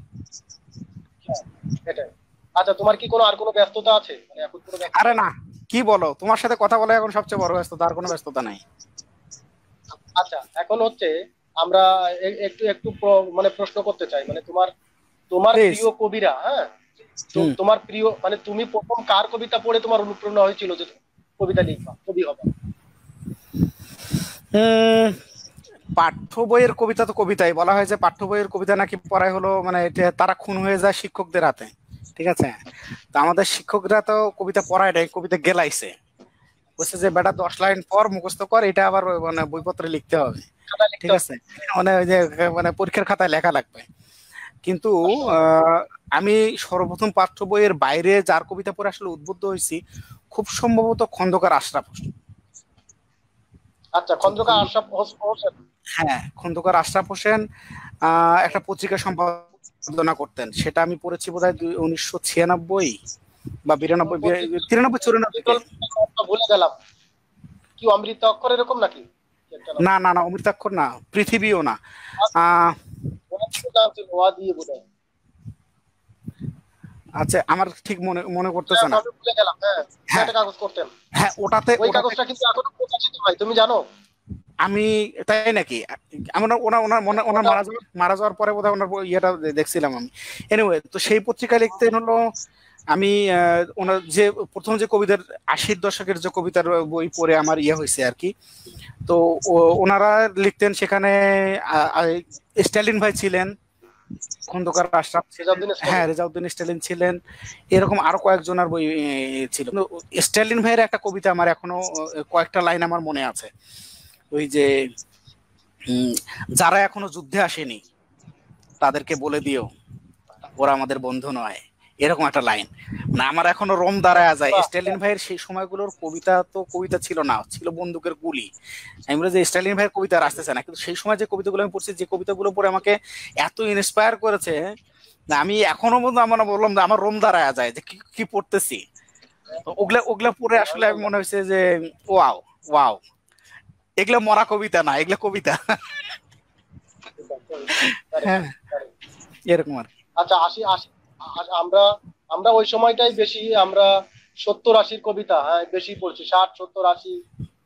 আচ্ছা তোমার কি কোনো আর কোনো ব্যস্ততা আছে? মানে এখন কোনো আরে না কি বলো? তোমার সাথে কথা বলে এখন সবচেয়ে বড় ব্যস্ততা আর কোনো ব্যস্ততা নাই। আচ্ছা এখন হচ্ছে আমরা একটু একটু মানে প্রশ্ন করতে চাই। মানে তোমার তোমার প্রিয় কবিরা হ্যাঁ? তোমার প্রিয় মানে তুমি প্রথম কার কবিতা পড়ে তোমার অনুপ্রেরণা হয়েছিল যে কবিতা লিখবা কবি হবে? পাঠ্য বইয়ের কবিতা তো কবিতাই। বলা হয় যে পাঠ্য বইয়ের কবিতা নাকি পড়াই হলো মানে তারা খুন হয়ে যায় শিক্ষকদের হাতে। ঠিক আছে? তো আমাদের শিক্ষকরা তো কবিতা পড়ায় নাই কবিতা গেলাইছে। বলছে যে বেটা দশ লাইন পর মুখস্থ কর এটা আবার মানে বইপত্রে লিখতে হবে। ঠিক আছে? মানে ওই যে মানে পরীক্ষার খাতায় লেখা লাগবে। কিন্তু আহ, আমি সর্বপ্রথম পাঠ্য বইয়ের বাইরে যার কবিতা পড়ে আসলে উদ্বুদ্ধ হয়েছি খুব সম্ভবত খন্দকার আশরাফ। আচ্ছা খন্দকার আশরাফ হোসেন। হ্যাঁ খন্দকার আশরাফ হোসেন একটা পত্রিকা সম্পাদনা করতেন। সেটা আমি পড়েছি বোধ হয় উনিশশো ছিয়ানব্বই বা বিরানব্বই তিরানব্বই চুরানব্বই ভুলে গেলাম। কি অমৃত অক্ষর এরকম নাকি? না না না অমৃতাক্ষর না পৃথিবীও না। আহ, ওনার কি নাম ছিল? ওয়া দিয়ে বোধহয়। আচ্ছা আমার ঠিক মনে মনে করতেছে না। ভুলে গেলাম হ্যাঁ হ্যাঁ। কাগজ করতেন হ্যাঁ ওটাতে ওই কাগজটা কিন্তু এখনও প্রকাশিত হয় তুমি জানো? আমি তাই নাকি? আমরা ওনার ওনার মনে- ওনার মারা যাওয়ার মারা যাওয়ার পরে বোধহয় ওনার ইয়েটা দেখছিলাম আমি। এনিওয়ে তো সেই পত্রিকা লিখতেন হলো আমি ওনার যে প্রথম যে কবিতার আশির দশকের যে কবিতার বই পড়ে আমার ইয়ে হয়েছে আর কি। তো ওনারা লিখতেন সেখানে স্ট্যালিন ভাই ছিলেন খন্দকার আশরাফ। হ্যাঁ রেজাউদ্দিন স্ট্যালিন ছিলেন। এরকম আরও কয়েকজনের বই ছিল। কিন্তু স্ট্যালিন ভাইয়ের একটা কবিতা আমার এখনও কয়েকটা লাইন আমার মনে আছে। ওই যে যারা এখনও যুদ্ধে আসেনি তাদেরকে বলে দিও ওরা আমাদের বন্ধু নয়। এরকম একটা লাইন মানে আমার এখনও রোম দাঁড়ায় যায়। স্ট্যালিন ভাইয়ের সেই সময়গুলোর কবিতা তো কবিতা ছিল না ছিল বন্দুকের গুলি। আমি বলি যে স্ট্যালিন ভাইয়ের কবিতা আর আসতেছে না কিন্তু সেই সময় যে কবিতাগুলো আমি পড়ছি যে কবিতাগুলো পড়ে আমাকে এত ইন্সপায়ার করেছে আমি এখনও পর্যন্ত আমার বললাম যে আমার রোম দাঁড়ায় যায় যে কি কি পড়তেছি। তো ওগুলা ওগুলা পড়ে আসলে আমি মনে হয়েছে যে ওয়াও ওয়াও এগুলো মরা কবিতা না এগুলো কবিতা। হ্যাঁ। এরকম আর। আচ্ছা আশি আশি আ- আমরা আমরা ওই সময়টাই বেশি আমরা সত্তর আশির কবিতা হ্যাঁ বেশি পড়ছি ষাট সত্তর আশি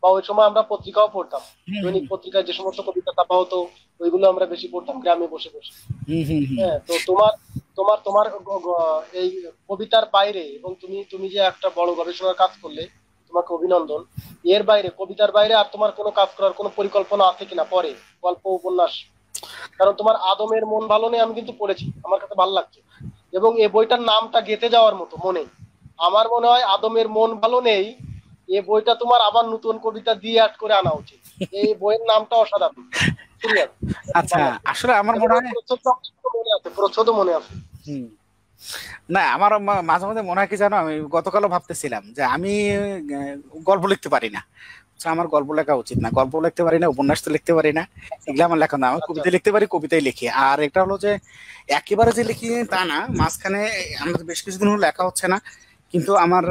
বা ওই সময় আমরা পত্রিকাও পড়তাম। দৈনিক পত্রিকায় যে সমস্ত কবিতা ছাপা হতো ওইগুলো আমরা বেশি পড়তাম গ্রামে বসে বসে। হ্যাঁ তো তোমার তোমার তোমার এই কবিতার বাইরে এবং তুমি তুমি যে একটা বড় গবেষণার কাজ করলে তোমাকে অভিনন্দন। এর বাইরে কবিতার বাইরে আর তোমার কোনো কাজ করার কোনো পরিকল্পনা আছে কিনা পরে? গল্প উপন্যাস। কারণ তোমার আদমের মন ভালো নেই আমি কিন্তু পড়েছি আমার কাছে ভালো লাগছে। এবং এই বইটার নামটা গেতে যাওয়ার মতো মনে। আমার মনে হয় আদমের মন ভালো নেই এই বইটা তোমার আবার নতুন কবিতা দিয়ে অ্যাড করে আনা উচিত। এই বইয়ের নামটা অসাধারণ। আচ্ছা আসলে আমার মনে হয় প্রচ্ছদ মনে আছে। না আমার মাঝে মাঝে মনে হয় কি জানো আমি গতকালও ভাবতেছিলাম যে আমি গল্প লিখতে পারি না। আমার গল্প লেখা উচিত না। গল্প লিখতে পারি না উপন্যাস তো লিখতে পারি না। এগুলো আমার লেখা না আমি কবিতা লিখতে পারি কবিতাই লিখি। আর এটা হলো যে একেবারে যে লিখি তা না মাঝখানে আমাদের বেশ কিছুদিন হলো লেখা হচ্ছে না। কিন্তু আমার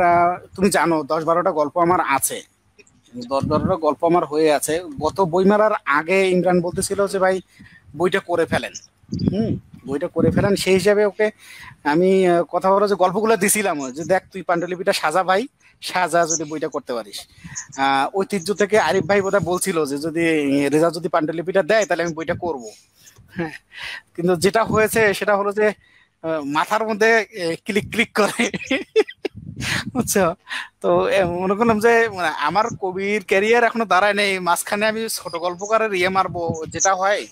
তুমি জানো দশ বারোটা গল্প আমার আছে। দশ বারোটা গল্প আমার হয়ে আছে। গত বইমেলার আগে ইমরান বলতেছিল যে ভাই বইটা করে ফেলেন। হুম বইটা করে ফেলেন। সেই হিসাবে ওকে আমি কথা বলো যে গল্পগুলো দিছিলাম যে দেখ তুই পাণ্ডুলিপিটা সাজা ভাই। সাজা যদি বইটা করতে পারিস। ঐতিহ্য থেকে আরিফ ভাই বোধহয় বলছিল যে, যদি রেজা যদি পাণ্ডুলিপিটা দেয়, তাহলে আমি বইটা করব। হ্যাঁ কিন্তু যেটা হয়েছে, সেটা হলো যে মাথার মধ্যে ক্লিক ক্লিক করে। বুঝছ? তো মনে করলাম যে মানে আমার কবির ক্যারিয়ার এখনও দাঁড়ায় নেই। মাঝখানে আমি ছোট গল্পকারের ইয়ে মারবো, যেটা হয়,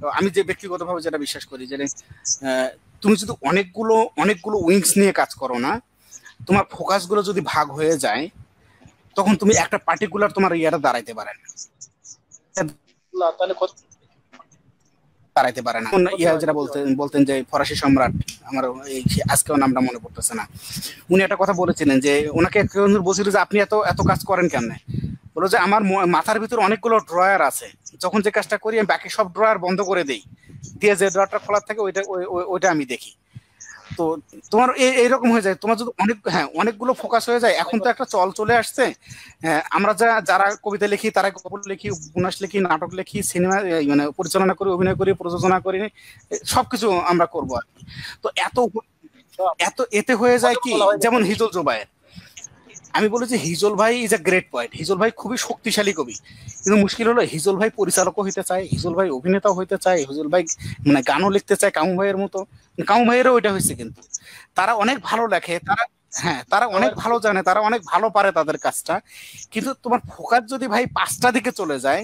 তো আমি যে ব্যক্তিগতভাবে যেটা বিশ্বাস করি, যে তুমি যদি অনেকগুলো অনেকগুলো উইংস নিয়ে কাজ করো না তোমার ফোকাসগুলো যদি ভাগ হয়ে যায় তখন তুমি একটা পার্টিকুলার তোমার ইয়েটা দাঁড়াইতে পারে না। দাঁড়াইতে পারে না। ইয়া যেটা বলতেন বলতেন যে ফরাসি সম্রাট আমার এই আজকেও নামটা মনে পড়তেছে না। উনি একটা কথা বলেছিলেন যে ওনাকে বলছিল যে আপনি এত এত কাজ করেন কেন বলো যে আমার মাথার ভিতর অনেকগুলো ড্রয়ার আছে। যখন যে কাজটা করি আমি বাকি সব ড্রয়ার বন্ধ করে দিই। দিয়ে যে ড্রয়ারটা খোলা থাকে ওইটা ওই- ওই- ওইটা আমি দেখি। তো তোমার এইরকম হয়ে যায়। তোমার যদি অনেক হ্যাঁ অনেকগুলো ফোকাস হয়ে যায় এখন তো একটা চল চলে আসছে। হ্যাঁ, আমরা যা যারা কবিতা লিখি তারা গল্প লিখি উপন্যাস লিখি নাটক লিখি সিনেমা মানে পরিচালনা করি অভিনয় করি প্রযোজনা করি সবকিছু আমরা করব আর কি। তো এত এত এতে হয়ে যায় কি? যেমন হিজল জোবায়ের। আমি বলি যে হিজল ভাই is a great point Hijal ভাই খুবই শক্তিশালী কবি। কিন্তু মুশকিল হলো, হিজল ভাই পরিচালকও হইতে চায়, হিজল ভাই অভিনেতাও হইতে চায়, হিজল ভাই মানে গানও লিখতে চায় কামু ভাইয়ের মতো। কামু ভাইয়েরও ওইটা হয়েছে কিন্তু। তারা অনেক ভালো লেখে, তারা হ্যাঁ তারা অনেক ভালো জানে, তারা অনেক ভালো পারে তাদের কাজটা। কিন্তু তোমার ফোকাস যদি ভাই পাঁচটা দিকে চলে যায়,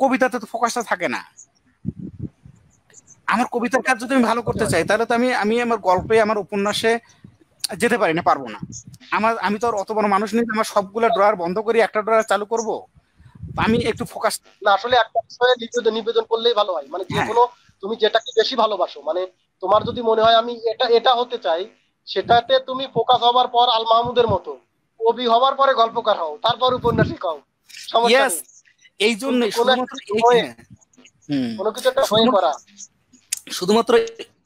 কবিতাতে তো ফোকাসটা থাকে না। আমার কবিতার কাজ যদি আমি ভালো করতে চাই, তাহলে তো আমি আমি আমার গল্পে, আমার উপন্যাসে যেতে পারি না পারব না। আমার আমি তো আর অত বড় মানুষ নেই আমার সবগুলো ড্রয়ার বন্ধ করি একটা ড্রয়ার চালু করব। আমি একটু ফোকাস না আসলে একটা বিষয়ে নিবেদন নিবেদন করলেই ভালো হয়। মানে যে হ্যাঁ। কোনো তুমি যেটাকে বেশি ভালোবাসো মানে তোমার যদি মনে হয় আমি এটা এটা হতে চাই সেটাতে তুমি ফোকাস হবার পর আল মাহমুদের মতো কবি হবার পরে গল্পকার হও তারপর উপন্যাসিক হও। সমস্যা এই জন্য কোনো হ্যাঁ। হুম। কোনো কিছু একটা হয়ে করা। শুধুমাত্র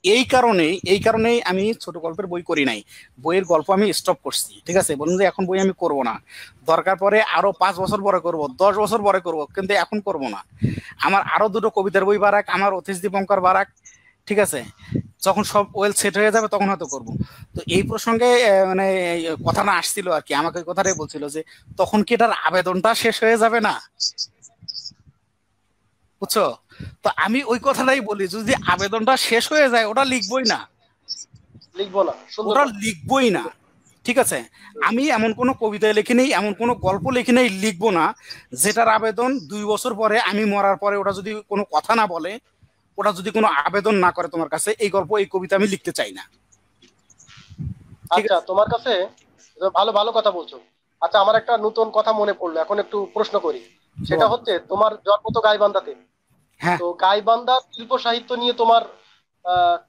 এই কারণেই এই কারণেই আমি ছোট গল্পের বই করি নাই। বইয়ের গল্প আমি স্টপ করছি, ঠিক আছে? বলুন যে এখন বই আমি করব না। দরকার পরে আরও পাঁচ বছর পরে করব, দশ বছর পরে করব, কিন্তু এখন করব না। আমার আরও দুটো কবিতার বই বারাক আমার অতীশ দীপঙ্কর বারাক ঠিক আছে? যখন সব ওয়েল সেট হয়ে যাবে তখন হয়তো করব। তো এই প্রসঙ্গে মানে এই কথাটা আসছিল আর কি, আমাকে কথাটাই বলছিল যে, তখন কি এটার আবেদনটা শেষ হয়ে যাবে না? বুঝছ? তো আমি ওই কথাটাই বলি যদি আবেদনটা শেষ হয়ে যায় ওটা লিখবই না। লিখব না ওটা লিখবই না ঠিক আছে? আমি এমন কোনো কবিতা লিখি নেই এমন কোনো গল্প লিখি নেই লিখব না। যেটার আবেদন দুই বছর পরে আমি মরার পরে ওটা যদি কোনো কথা না বলে ওটা যদি কোনো আবেদন না করে তোমার কাছে এই গল্প এই কবিতা আমি লিখতে চাই না। আচ্ছা তোমার কাছে ভালো ভালো কথা বলছো। আচ্ছা আমার একটা নতুন কথা মনে পড়ল এখন একটু প্রশ্ন করি। সেটা হচ্ছে তোমার জন্ম তো গাইবান্ধাতে। তো গাইবান্ধার শিল্প সাহিত্য নিয়ে তোমার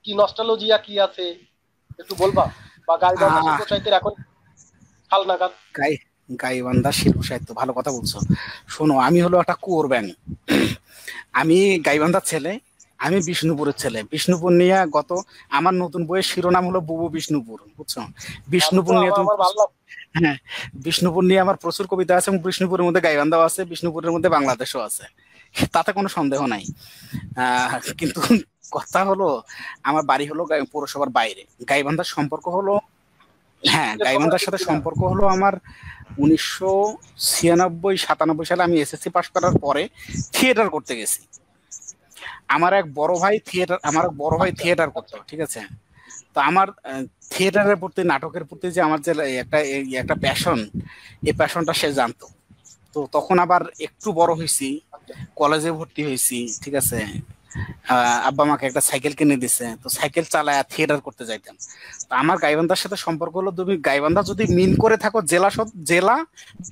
কি নস্টালজিয়া কি আছে? একটু বলবা? বা গাইবান্ধা শিল্প সাহিত্যের এখন হাল নাগাদ। গাই গাইবান্ধা শিল্প সাহিত্য ভালো কথা বলছো। শোনো আমি হলো একটা কুয়োর ব্যাং আমি গাইবান্ধার ছেলে আমি বিষ্ণুপুরের ছেলে। বিষ্ণুপুর নিয়ে গত আমার নতুন বইয়ের শিরোনাম হলো বুবু বিষ্ণুপুর বুঝছ? বিষ্ণুপুর নিয়ে আমার- তুমি। হ্যাঁ বিষ্ণুপুর নিয়ে আমার প্রচুর কবিতা আছে এবং বিষ্ণুপুরের মধ্যে গাইবান্ধাও আছে বিষ্ণুপুরের মধ্যে বাংলাদেশও আছে। তাতে কোনো সন্দেহ নাই। কিন্তু কথা হলো, আমার বাড়ি হলো পৌরসভার বাইরে। গাইবান্ধার সম্পর্ক হলো হ্যাঁ গাইবান্ধার সাথে সম্পর্ক হলো আমার উনিশশো ছিয়ানব্বই, সাতানব্বই সালে আমি এসএসসি পাশ করার পরে থিয়েটার করতে গেছি। আমার এক বড় ভাই থিয়েটার আমার এক বড় ভাই থিয়েটার করতো, ঠিক আছে? তো আমার থিয়েটারের প্রতি, নাটকের প্রতি যে আমার যে একটা একটা প্যাশন এই প্যাশনটা সে জানতো। তো তখন আবার একটু বড় হয়েছি কলেজে ভর্তি হয়েছি, ঠিক আছে? আব্বা আমাকে একটা সাইকেল কিনে দিছে, তো সাইকেল চালায় থিয়েটার করতে যাইতাম। তো আমার গাইবান্ধার সাথে সম্পর্ক হলো, তুমি গাইবান্ধা যদি মিন করে থাকো জেলা জেলা,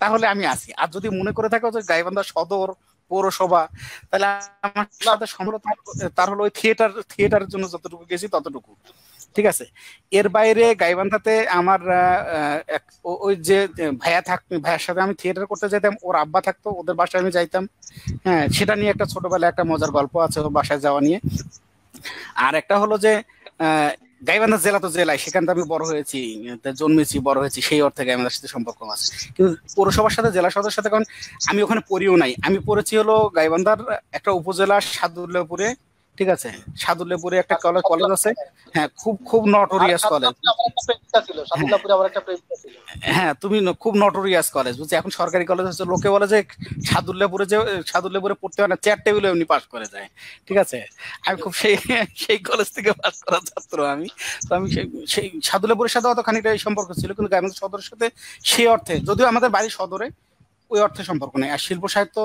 তাহলে আমি আসি আর যদি মনে করে থাকো যে গাইবান্ধা সদর, পৌরসভা, তাহলে আমার সাথে সম্পর্ক তার হলো ওই থিয়েটার থিয়েটারের জন্য যতটুকু গেছি ততটুকু। ঠিক আছে? এর বাইরে গাইবান্ধাতে আমার ওই যে ভাইয়া থাক, ভাইয়ার সাথে আমি থিয়েটার করতে যেতাম ওর আব্বা থাকতো, ওদের বাসায় আমি যাইতাম। হ্যাঁ সেটা নিয়ে একটা ছোটবেলায় একটা মজার গল্প আছে ওর বাসায় যাওয়া নিয়ে। আর একটা হলো যে গাইবান্ধা জেলা তো জেলায়, সেখানে আমি বড় হয়েছি জন্মেছি, বড় হয়েছি, সেই অর্থে গাইবান্ধার সাথে সম্পর্ক আছে। কিন্তু পৌরসভার সাথে, জেলা সদরের সাথে কারণ আমি ওখানে পড়িও নাই। আমি পড়েছি হলো গাইবান্ধার একটা উপজেলা সাদুল্লাপুরে ঠিক আছে? সাদুল্লাপুরে একটা কলেজ কলেজ আছে। হ্যাঁ খুব খুব নটোরিয়াস কলেজ হ্যাঁ তুমি খুব নটোরিয়াস কলেজ বুঝছি? এখন সরকারি কলেজ হচ্ছে লোকে বলে যে সাদুল্লাপুরে যে সাদুল্লাপুরে পড়তে হয় না চেয়ার টেবিলে এমনি পাস করে যায়। ঠিক আছে? আমি খুব সেই সেই কলেজ থেকে পাস করা ছাত্র আমি। তো আমি সেই সেই সাদুল্লাপুরের সাথে অত খানিকটা এই সম্পর্ক ছিল কিন্তু গাইবান্ধা সদরের সাথে সেই অর্থে যদিও আমাদের বাড়ি সদরে ওই অর্থে সম্পর্ক নেই। আর শিল্প সাহিত্য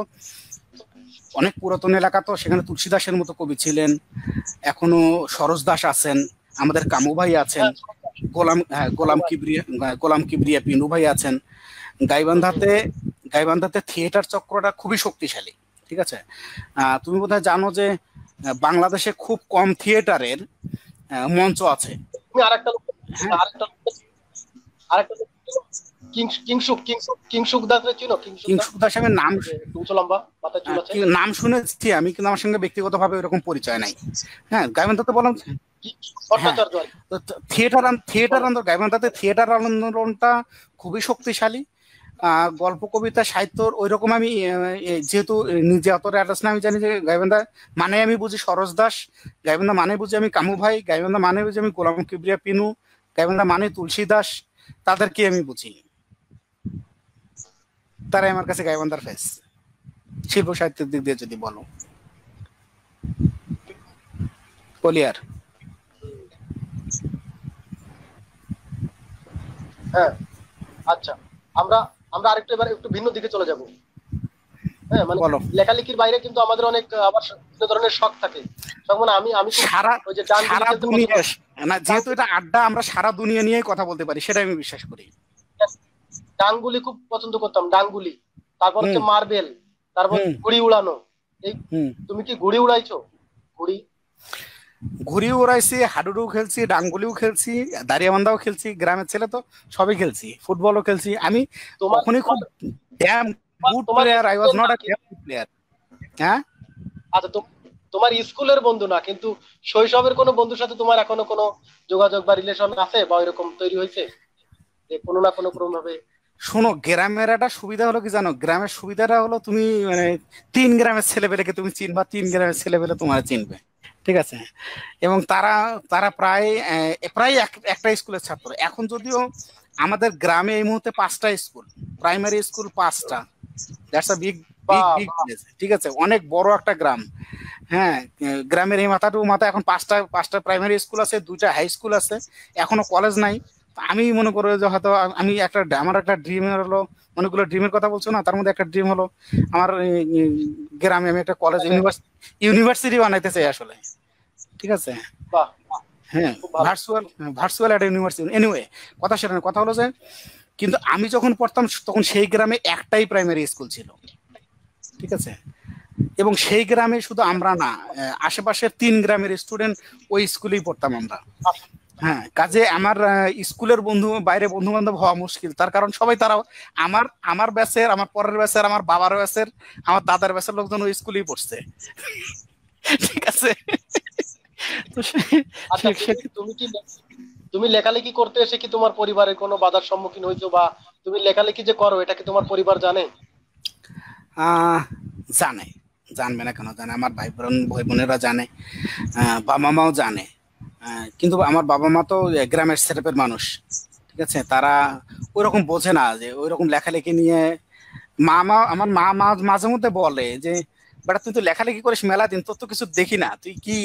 অনেক পুরাতন এলাকা তো সেখানে তুলসী দাসের মতো কবি ছিলেন এখনও সরোজ দাস আছেন আমাদের কামু ভাই আছেন গোলাম হ্যাঁ, গোলাম কিবরিয়া গোলাম কিবরিয়া পিনু ভাই আছেন। গাইবান্ধাতে গাইবান্ধাতে থিয়েটার চক্রটা খুবই শক্তিশালী ঠিক আছে? আহ, তুমি বোধহয় জানো যে বাংলাদেশে খুব কম থিয়েটারের মঞ্চ আছে। আরেকটা হ্যাঁ। আরেকটা লোক আরেকটা লোক ছিল। কিংসুক কিংসুক কিংসুক দাসরে চিনো কিংসুক দাস? দাস আমি নাম উঁচু লম্বা মাথায় চুল আছে নাম শুনেছি আমি কিন্তু আমার সঙ্গে ব্যক্তিগতভাবে এরকম পরিচয় নাই হ্যাঁ বললাম কি। তো থিয়েটার থিয়েটার আন্দোলন থিয়েটার আন্দোলনটা খুবই শক্তিশালী গল্প কবিতা সাহিত্যর ওই রকম আমি যেহেতু নিজে অত অ্যাড্রেস না আমি জানি যে গাইবান্ধা মানে আমি বুঝি সরোজ দাস গাইবান্ধা মানে বুঝি আমি কামু ভাই গাইবেন্দা মানে বুঝি আমি গোলাম কিবরিয়া পিনু গাইবান্ধা মানে তুলসী দাস তাদেরকে আমি বুঝি তারাই আমার কাছে গাইবান্ধার ফেস শিল্প সাহিত্যের দিক দিয়ে যদি বলো। কলিয়ার হ্যাঁ আচ্ছা। আমরা আমরা আরেকটু এবার একটু ভিন্ন দিকে চলে যাব। হ্যাঁ মানে বলো। লেখালেখির বাইরে কিন্তু আমাদের অনেক আবার বিভিন্ন ধরনের শখ থাকে। শখ মানে আমি আমি সারা ওই যে সারা দুনিয়া না যেহেতু এটা আড্ডা আমরা সারা দুনিয়া নিয়ে কথা বলতে পারি সেটা আমি বিশ্বাস করি। ডাঙ্গুলি খুব পছন্দ করতাম ডাঙ্গুলি। তারপর হচ্ছে মার্বেল তারপর ঘুড়ি উড়ানো। এই তুমি কি ঘুড়ি উড়াইছো? ঘুড়ি? ঘুড়ি উড়াইছি হাডুডু খেলছি ডাঙ্গুলিও খেলছি দাঁড়িয়াবান্ধাও খেলছি গ্রামের ছেলে তো সবই খেলছি ফুটবলও খেলছি। আমি তখনই খুব ড্যাম গুড তোমার player I was not a player হ্যাঁ? আচ্ছা তোমার স্কুলের বন্ধু না কিন্তু শৈশবের কোনো বন্ধুর সাথে তোমার এখনও কোনো যোগাযোগ বা রিলেশন আছে বা এরকম তৈরি হয়েছে? যে কোনো না কোনো ক্রম ভাবে শোনো গ্রামের একটা সুবিধা হলো কি জানো? গ্রামের সুবিধাটা হলো তুমি মানে তিন গ্রামের ছেলেপেলেকে তুমি চিনবা তিন গ্রামের ছেলেপেলে তোমার চিনবে। ঠিক আছে? এবং তারা তারা প্রায় প্রায় একটা স্কুলের ছাত্র। এখন যদিও আমাদের গ্রামে এই মুহূর্তে পাঁচটা স্কুল প্রাইমারি স্কুল পাঁচটা। That's a big. ঠিক আছে? অনেক বড় একটা গ্রাম। হ্যাঁ গ্রামের এই মাথাটুকু মাথা। এখন পাঁচটা পাঁচটা প্রাইমারি স্কুল আছে দুইটা হাই স্কুল আছে। এখনও কলেজ নাই। আমি মনে করো যে হয়তো আমি একটা আমার একটা ড্রিম হলো অনেকগুলো ড্রিমের কথা বলছো না তার মধ্যে একটা ড্রিম হলো আমার গ্রামে আমি একটা কলেজ ইউনিভার্সিটি বানাইতে চাই আসলে। ঠিক আছে? হ্যাঁ ভার্চুয়াল ভার্চুয়াল একটা ইউনিভার্সিটি এনিওয়ে কথা সেটা না কথা হলো যে কিন্তু আমি যখন পড়তাম তখন সেই গ্রামে একটাই প্রাইমারি স্কুল ছিল। ঠিক আছে? এবং সেই গ্রামে শুধু আমরা না আশেপাশের তিন গ্রামের স্টুডেন্ট ওই স্কুলেই পড়তাম আমরা। হ্যাঁ কাজে আমার স্কুলের বন্ধু বাইরে বন্ধু বান্ধব হওয়া মুশকিল। তার কারণ সবাই তারা আমার আমার ব্যাচের আমার পরের ব্যাচের আমার বাবার ব্যাচের আমার দাদার ব্যাচের লোকজন ওই স্কুলেই পড়ছে। ঠিক আছে? আচ্ছা তুমি- কি তুমি লেখালেখি করতে এসে কি তোমার পরিবারের কোনো বাধার সম্মুখীন হয়েছো বা তুমি লেখালেখি যে করো এটা কি তোমার পরিবার জানে? জানে। জানবে না কেন জানে? আমার ভাই বোন ভাই বোনেরা জানে। বাবা মাও জানে। কিন্তু আমার বাবা মা তো গ্রামের সেটেপের মানুষ ঠিক আছে? তারা ওইরকম বোঝে না যে ওইরকম লেখালেখি নিয়ে মা মা আমার মা মা মাঝে মধ্যে বলে যে বেটা তুই তো লেখালেখি করিস মেলা দিন তোর তো কিছু দেখি না তুই কি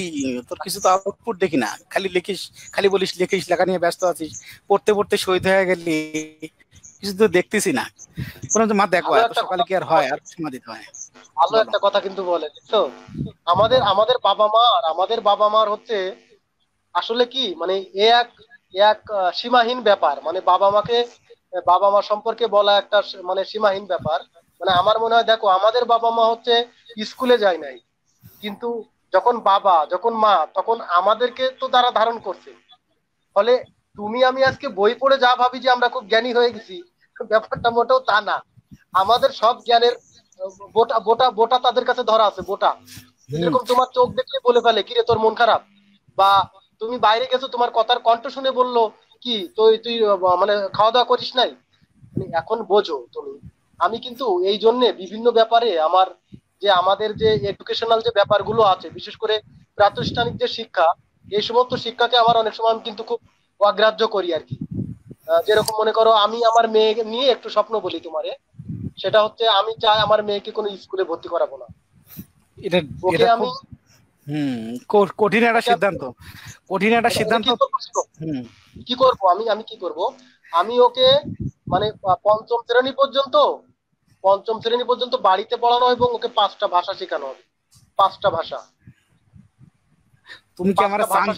তোর কিছু তো আউটপুট দেখি না খালি লিখিস খালি বলিস লিখিস লেখা নিয়ে ব্যস্ত আছিস পড়তে পড়তে শহীদ হয়ে গেলি কিছু তো দেখতেছি না। কোনো মা দেখো সকালে কি আর হয় আর সময় দিতে হয় ভালো একটা কথা কিন্তু বলে বুঝছ? আমাদের আমাদের বাবা মা আর আমাদের বাবা মার হচ্ছে আসলে কি মানে এ এক এক সীমাহীন ব্যাপার। মানে বাবা মাকে বাবা মা সম্পর্কে বলা একটা মানে সীমাহীন ব্যাপার। মানে আমার মনে হয় দেখো আমাদের বাবা মা হচ্ছে স্কুলে যায় নাই। কিন্তু যখন বাবা যখন মা তখন আমাদেরকে তো তারা ধারণ করছে। ফলে তুমি আমি আজকে বই পড়ে যা ভাবি যে আমরা খুব জ্ঞানী হয়ে গেছি ব্যাপারটা মোটেও তা না। আমাদের সব জ্ঞানের বোটা বোটা বোটা তাদের কাছে ধরা আছে বোটা। যেরকম তোমার চোখ দেখলে বলে ফেলে কিরে তোর মন খারাপ? বা তুমি বাইরে গেছো তোমার কথার কণ্ঠ শুনে বলল কি তুই তুই মানে খাওয়া দাওয়া করিস নাই? এখন বোঝো তুমি। আমি কিন্তু এই জন্যে বিভিন্ন ব্যাপারে আমার যে আমাদের যে এডুকেশনাল যে ব্যাপারগুলো আছে বিশেষ করে প্রাতিষ্ঠানিক যে শিক্ষা এই সমস্ত শিক্ষাকে আমার অনেক সময় আমি কিন্তু খুব অগ্রাহ্য করি আর কি। যেরকম মনে করো আমি আমার মেয়ে নিয়ে একটু স্বপ্ন বলি তোমারে। সেটা হচ্ছে আমি চাই আমার মেয়েকে কোনো স্কুলে ভর্তি করাবো না। এটা ওকে আমি হুম কঠিন একটা সিদ্ধান্ত। কঠিন একটা সিদ্ধান্ত। কি হুম। কি করব? আমি আমি কি করব? আমি ওকে মানে পঞ্চম শ্রেণি পর্যন্ত পঞ্চম শ্রেণি পর্যন্ত বাড়িতে পড়ানো এবং ওকে পাঁচটা ভাষা শেখানো হবে। পাঁচটা ভাষা। তুমি কি আমার চান্স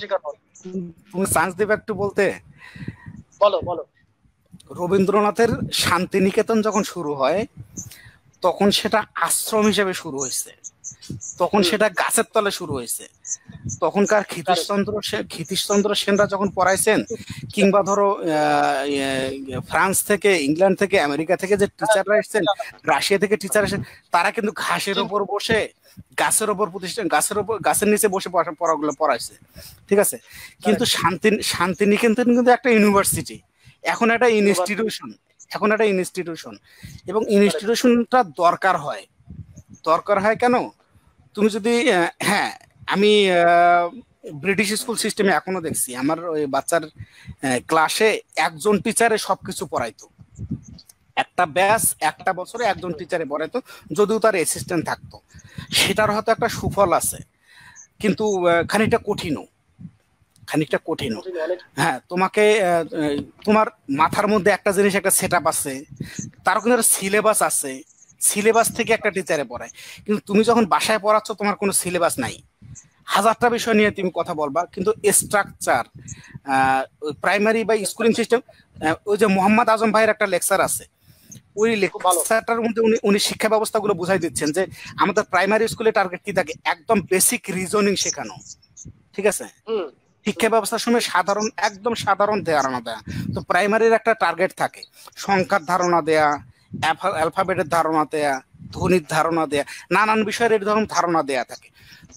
তুমি চান্স দেবে একটু বলতে? বলো বলো। রবীন্দ্রনাথের শান্তিনিকেতন যখন শুরু হয় তখন সেটা আশ্রম হিসেবে শুরু হয়েছে। তখন সেটা গাছের তলে শুরু হয়েছে। তখনকার ক্ষিতীশচন্দ্র ক্ষিতীশচন্দ্র সেনরা যখন পড়াইছেন কিংবা ধরো ইয়ে, ফ্রান্স থেকে ইংল্যান্ড থেকে আমেরিকা থেকে যে টিচাররা এসেছেন রাশিয়া থেকে টিচার এসেছেন তারা কিন্তু ঘাসের ওপর বসে গাছের ওপর প্রতিষ্ঠান গাছের ওপর গাছের নিচে বসে পড়া- পড়াগুলো পড়াইছে। ঠিক আছে? কিন্তু শান্তি শান্তিনিকেতন কিন্তু একটা ইউনিভার্সিটি। এখন একটা ইনস্টিটিউশন এখন একটা ইনস্টিটিউশন এবং ইনস্টিটিউশনটা দরকার হয়। দরকার হয় কেন? তুমি যদি হ্যাঁ আমি ব্রিটিশ স্কুল সিস্টেমে এখনও দেখছি। আমার ওই বাচ্চার ক্লাসে একজন টিচারে সবকিছু পড়াইতো। একটা ব্যাস একটা বছরে একজন টিচারে পড়াইতো, যদিও তার অ্যাসিস্ট্যান্ট থাকতো। সেটার হয়তো একটা সুফল আছে। কিন্তু খানিকটা কঠিনও। খানিকটা অনেক হ্যাঁ তোমাকে তোমার মাথার মধ্যে একটা জিনিস, একটা সেট আছে। তার কোনো সিলেবাস আছে। সিলেবাস থেকে একটা টিচারে পড়ায়। কিন্তু তুমি যখন বাসায় পড়াচ্ছ তোমার কোনো সিলেবাস নাই। হাজারটা বিষয় নিয়ে তুমি কথা বলবা কিন্তু স্ট্রাকচার প্রাইমারি বা স্কুলিং সিস্টেম ওই যে মোহাম্মদ আজম ভাইয়ের একটা লেকচার আছে। ওই। লেকচারটার মধ্যে উনি উনি শিক্ষা ব্যবস্থাগুলো বুঝাই দিচ্ছেন যে আমাদের প্রাইমারি স্কুলে টার্গেট কি থাকে? একদম বেসিক রিজনিং শেখানো। ঠিক আছে? শিক্ষা ব্যবস্থার সময় সাধারণ একদম সাধারণ ধারণা দেয়া তো প্রাইমারির একটা টার্গেট থাকে। সংখ্যার ধারণা দেয়া অ্যালফাবেটের ধারণা দেয়া ধ্বনির ধারণা দেয়া নানান বিষয়ের ধরনের ধারণা দেয়া থাকে।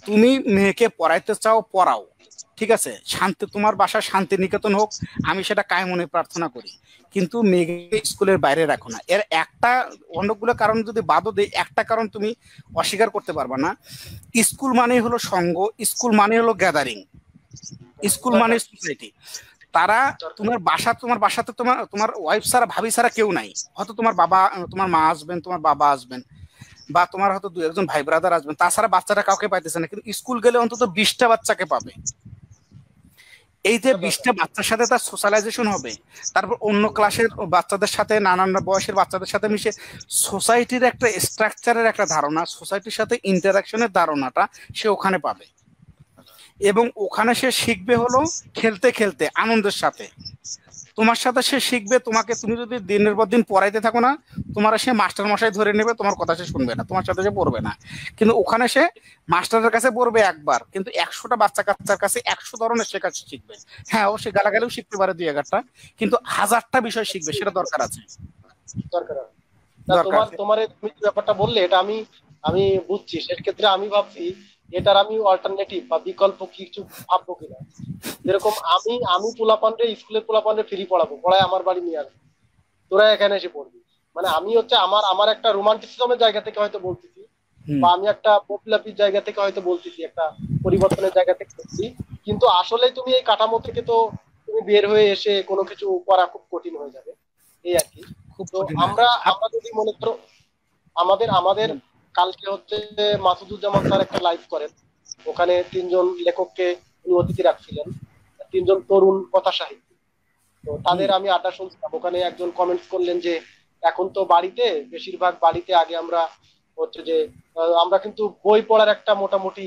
তুমি মেয়েকে পড়াইতে চাও পড়াও। ঠিক আছে? শান্তি তোমার বাসা শান্তি নিকেতন হোক আমি সেটা কায় মনে প্রার্থনা করি। কিন্তু মেয়েকে স্কুলের বাইরে রাখো না। এর একটা অনেকগুলো কারণ যদি বাদও দেয় একটা কারণ তুমি অস্বীকার করতে পারবা না। স্কুল মানে হলো সঙ্গ স্কুল মানে হলো গ্যাদারিং স্কুল মানে সোসাইটি তারা তোমার বাসা তোমার বাসাতে তোমার তোমার ওয়াইফ ছাড়া ভাবি ছাড়া কেউ নাই। হয়তো তোমার বাবা তোমার মা আসবেন তোমার বাবা আসবেন বা তোমার হয়তো দু একজন ভাই ব্রাদার আসবেন। তাছাড়া বাচ্চাটা কাউকে পাইতেছে না কিন্তু স্কুল গেলে অন্তত বিশটা বাচ্চাকে পাবে। এই যে বিশটা বাচ্চার সাথে তার সোশ্যালাইজেশন হবে তারপর অন্য ক্লাসের বাচ্চাদের সাথে নানান বয়সের বাচ্চাদের সাথে মিশে সোসাইটির একটা স্ট্রাকচারের একটা ধারণা সোসাইটির সাথে ইন্টারাকশনের ধারণাটা সে ওখানে পাবে। এবং ওখানে সে শিখবে হলো খেলতে খেলতে আনন্দের সাথে। তোমার সাথে সে শিখবে তোমাকে তুমি যদি দিনের পর দিন পড়াইতে থাকো না তোমার সে মাস্টার মশাই ধরে নেবে তোমার কথা সে শুনবে না তোমার সাথে সে পড়বে না। কিন্তু ওখানে সে মাস্টারের কাছে পড়বে একবার কিন্তু একশোটা বাচ্চা কাচ্চার কাছে একশো ধরনের শেখা শিখবে। হ্যাঁ ও অবশ্যই গালাগালিও শিখতে পারে দুই এগারটা কিন্তু হাজারটা বিষয় শিখবে সেটা দরকার আছে। দরকার তোমার তোমার ব্যাপারটা বললে এটা আমি আমি বুঝছি। সেক্ষেত্রে আমি ভাবছি এটার আমি অল্টারনেটিভ বা বিকল্প কিছু ভাববো কিনা? যেরকম আমি আমি পোলাপানরে স্কুলের পোলাপানরে ফ্রি পড়াবো পড়ায় আমার বাড়ি নিয়ে আসব। তোরা এখানে এসে পড়বি। মানে আমি হচ্ছে আমার আমার একটা রোমান্টিসিজমের জায়গা থেকে হয়তো বলতেছি বা আমি একটা পপুলারিটির জায়গা থেকে হয়তো বলতেছি একটা পরিবর্তনের জায়গা থেকে বলছি কিন্তু আসলে তুমি এই কাঠামো থেকে তো তুমি বের হয়ে এসে কোনো কিছু করা খুব কঠিন হয়ে যাবে। এই আর কি। তো আমরা আমরা যদি মনে করো আমাদের আমাদের কালকে হচ্ছে মাসুদুজ্জামান স্যার একটা লাইভ করেন। ওখানে তিনজন লেখককে অতিথি রাখছিলেন। তিনজন তরুণ কথা সাহিত্যিক। তো তাদের আমি আড্ডা শুনছিলাম। ওখানে একজন কমেন্টস করলেন যে, এখন তো বাড়িতে, বেশিরভাগ বাড়িতে আগে আমরা হচ্ছে যে আমরা কিন্তু বই পড়ার একটা মোটামুটি,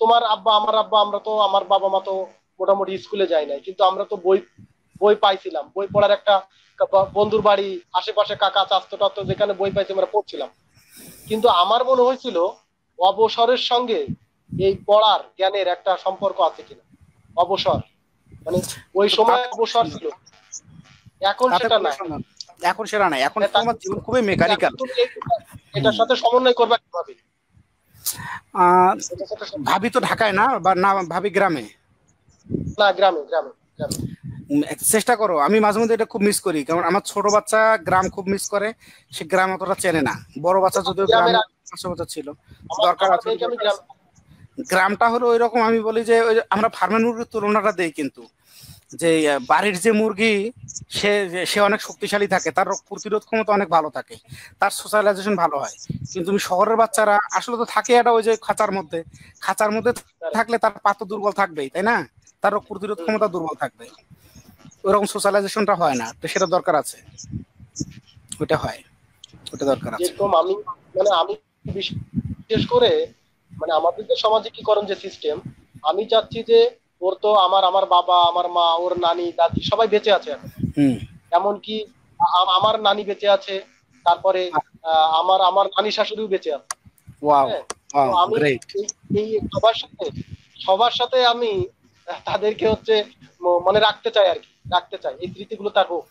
তোমার আব্বা, আমার আব্বা, আমরা তো, আমার বাবা মা তো মোটামুটি স্কুলে যাই নাই। কিন্তু আমরা তো বই বই পাইছিলাম। বই পড়ার একটা বন্ধুর বাড়ি, আশেপাশে কাকা চাস্তো টাস্তো যেখানে বই পাইছি আমরা পড়ছিলাম। কিন্তু আমার মনে হয়েছিল অবসরের সঙ্গে এই পড়ার জ্ঞানের একটা সম্পর্ক আছে কিনা। অবসর। মানে ওই সময় অবসর ছিল। এখন সেটা নাই। এখন সেটা নাই। এখন তোমার জীবন খুবই মেকানিক্যাল এটার সাথে সমন্বয় করবে কীভাবে? ভাবি তো ঢাকায় না বা না ভাবি গ্রামে। না গ্রামে গ্রামে গ্রামে। চেষ্টা করো। আমি মাঝে মধ্যে এটা খুব মিস করি কারণ আমার ছোট বাচ্চা গ্রাম খুব মিস করে সে গ্রাম অতটা চেনে না। বড় বাচ্চা যদিও গ্রামে ছিল দরকার আছে গ্রামটা হলো ওই রকম আমি বলি যে আমরা ফার্মের মুরগির তুলনাটা দেই কিন্তু। যে বাড়ির যে মুরগি সে সে অনেক শক্তিশালী থাকে তার রোগ প্রতিরোধ ক্ষমতা অনেক ভালো থাকে তার সোশ্যালাইজেশন ভালো হয়। কিন্তু তুমি শহরের বাচ্চারা আসলে তো থাকে এটা ওই যে খাঁচার মধ্যে খাঁচার মধ্যে থাকলে তার পাত্র দুর্বল থাকবেই তাই না? তার রোগ প্রতিরোধ ক্ষমতা দুর্বল থাকবে। ওরকম সোশ্যালাইজেশনটা হয় না তো সেটা দরকার আছে। ওটা হয় ওটা দরকার আছে। যেরকম আমি মানে আমি বিশেষ করে মানে আমাদের যে সামাজিকীকরণ যে সিস্টেম আমি চাচ্ছি যে ওর তো আমার আমার বাবা আমার মা ওর নানি দাদি সবাই বেঁচে আছে এখন। হুম। এমনকি আ- আমার নানি বেঁচে আছে তারপরে আমার আমার নানি শাশুড়িও বেঁচে আছে। ওয়াও ওয়াও আমি গ্রেট এই সবার সাথে সবার সাথে আমি তাদেরকে হচ্ছে ম- মনে রাখতে চাই আর কি রাখতে চাই এই স্মৃতিগুলো তার হোক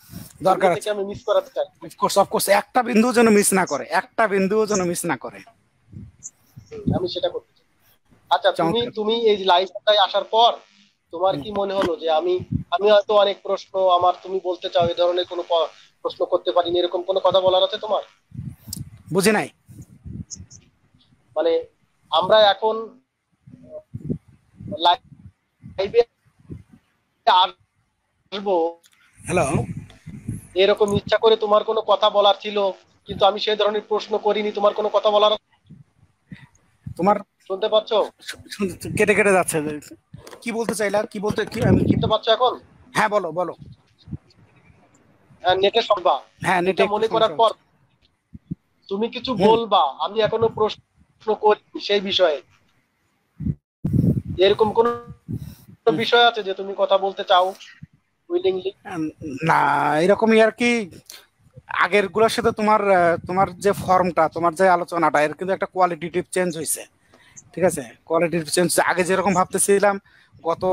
দরকার থেকে আমি মিস করাতে চাই। অফকোর্স অফকোর্স একটা বিন্দু যেন মিস না করে একটা বিন্দুও যেন মিস না করে। আমি সেটা করতে চাই। আচ্ছা তুমি তুমি এই লাইফটায় আসার পর তোমার কি মনে হলো যে আমি আমি হয়তো অনেক প্রশ্ন আমার তুমি বলতে চাও এই ধরনের কোনো প্রশ্ন করতে পারিনি এরকম কোনো কথা বলার আছে তোমার? বুঝি নাই। মানে আমরা এখন লাইভে আসব। হ্যালো এরকম ইচ্ছা করে তোমার কোনো কথা বলার ছিল কিন্তু আমি সেই ধরনের প্রশ্ন করিনি তোমার কোনো কথা বলার তোমার শুনতে পাচ্ছ? কেটে কেটে যাচ্ছে। কি বলতে চাইলা কি বলতে কি আমি শুনতে পাচ্ছ এখন? হ্যাঁ বলো বলো। নেটে সরবা হ্যাঁ নেটে মনে করার পর তুমি কিছু বলবা আমি এখনও প্রশ্ন করি সেই বিষয়ে। এরকম কোন বিষয় আছে যে তুমি কথা বলতে চাও উইলিংলি না, এরকমই আর কি। আগেরগুলোর সাথে তোমার তোমার যে ফর্মটা, তোমার যে আলোচনাটা, এর কিন্তু একটা কোয়ালিটিটিভ চেঞ্জ হয়েছে ঠিক আছে? কোয়ালিটিটিভ চেঞ্জ আগে যেরকম ভাবতেছিলাম, গত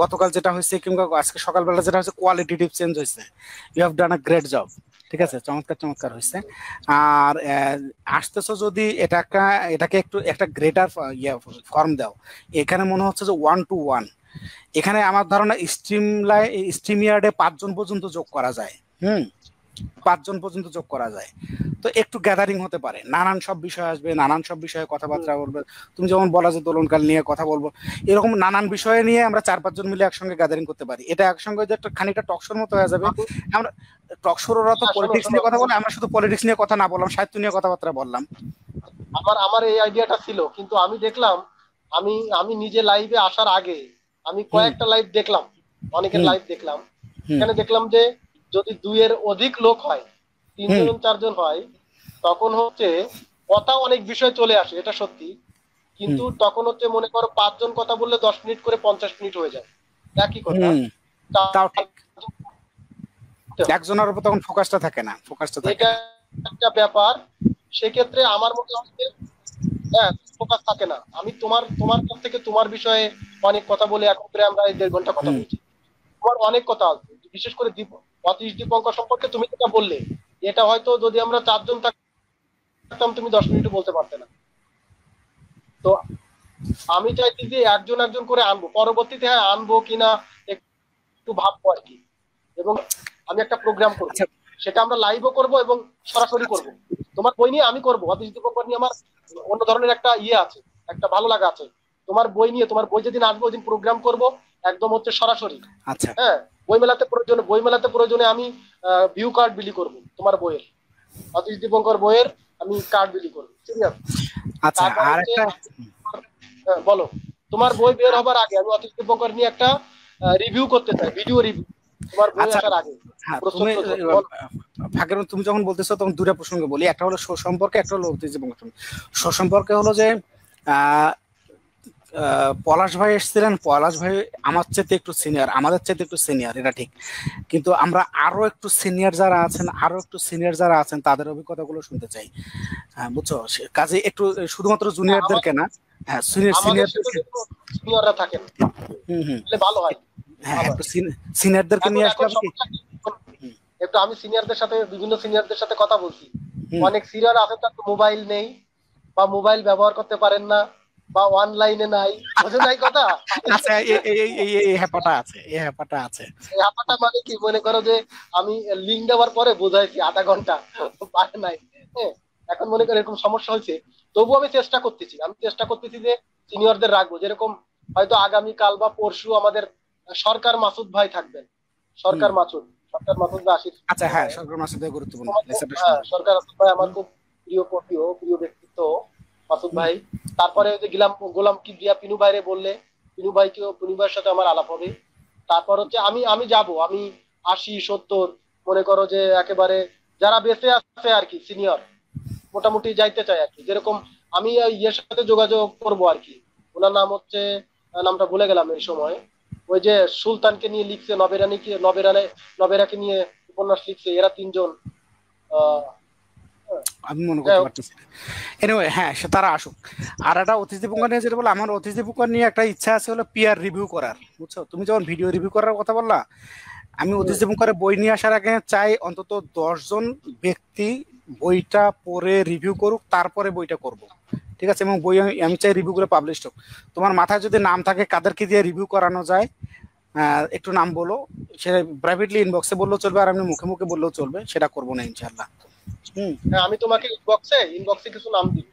গতকাল যেটা হয়েছে কিংবা আজকে সকালবেলা যেটা হয়েছে কোয়ালিটিটিভ চেঞ্জ হয়েছে you have done a great job ঠিক আছে? চমৎকার চমৎকার হয়েছে আর আসতেছ যদি এটাকে এটাকে একটু, একটা গ্রেটার ইয়ে ফর্ম দাও। এখানে মনে হচ্ছে যে ওয়ান টু ওয়ান এখানে আমার ধারণা স্ট্রিম স্ট্রিম ইয়ার্ডে পাঁচজন পর্যন্ত যোগ করা যায়। হুম? পাঁচজন পর্যন্ত যোগ করা যায়। তো একটু গ্যাদারিং হতে পারে। নানান সব বিষয় আসবে নানান সব বিষয়ে কথাবার্তা বলবে তুমি যেমন বলা যে দোলনকাল নিয়ে কথা বলব এরকম নানান বিষয়ে নিয়ে আমরা চার পাঁচজন মিলে একসঙ্গে গ্যাদারিং করতে পারি। এটা একসঙ্গে যে একটা খানিকটা টকশোর মতো হয়ে যাবে। আমরা টকশোর ওরা তো হ্যাঁ, পলিটিক্স নিয়ে কথা বলে আমরা শুধু পলিটিক্স নিয়ে কথা না বললাম সাহিত্য নিয়ে কথাবার্তা বললাম। আমার আমার এই আইডিয়াটা ছিল কিন্তু আমি দেখলাম আমি আমি নিজে লাইভে আসার আগে আমি কয়েকটা লাইভ দেখলাম অনেকের লাইভ দেখলাম। এখানে দেখলাম যে যদি দুইয়ের অধিক লোক হয় তিনজন চারজন হয় তখন হচ্ছে কথা অনেক বিষয় চলে আসে এটা সত্যি। কিন্তু তখন হচ্ছে মনে করো পাঁচজন কথা বললে দশ মিনিট করে পঞ্চাশ মিনিট হয়ে যায়। একই কথা। তাও ঠিক। একজনের উপর তখন ফোকাসটা থাকে না ফোকাসটা থাকে। এটা একটা ব্যাপার। সেক্ষেত্রে আমার মনে হয় হ্যাঁ ফোকাস থাকে না। আমি তোমার তোমার কাছ থেকে তোমার বিষয়ে অনেক কথা বলে এখন প্রায় আমরা এই দেড় ঘণ্টা কথা বলছি। তোমার অনেক কথা আছে। বিশেষ করে দীপ অতীশ দীপঙ্কর সম্পর্কে তুমি যেটা বললে এটা হয়তো যদি আমরা চারজন থাকতাম তুমি দশ মিনিট বলতে পারতে না। তো আমি চাইছি যে একজন একজন করে আনব। পরবর্তীতে হ্যাঁ আনব কিনা একটু ভাববো আর কি। এবং আমি একটা প্রোগ্রাম করব। আচ্ছা। সেটা আমরা লাইভও করব এবং সরাসরি করব। তোমার বই নিয়ে আমি করব। অতীশ দীপঙ্কর নিয়ে আমার অন্য ধরনের একটা ইয়ে আছে একটা ভালো লাগা আছে। তোমার বই নিয়ে তোমার বই যেদিন আসব ওইদিন প্রোগ্রাম করব। একদম হচ্ছে সরাসরি। আচ্ছা। হ্যাঁ। বই মেলাতে প্রয়োজনে বই মেলাতে প্রয়োজনে আমি ভিউ কার্ড বিলি করব তোমার বইয়ের। অতীশ দীপঙ্কর বইয়ের আমি কার্ড বিলি করব সিরিয়াস আচ্ছা আর একটা হ্যাঁ, বলো। তোমার বই বের হবার আগে আমি অতীশ দীপঙ্কর নিয়ে একটা রিভিউ করতে চাই ভিডিও রিভিউ তোমার বই আচ্ছা। আসার আগে। হ্যাঁ প্রশ্ন তুমি যখন বলতেছো তখন দুটা প্রসঙ্গে বলি। একটা হলো সম্পর্কে একটা হলো সম্পর্কে হলো যে পলাশ ভাই এসেছিলেন। পলাশ ভাই আমার চাইতে একটু সিনিয়র আমাদের চাইতে একটু সিনিয়র এটা ঠিক। কিন্তু আমরা আরও একটু সিনিয়র যারা আছেন আরও একটু সিনিয়র যারা আছেন তাদের অভিজ্ঞতাগুলো শুনতে চাই। হ্যাঁ বুঝছ? কাজে একটু শুধুমাত্র জুনিয়রদেরকে না হ্যাঁ সিনিয়র সিনিয়ররা থাকেন। হুম হুম। ভালো হয়। হ্যাঁ একটু সিনিয়রদেরকে নিয়ে এখন আসলে কি একটু আমি সিনিয়রদের সাথে বিভিন্ন সিনিয়রদের সাথে কথা বলছি। অনেক সিনিয়র আছে তার মোবাইল নেই বা মোবাইল ব্যবহার করতে পারেন না। বা অনলাইনে নাই। বোঝো নাই কথা? আচ্ছা এই হ্যাপাটা আছে এই হ্যাপাটা আছে। এই হাঁপাটা মানে কি? মনে করো যে আমি লিঙ্ক দেওয়ার পরে বোঝাইছি আধা ঘণ্টা পারে নাই। হ্যাঁ এখন মনে করো এরকম সমস্যা হয়েছে। তবু আমি চেষ্টা করতেছি আমি চেষ্টা করতেছি যে সিনিয়রদের রাখব। যেরকম হয়তো আগামী কাল বা পরশু আমাদের সরকার মাসুদ ভাই থাকবেন। সরকার মাসুদ সরকার মাসুদ ভাই আচ্ছা হ্যাঁ সরকার মাসুদ ভাই গুরুত্বপূর্ণ। সরকার মাসুদ ভাই আমার খুব প্রিয় প্রিয় প্রিয় ব্যক্তিত্ব। মাসুদ ভাই। তারপরে গিলাম গোলাম কিবরিয়া পিনু ভাইরে বললে পিনু ভাইকেও পিনু ভাইয়ের সাথে আমার আলাপ হবে। তারপর হচ্ছে আমি আমি যাব আমি আশি সত্তর মনে করো যে একেবারে যারা বেঁচে আছে আর কি সিনিয়র মোটামুটি যাইতে চাই আর কি। যেরকম আমি ইয়ের সাথে যোগাযোগ করব আর কি। ওনার নাম হচ্ছে নামটা ভুলে গেলাম এই সময়। ওই যে সুলতানকে নিয়ে লিখছে নবেরানিকে নবেরানে নবেরাকে নিয়ে উপন্যাস লিখছে এরা তিনজন। আহ, আমি মনে করতে পারতেছি এনিওয়ে হ্যাঁ সে তারা আসুক। আর একটা অতিথি পুঙ্গা নিয়ে যেটা বলে আমার অতিথি পুঙ্গা নিয়ে একটা ইচ্ছা আছে হলো পিয়ার রিভিউ করার বুঝছ? তুমি যখন ভিডিও রিভিউ করার কথা বললা আমি অতিথি পুঙ্গারে বই নিয়ে আসার আগে চাই অন্তত দশজন ব্যক্তি বইটা পড়ে রিভিউ করুক তারপরে বইটা করব। ঠিক আছে? এবং বই আমি- চাই রিভিউ করে পাবলিশ হোক। তোমার মাথায় যদি নাম থাকে কাদেরকে দিয়ে রিভিউ করানো যায় একটু নাম বলো। সেটা প্রাইভেটলি ইনবক্সে বললেও চলবে আর আমি মুখে মুখে বললেও চলবে সেটা করব না ইনশাল্লাহ আমি তোমাকে ইনবক্সে ইনবক্সে কিছু নাম দিব।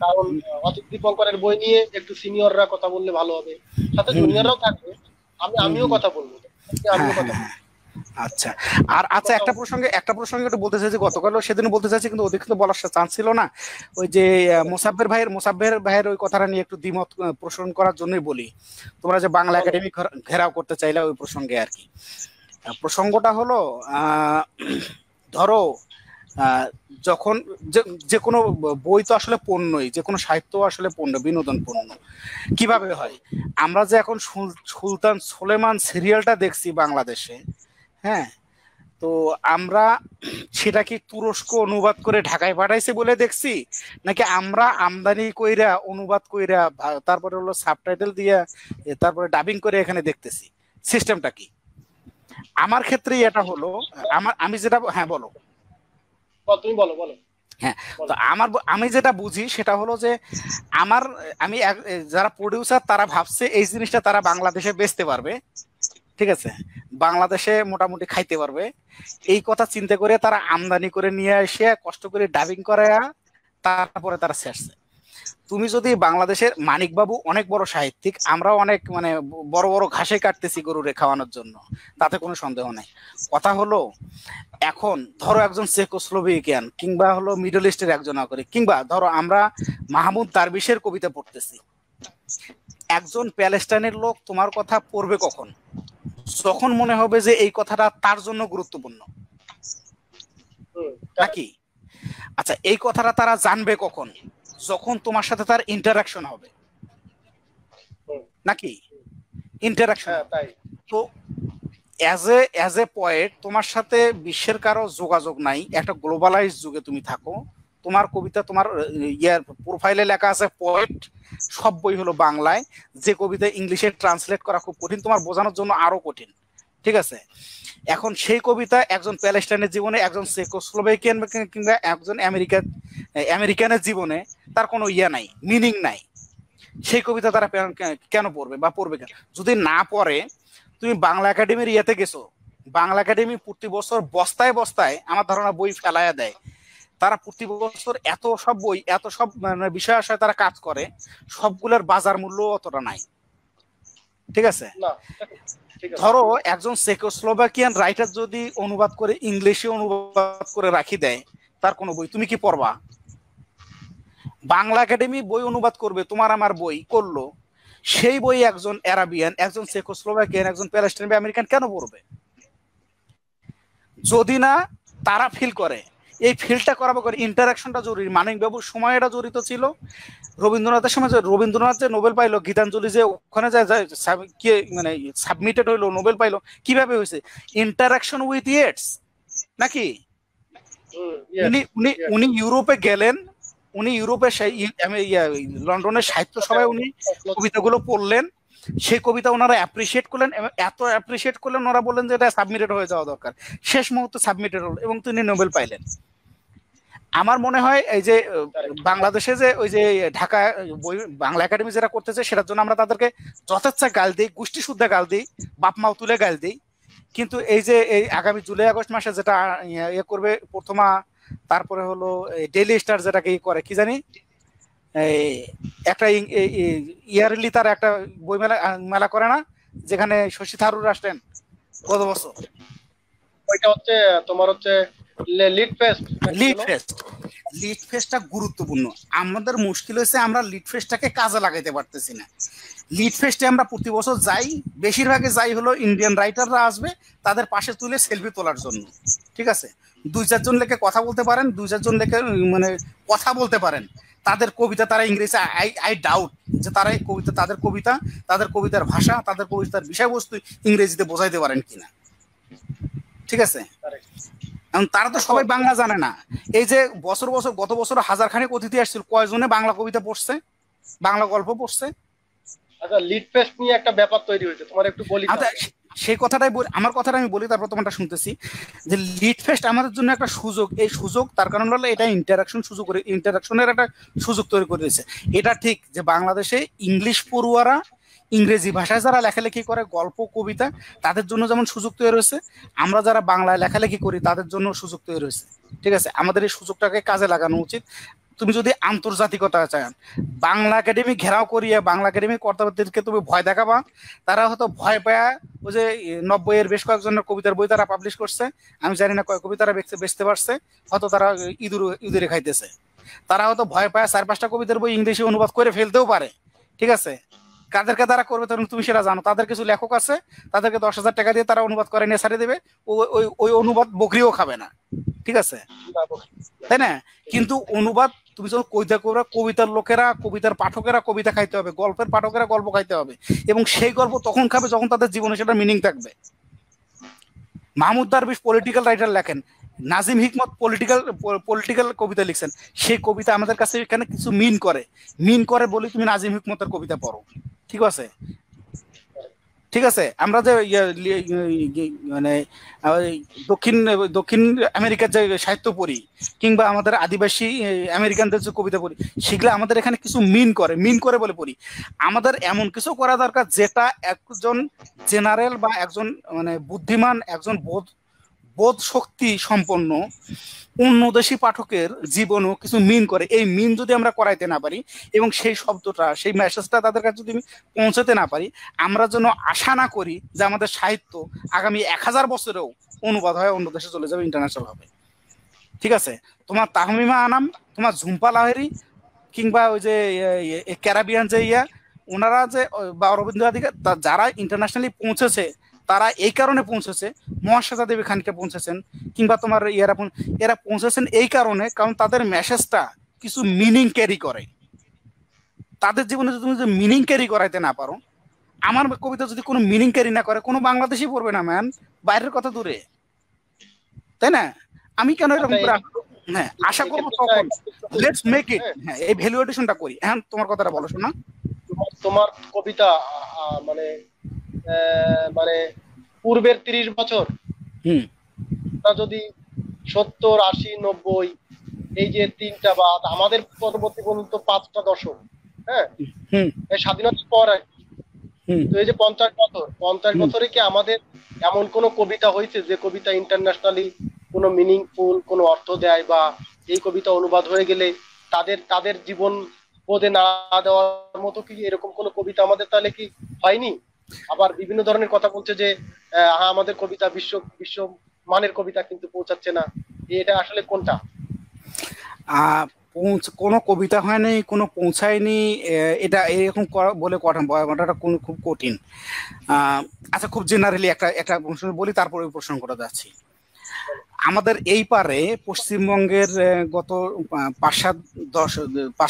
কারণ অজিত দীপঙ্করের বই নিয়ে একটু সিনিয়ররা কথা বললে ভালো হবে। সাথে জুনিয়ররাও থাকবে। আমি আমিও কথা বলব। আমিও হ্যাঁ, কথা হ্যাঁ, আচ্ছা। আর আচ্ছা একটা প্রসঙ্গে একটা প্রসঙ্গে একটু বলতে চাইছি গতকালও সেদিন বলতে চাইছি কিন্তু ওদিকে তো বলার চান্স ছিল না। ওই যে মোসাব্বের ভাইয়ের মোসাব্বের ভাইয়ের ওই কথাটা নিয়ে একটু দ্বিমত প্রসারণ করার জন্যই বলি। তোমরা যে বাংলা একাডেমি ঘেরা- ঘেরাও করতে চাইলে ওই প্রসঙ্গে আর কি। প্রসঙ্গটা হলো আহ, ধরো যখন যে- কোনো বই তো আসলে পণ্যই যে কোনো সাহিত্য আসলে পণ্য বিনোদন পণ্য। কীভাবে হয়? আমরা যে এখন সুলতান সুলেমান সিরিয়ালটা দেখছি বাংলাদেশে হ্যাঁ? তো আমরা সেটা কি তুরস্ক অনুবাদ করে ঢাকায় পাঠাইছে বলে দেখছি? নাকি আমরা আমদানি কইরা অনুবাদ কইরা তারপরে হলো সাবটাইটেল দিয়া তারপরে ডাবিং করে এখানে দেখতেছি। সিস্টেমটা কি? আমার ক্ষেত্রেই এটা হলো আমার আমি যেটা হ্যাঁ বল, তুমি বলো বলো। হ্যাঁ তো আমার আমি যেটা বুঝি সেটা হলো যে আমার আমি যারা প্রডিউসার তারা ভাবছে এই জিনিসটা তারা বাংলাদেশে বেচতে পারবে। ঠিক আছে? বাংলাদেশে মোটামুটি খাইতে পারবে। এই কথা চিন্তা করে তারা আমদানি করে নিয়ে এসে কষ্ট করে ডাবিং করে তারপরে তারা শেষছে তুমি যদি বাংলাদেশের মানিকবাবু অনেক বড় সাহিত্যিক, আমরাও অনেক মানে বড় বড় ঘাসে কাটতেছি গরুরে খাওয়ানোর জন্য। তাতে কোনো সন্দেহ নাই। কথা হলো, এখন ধরো একজন চেকোস্লোভিকিয়ান কিংবা হলো মিডল ইস্টের একজন নাগরিক, কিংবা ধরো আমরা মাহমুদ দারবিশের কবিতা পড়তেছি। একজন প্যালেস্টাইনের লোক তোমার কথা পড়বে কখন? যখন মনে হবে যে এই কথাটা তার জন্য গুরুত্বপূর্ণ। নাকি? আচ্ছা এই কথাটা তারা জানবে কখন? যখন তোমার সাথে তার ইন্টারাকশন হবে। নাকি? ইন্টারাকশন হ্যাঁ তাই। তো as a as a poet তোমার সাথে বিশ্বের কারও যোগাযোগ নাই একটা গ্লোবালাইজ যুগে তুমি থাকো। তোমার কবিতা তোমার ইয়ার প্রোফাইলে লেখা আছে পয়েট সব বই হলো বাংলায়। যে কবিতা ইংলিশে ট্রান্সলেট করা খুব কঠিন তোমার বোঝানোর জন্য আরও কঠিন। ঠিক আছে? এখন সেই কবিতা একজন প্যালেস্টাইনের জীবনে, একজন কিংবা একজন আমেরিকা, আমেরিকানের জীবনে তার কোনো ইয়া নাই, মিনিং নাই। সেই কবিতা তারা কেন- পড়বে বা পড়বে কেন? যদি না পড়ে, তুমি বাংলা একাডেমির ইয়েতে গেছো, বাংলা একাডেমি প্রতি বছর বস্তায় বস্তায় আমার ধারণা বই ফেলাইয়া দেয়। তারা প্রতি বছর এত সব বই, এত সব মানে বিষয় আশয় তারা কাজ করে, সবগুলোর বাজার মূল্য অতটা নাই। ঠিক আছে? ধরো, একজন চেকোস্লোভাকিয়ান রাইটার যদি অনুবাদ করে, ইংলিশে অনুবাদ করে রাখি দেয়, তার কোনো বই, তুমি কি পড়বা? বাংলা একাডেমি বই অনুবাদ করবে, তোমার আমার বই, করল। সেই বই একজন অ্যারাবিয়ান, একজন চেকোস্লোভাকিয়ান, একজন প্যালেস্টাইন আমেরিকান কেন পড়বে? যদি না, তারা ফিল করে। এই ফিলটা করাবো করে ইন্টারাকশনটা জরুরি। মানিক বাবুর সময়টা জড়িত ছিল। রবীন্দ্রনাথের সময় যে রবীন্দ্রনাথ যে নোবেল পাইলো গীতাঞ্জলি যে ওখানে যায় কি মানে সাবমিটেড হইল নোবেল পাইলো কীভাবে হয়েছে ইন্টারাকশন উইথ ইয়েটস নাকি? উনি উনি উনি ইউরোপে গেলেন উনি ইউরোপে লন্ডনের সাহিত্য সভায় উনি কবিতাগুলো পড়লেন। সেই কবিতা ওনারা অ্যাপ্রিসিয়েট করলেন এবং এত অ্যাপ্রিসিয়েট করলেন, ওনারা বললেন যে এটা সাবমিটেড হয়ে যাওয়া দরকার। শেষ মুহূর্তে সাবমিটেড হলো এবং তিনি নোবেল পাইলেন। আমার মনে হয় এই যে বাংলাদেশে যে ওই যে ঢাকা বই, বাংলা একাডেমি যেটা করতেছে, সেটার জন্য আমরা তাদেরকে যথেচ্ছা গাল দিই গোষ্ঠী শুদ্ধা গাল দিই, বাপ মাও তুলে গাল দিই। কিন্তু এই যে এই আগামী জুলাই, আগস্ট মাসে যেটা ইয়ে করবে প্রথমা, তারপরে হলো ডেইলি স্টার যেটাকে ই করে, কি জানি? একটা ইয়ারলি তার একটা বই মেলা মেলা করে না যেখানে শশী থারুর আসলেন গত বছর। ওইটা হচ্ছে তোমার হচ্ছে lit fest lit fest. Lit ফেস্টটা গুরুত্বপূর্ণ। আমাদের মুশকিল হয়েছে আমরা লিড ফেস্টটাকে কাজে লাগাইতে পারতেছি না। লিড ফেস্টে আমরা প্রতি বছর যাই বেশিরভাগে যাই হলো ইন্ডিয়ান রাইটাররা আসবে তাদের পাশে তুলে সেলফি তোলার জন্য। ঠিক আছে? দুই চারজন লেখে কথা বলতে পারেন দুই চারজন লেখে মানে কথা বলতে পারেন। তাদের কবিতা তারা ইংরেজি আই আই ডাউট যে তারা এই কবিতা তাদের কবিতা তাদের কবিতার ভাষা তাদের কবিতার বিষয়বস্তু ইংরেজিতে বোঝাইতে পারেন কিনা। ঠিক আছে? এখন তারা তো সবাই বাংলা জানে না। এই যে বছর বছর গত বছর হাজার খানেক অতিথি আসছিল কয়জনে বাংলা কবিতা পড়ছে? বাংলা গল্প পড়ছে? আচ্ছা লিড ফেস্ট নিয়ে একটা ব্যাপার তৈরি হয়েছে তোমার একটু বলি। আচ্ছা। সেই কথাটাই বলি আমার কথাটা আমি বলি, তারপর তোমারটা শুনতেছি। যে লিড ফেস্ট আমাদের জন্য একটা সুযোগ। এই সুযোগ, তার কারণ হলো এটা ইন্টারাকশন সুযোগ করে ইন্টারাকশনের একটা সুযোগ তৈরি করে দিয়েছে। এটা ঠিক যে বাংলাদেশে ইংলিশ পড়ুয়ারা ইংরেজি ভাষায় যারা লেখালেখি করে, গল্প, কবিতা, তাদের জন্য যেমন সুযোগ তৈরি হয়েছে, আমরা যারা বাংলায় লেখালেখি করি, তাদের জন্য সুযোগ তৈরি হয়েছে। ঠিক আছে? আমাদের এই সুযোগটাকে কাজে লাগানো উচিত। তুমি যদি আন্তর্জাতিকতা চান বাংলা একাডেমি ঘেরাও করিয়ে বাংলা একাডেমি কর্তাদেরকে তুমি ভয় দেখাবা। তারা হয়তো ভয় পায়, ওই যে নব্বই এর বেশ কয়েকজনের কবিতার বই তারা পাবলিশ করছে। আমি জানি না কয় কবিতারা বেচতে পারছে, হয়তো তারা ইঁদুর, ইঁদুরে খাইতেছে। তারা হয়তো ভয় পায়, চার পাঁচটা কবিতার বই ইংলিশে অনুবাদ করে ফেলতেও পারে। ঠিক আছে? কাদেরকে তারা করবে তখন তুমি সেটা জানো, তাদের কিছু লেখক আছে, তাদেরকে দশ হাজার টাকা দিয়ে তারা অনুবাদ করে নিয়ে ছাড়িয়ে দেবে ওই ওই অনুবাদ বকরিও খাবে না। ঠিক আছে? তাই না? কিন্তু অনুবাদ তুমি যখন কবিতা করবে কবিতার লোকেরা, কবিতার পাঠকেরা কবিতা খাইতে হবে, গল্পের পাঠকেরা গল্প খাইতে হবে। এবং সেই গল্প তখন খাবে যখন তাদের জীবনে সেটা মিনিং থাকবে। মাহমুদ দারবিশ পলিটিক্যাল রাইটার লেখেন, নাজিম হিকমত পলিটিক্যাল পলিটিক্যাল কবিতা লিখছেন। সেই কবিতা আমাদের কাছে এখানে কিছু মিন করে। মিন করে বলি তুমি নাজিম হিকমতের কবিতা পড়ো। ঠিক আছে? ঠিক আছে? আমরা যে ইয়ে লি- ই- মানে দক্ষিণ দক্ষিণ আমেরিকার যে সাহিত্য পড়ি কিংবা আমাদের আদিবাসী আমেরিকানদের যে কবিতা পড়ি, সেগুলো আমাদের এখানে কিছু মিন করে মিন করে বলে পড়ি। আমাদের এমন কিছু করা দরকার যেটা একজন জেনারেল বা একজন মানে বুদ্ধিমান, একজন বোধ বোধ শক্তি সম্পন্ন অন্যদেশী পাঠকের জীবনও কিছু মিন করে। এই মিন যদি আমরা করাইতে না পারি এবং সেই শব্দটা, সেই মেসেজটা তাদের কাছে যদি পৌঁছাতে না পারি, আমরা যেন আশা না করি যে আমাদের সাহিত্য আগামী এক হাজার বছরেও অনুবাদ হয় অন্য দেশে চলে যাবে ইন্টারন্যাশনাল হবে ঠিক আছে? তোমার তাহমিমা আনাম, তোমার ঝুম্পা লাহেরি কিংবা ওই যে ক্যারাবিয়ান যে ইয়া, ওনারা যে, বা অরবিন্দ যারা ইন্টারন্যাশনালি পৌঁছেছে তারা এই কারণে পৌঁছেছে মহাশ্বেতা দেবী খানিকে পৌঁছেছেন কিংবা তোমার ইয়ারা এরা পৌঁছেছেন এই কারণে কারণ তাদের মেসেজটা কিছু মিনিং ক্যারি করে। তাদের জীবনে যদি তুমি যদি মিনিং ক্যারি করাইতে না পারো আমার কবিতা যদি কোনো মিনিং ক্যারি না করে কোনো বাংলাদেশি পড়বে না ম্যান বাইরের কথা দূরে। তাই না? আমি কেন এরকম আচ্ছা, করে হ্যাঁ আশা করব তখন। লেটস মেক ইট হ্যাঁ। এই ভ্যালুয়েশনটা করি। এখন তোমার কথাটা বলো শোনা। তোমার- কবিতা মানে মানে পূর্বের তিরিশ বছর হুম। তা যদি সত্তর আশি নব্বই এই যে তিনটা বা আমাদের পরবর্তী পর্যন্ত পাঁচটা দশক হ্যাঁ? এই স্বাধীনতার পর আর তো এই যে পঞ্চাশ বছর পঞ্চাশ বছরে কি আমাদের এমন কোনো কবিতা হয়েছে যে কবিতা ইন্টারন্যাশনালি কোনো মিনিংফুল কোনো অর্থ দেয় বা এই কবিতা অনুবাদ হয়ে গেলে তাদের তাদের জীবন বোধে না দেওয়ার মতো কি এরকম কোনো কবিতা আমাদের তাহলে কি হয়নি? আবার বিভিন্ন ধরনের কথা বলছে যে হ্যাঁ আমাদের কবিতা বিশ্ব বিশ্ব মানের কবিতা কিন্তু পৌঁছাচ্ছে না। এটা আসলে কোনটা? পৌঁছ- কোনো কবিতা হয়নি, কোনো পৌঁছায়নি এটা এরকম বলে কঠিন খুব কঠিন। আচ্ছা খুব জেনারেলি একটা একটা বলি, তারপরে প্রশ্ন করা যাচ্ছি। আমাদের এই পারে পশ্চিমবঙ্গের গত সাত দশ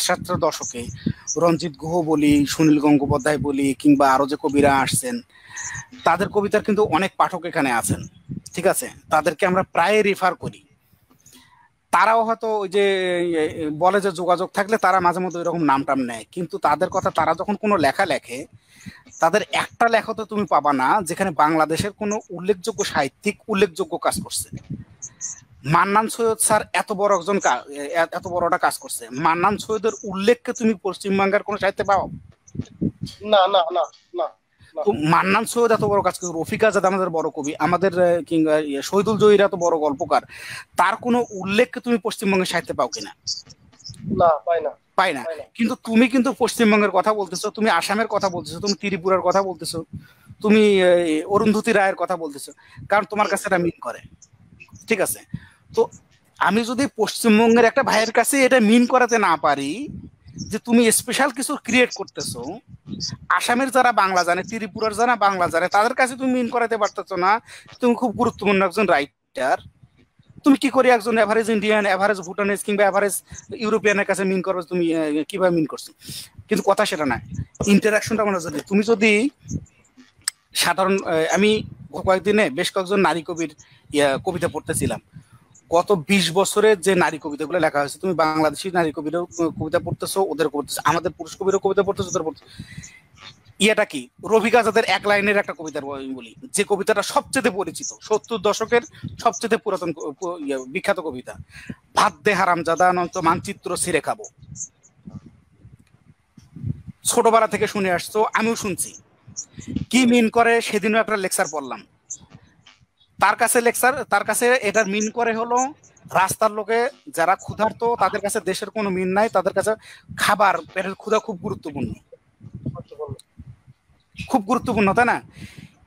সাতটা দশকে রঞ্জিত গুহ বলি, সুনীল গঙ্গোপাধ্যায় বলি কিংবা আরও যে কবিরা আসছেন, তাদের কবিতার কিন্তু অনেক পাঠক এখানে আছেন, ঠিক আছে? তাদেরকে আমরা প্রায় রেফার করি। তারাও হয়তো ওই যে বলে যে যোগাযোগ থাকলে তারা মাঝে মধ্যে এরকম নাম টাম নেয়, কিন্তু তাদের কথা তারা যখন কোনো লেখা লেখে তাদের একটা লেখা তো তুমি পাবা না যেখানে বাংলাদেশের কোনো উল্লেখযোগ্য সাহিত্যিক উল্লেখযোগ্য কাজ করছে। মান্নান সৈয়দ স্যার এত বড় একজন এত বড়টা কাজ করছে। মান্নান সৈয়দের উল্লেখকে তুমি পশ্চিমবঙ্গের কোনো সাহিত্যে পাও? না না না না। মান্নান সৈয়দ এত বড় কাজ করে রফিক আজাদ আমাদের বড় কবি আমাদের কিংবা শহীদুল জহির এত বড় গল্পকার। তার কোনো উল্লেখকে তুমি পশ্চিমবঙ্গের সাহিত্যে পাও কিনা? না পাই না। না। কিন্তু তুমি কিন্তু পশ্চিমবঙ্গের কথা বলতেছো তুমি আসামের কথা বলতেছো তুমি ত্রিপুরার কথা বলতেছো তুমি অরুন্ধতী রায়ের কথা বলতেছো কারণ তোমার কাছে এটা মিন করে। ঠিক আছে? তো আমি যদি পশ্চিমবঙ্গের একটা ভাইয়ের কাছে এটা মিন করাতে না পারি যে তুমি স্পেশাল কিছু ক্রিয়েট করতেছো আসামের যারা বাংলা জানে ত্রিপুরার যারা বাংলা জানে তাদের কাছে তুমি মিন করাতে পারতেছো না তুমি খুব গুরুত্বপূর্ণ একজন রাইটার তুমি কি করে একজন এভারেজ ইন্ডিয়ান এভারেজ ভুটানিজ কিংবা এভারেজ ইউরোপিয়ানের কাছে মিন করবে, তুমি কীভাবে মিন করছ? কিন্তু কথা সেটা না ইন্টারাকশনটা মনে হচ্ছে তুমি যদি সাধারণ আমি কয়েকদিনে বেশ কয়েকজন নারী কবির কবিতা পড়তেছিলাম। গত বিশ বছরের যে নারী কবিতাগুলো লেখা হয়েছে, তুমি বাংলাদেশি নারী কবিরও কবিতা পড়তেছো, ওদের পড়তেছো আমাদের পুরুষ কবিরও কবিতা পড়তেছো, ওদের পড়তেছো। ইয়েটা কি? রফিক আজাদের এক লাইনের একটা কবিতার আমি বলি। যে কবিতাটা সবচেয়ে পরিচিত সত্তর দশকের সবচেয়ে পুরাতন ইয়ে, বিখ্যাত কবিতা। ভাত দে হারাম জাদা নন্ত মানচিত্র ছিঁড়ে খাব। ছোটবেলা থেকে শুনে আসছো আমিও শুনছি। কি মিন করে সেদিনও একটা লেকচার পড়লাম। তার কাছে লেকচার তার কাছে এটার মিন করে হলো রাস্তার লোকে যারা ক্ষুধার্ত তাদের কাছে দেশের কোনো মিন নাই তাদের কাছে খাবার পেটের ক্ষুধা খুব গুরুত্বপূর্ণ। খুব গুরুত্বপূর্ণ তাই না?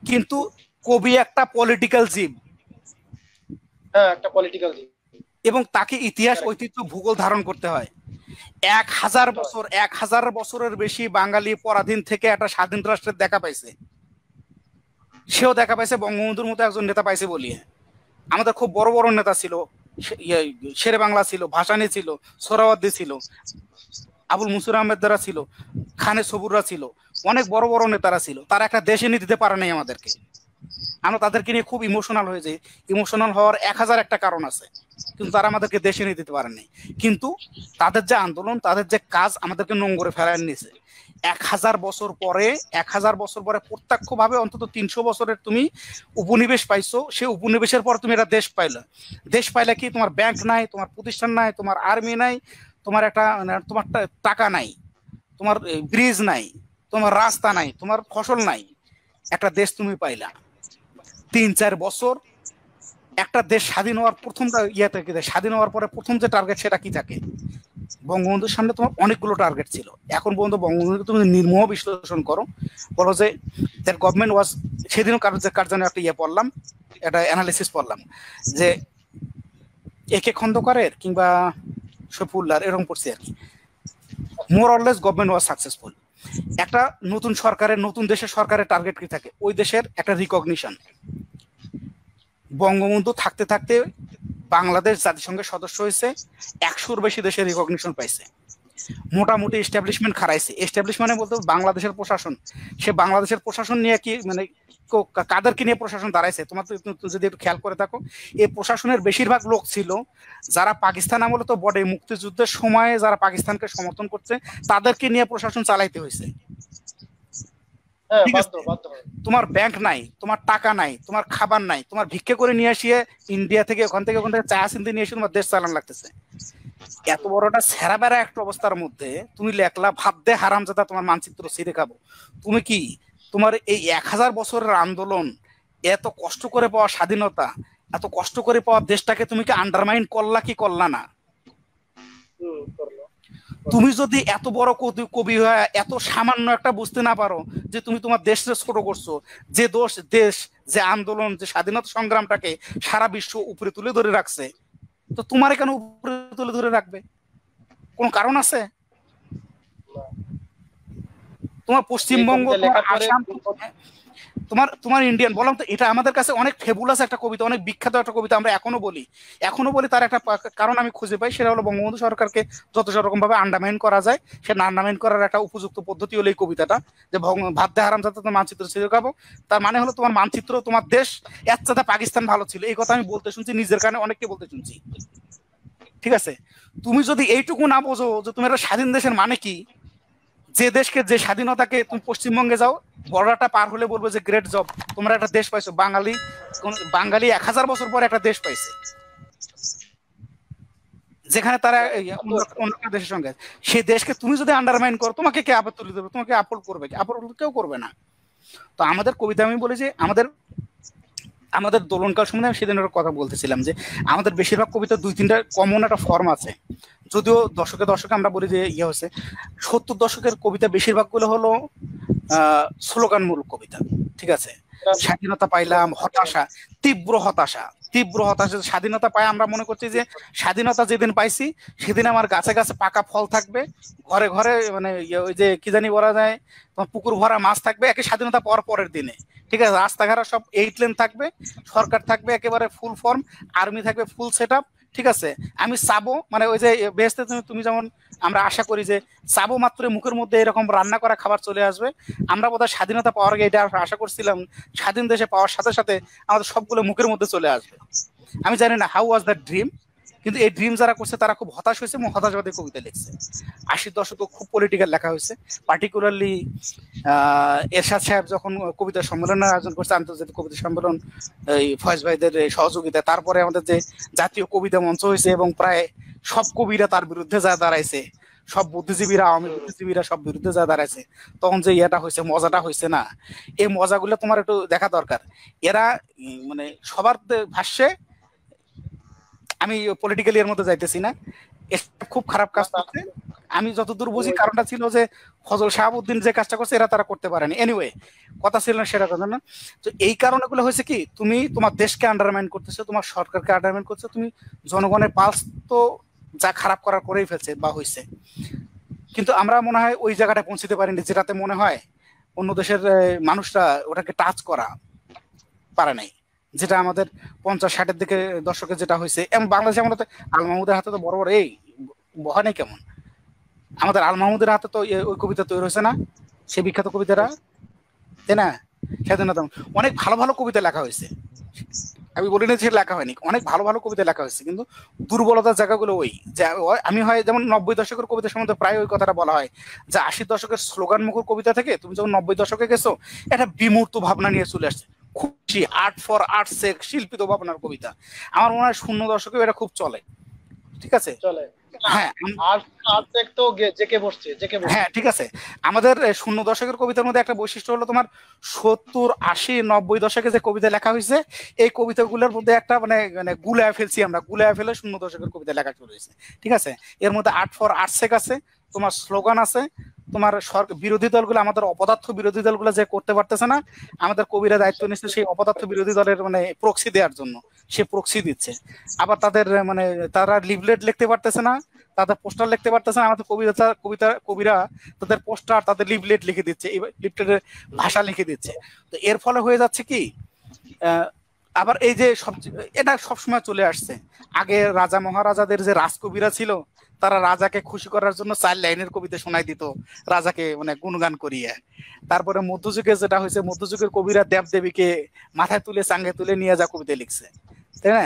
কিন্তু কবি একটা পলিটিক্যাল জীব হ্যাঁ একটা পলিটিক্যাল দিক এবং তাকে ইতিহাস ঐতিহ্য ভূগোল ধারণ করতে হয়। এক হাজার বছর এক হাজার বছরের বেশি বাঙালি পরাধীন থেকে একটা স্বাধীন রাষ্ট্রের দেখা পাইছে। সেও দেখা পাইছে বঙ্গবন্ধুর মতো একজন নেতা পাইছে বলিয়ে আমাদের খুব বড় বড় নেতা ছিল ইয়ে, শেরে বাংলা ছিল ভাসানি ছিল সোহরাওয়ার্দী ছিল আবুল মুসুর আহমেদ দ্বারা ছিল খানে সবুররা ছিল। অনেক বড় বড় নেতারা ছিল। তারা একটা দেশে নিয়ে দিতে পারে নাই আমাদেরকে। আমরা তাদেরকে নিয়ে খুব ইমোশনাল হয়ে যাই। ইমোশনাল হওয়ার এক হাজার একটা কারণ আছে। কিন্তু তারা আমাদেরকে দেশে নিয়ে দিতে পারেনি। কিন্তু তাদের যে আন্দোলন, তাদের যে কাজ আমাদেরকে নোংরে ফেরায় নিয়েছে এক হাজার বছর পরে, এক হাজার বছর পরে প্রত্যক্ষভাবে অন্তত তিনশো বছরের তুমি উপনিবেশ পাইছো। সেই উপনিবেশের পর তুমি একটা দেশ পাইলে। দেশ পাইলে কি তোমার ব্যাংক নাই, তোমার প্রতিষ্ঠান নাই, তোমার আর্মি নাই, তোমার একটা মানে তোমার টাকা নাই, তোমার ব্রিজ নাই। তোমার রাস্তা নাই তোমার ফসল নাই একটা দেশ তুমি পাইলা। তিন চার বছর একটা দেশ স্বাধীন হওয়ার প্রথমটা ইয়ে দেয়, স্বাধীন হওয়ার পরে প্রথম যে টার্গেট সেটা কি থাকে? বঙ্গবন্ধুর সামনে তোমার অনেকগুলো টার্গেট ছিল। এখন পর্যন্ত বঙ্গবন্ধুকে তুমি নির্মোহ বিশ্লেষণ করো। বলো যে দ্যাট গভর্নমেন্ট ওয়াজ সেদিনও কার কার যেন একটা ইয়ে পড়লাম একটা অ্যানালিসিস পড়লাম যে একে খন্দকারের কিংবা শফিউল্লাহর এরকম পড়ছে আর কি। মোর অললেস গভর্নমেন্ট ওয়াজ সাকসেসফুল একটা নতুন সরকারের, নতুন দেশের সরকারের টার্গেট কি থাকে? ওই দেশের একটা রিকগনিশন বঙ্গবন্ধু থাকতে থাকতে বাংলাদেশ জাতিসংঘের সদস্য হয়েছে, একশোর বেশি দেশের রিকগনিশন পাইছে। মোটামুটি এস্টাবলিশমেন্ট খারাইছে এস্টাবলিশমেন্ট বলতে বাংলাদেশের প্রশাসন। সে বাংলাদেশের প্রশাসন নিয়ে কি মানে কাদেরকে নিয়ে প্রশাসন দাঁড়াইছে? তোমার তো যদি একটু খেয়াল করে থাকো, এই প্রশাসনের বেশিরভাগ লোক ছিল যারা পাকিস্তান আমলে তো বটে। মুক্তিযুদ্ধের সময়ে যারা পাকিস্তানকে সমর্থন করছে, তাদেরকে নিয়ে প্রশাসন চালাইতে হয়েছে হ্যাঁ ঠিক আছে। বাধ্য বাধ্য হয়। তোমার ব্যাংক নাই তোমার টাকা নাই তোমার খাবার নাই তোমার ভিক্ষে করে নিয়ে আসিয়ে ইন্ডিয়া থেকে ওখান থেকে ওখান থেকে চা চিনতে নিয়ে এসে তোমার দেশ চালান লাগতেছে। এত বড়টা সেরা বেড়া একটা অবস্থার মধ্যে তুমি লেখলা ভাব দে হারাম যাতা তোমার মানচিত্র ছিঁড়ে খাব। তুমি কি তোমার এই এক হাজার বছরের আন্দোলন এত কষ্ট করে পাওয়া স্বাধীনতা এত কষ্ট করে পাওয়া দেশটাকে তুমি কি আন্ডারমাইন করলা কি করলা না। তুমি যদি এত বড় কবি- হয়ে এত সামান্য একটা বুঝতে না পারো যে তুমি তোমার দেশকে ছোট করছ যে দোষ দেশ যে আন্দোলন যে স্বাধীনতা সংগ্রামটাকে সারা বিশ্ব উপরে তুলে ধরে রাখছে তো তোমার কেন উপরে তুলে ধরে রাখবে? কোন কারণ আছে? তোমার পশ্চিমবঙ্গ আসাম তোমার তোমার ইন্ডিয়ান বললাম তো, এটা আমাদের কাছে অনেক ফেবুলাস একটা কবিতা, অনেক বিখ্যাত একটা কবিতা, আমরা এখনও বলি। এখনও বলি, তার একটা কারণ আমি খুঁজে পাই, সেটা হলো বঙ্গবন্ধু সরকারকে যত রকম ভাবে আন্ডারমাইন করা যায়, সে আন্ডারমাইন করার একটা উপযুক্ত পদ্ধতি হলো এই কবিতাটা, যে দে হারাম যাতে তোমার মানচিত্র ছিল খাব। তার মানে হলো তোমার মানচিত্র, তোমার দেশ এর চাতে পাকিস্তান ভালো ছিল। এই কথা আমি বলতে শুনছি, নিজের কারণে অনেককে বলতে শুনছি। ঠিক আছে? তুমি যদি এইটুকু না বোঝো যে তুমি একটা স্বাধীন দেশের মানে কি যে দেশকে যে স্বাধীনতাকে তুমি পশ্চিমবঙ্গে যাও, বর্ডারটা পার হলে বলব যে গ্রেট জব তোমরা একটা দেশ পাইছো। বাঙালি বাঙালি এক হাজার বছর পর একটা দেশ পাইছে। যেখানে তারা অন্য দেশের সঙ্গে সেই দেশকে তুমি যদি আন্ডারমাইন করো, তোমাকে কে আপদ তুলে দেবে তোমাকে আপল করবে আপল কেউ করবে না। তো আমাদের কবিতা আমি বলি যে, আমাদের আমাদের দোলনকাল সম্বন্ধে আমি সেদিন একটা কথা বলতেছিলাম যে আমাদের বেশিরভাগ কবিতা দুই তিনটা কমন একটা ফর্ম আছে। যদিও দশকে দশকে আমরা বলি যে ইয়ে হচ্ছে সত্তর দশকের কবিতা বেশিরভাগগুলো হলো স্লোগানমূলক কবিতা, ঠিক আছে? স্বাধীনতা পাইলাম, হতাশা, তীব্র হতাশা তীব্র হতাশা, স্বাধীনতা পাই আমরা মনে করছি যে স্বাধীনতা যেদিন পাইছি, সেদিন আমার গাছে গাছে পাকা ফল থাকবে, ঘরে ঘরে মানে ইয়ে ওই যে কি জানি বলা যায় পুকুর ভরা মাছ থাকবে, একে স্বাধীনতা পাওয়ার পরের দিনে। ঠিক আছে? রাস্তাঘাট সব এইট লেন থাকবে, সরকার থাকবে একেবারে ফুল ফর্ম আর্মি থাকবে ফুল সেট ঠিক আছে? আমি চাবো মানে ওই যে বেহেস্তে তুমি তুমি যেমন আমরা আশা করি যে চাবো মাত্র মুখের মধ্যে এরকম রান্না করা খাবার চলে আসবে। আমরা বোধহয় স্বাধীনতা পাওয়ার আগে এটা আশা করছিলাম, স্বাধীন দেশে পাওয়ার সাথে সাথে আমাদের সবগুলো মুখের মধ্যে চলে আসবে। আমি জানি না হাউ ওয়াজ দ্য ড্রিম কিন্তু এই ড্রিম যারা করছে, তারা খুব হতাশ হয়েছে এবং হতাশবাদী কবিতা লিখছে। আশির দশকে খুব পলিটিক্যাল লেখা হয়েছে। পার্টিকুলারলি এরশাদ সাহেব যখন কবিতা সম্মেলনের আয়োজন করছে, আন্তর্জাতিক কবিতা সম্মেলন, এই ফয়েজ ভাইদের সহযোগিতা তারপরে আমাদের যে জাতীয় কবিতা মঞ্চ হয়েছে এবং প্রায় সব কবিরা তার বিরুদ্ধে যা দাঁড়াইছে, সব বুদ্ধিজীবীরা, আওয়ামী বুদ্ধিজীবীরা সব বিরুদ্ধে যা দাঁড়াইছে, তখন যে ইয়েটা হয়েছে, মজাটা হয়েছে না। এই মজাগুলো তোমার একটু দেখা দরকার। এরা মানে সবার ভাষ্যে আমি পলিটিক্যালি এর মধ্যে যাইতেছি না। খুব খারাপ কাজ করছে। আমি যতদূর বুঝি কারণটা ছিল যে ফজল শাহাবুদ্দিন যে কাজটা করছে, এরা তারা করতে পারেনি। এনিওয়ে কথা ছিল না সেটা কথা না। তো এই কারণে গুলো হয়েছে কি, তুমি তোমার দেশকে আন্ডারমাইন করতেছো, তোমার সরকারকে আন্ডারমাইন করছ তুমি জনগণের পালস তো যা খারাপ করার করেই ফেলছে বা হয়েছে কিন্তু আমরা মনে হয় ওই জায়গাটা পৌঁছতে পারিনি, যেটাতে মনে হয় অন্য দেশের মানুষরা ওটাকে টাচ করা পারে নাই। যেটা আমাদের পঞ্চাশ ষাটের দিকে দর্শকের যেটা হয়েছে, এবং বাংলাদেশে আমাদের আল মাহমুদের হাতে তো বড় বড়, এই বহা নেই কেমন? আমাদের আল মাহমুদের হাতে তো ওই কবিতা তৈরি হয়েছে না? সে বিখ্যাত কবিতারা তাই না? স্বাধীনতা অনেক ভালো ভালো কবিতা লেখা হয়েছে। আমি বলি না যে লেখা হয়নি, অনেক ভালো ভালো কবিতা লেখা হয়েছে, কিন্তু দুর্বলতার জায়গাগুলো ওই। যে আমি হয় যেমন নব্বই দশকের কবিতা সম্বন্ধে প্রায় ওই কথাটা বলা হয়, যে আশির দশকের স্লোগান মুখর কবিতা থেকে তুমি যখন নব্বই দশকে গেছো, একটা বিমূর্ত ভাবনা নিয়ে চলে আসছে। খুশি আর্ট ফর আর্ট সেক শিল্পিত ভাবনার কবিতা। আমার মনে হয় শূন্য দশকে এটা খুব চলে। ঠিক আছে? চলে। হ্যাঁ হ্যাঁ ঠিক আছে। আমাদের শূন্য দশকের কবিতার মধ্যে একটা বৈশিষ্ট্য হলো তোমার সত্তর আশি নব্বই দশকে যে কবিতা লেখা হয়েছে এই কবিতাগুলোর মধ্যে একটা মানে মানে গুলায় ফেলছি আমরা। গুলায় ফেলে শূন্য দশকের কবিতা লেখা শুরু হয়েছে ঠিক আছে? এর মধ্যে আর্ট ফর আর্ট সেক আছে তোমার স্লোগান আছে তোমার বিরোধী দলগুলো আমাদের অপদার্থ বিরোধী দলগুলো যে করতে পারতেছে না, আমাদের কবিরা দায়িত্ব নিচ্ছে সেই অপদার্থ বিরোধী দলের মানে প্রক্সি দেওয়ার জন্য। সে প্রক্সি দিচ্ছে। আবার তাদের মানে তারা লিভলেট লিখতে পারতেছে না, তাদের পোস্টার লিখতে পারতেছে না, আমাদের কবিতা কবিতা, কবিরা তাদের পোস্টার তাদের লিভলেট লিখে দিচ্ছে লিফলেটের ভাষা লিখে দিচ্ছে। তো এর ফলে হয়ে যাচ্ছে কি আবার এই যে সব এটা সবসময় চলে আসছে। আগে রাজা মহারাজাদের যে রাজকবিরা ছিল তারা রাজাকে খুশি করার জন্য চার লাইনের কবিতা শোনাই দিত, রাজাকে মানে গুণগান করিয়ে। তারপরে মধ্যযুগে যেটা হয়েছে, মধ্যযুগের কবিরা দেব দেবীকে মাথায় তুলে, চাঙ্গে তুলে নিয়ে যা কবিতা লিখছে। তাই না?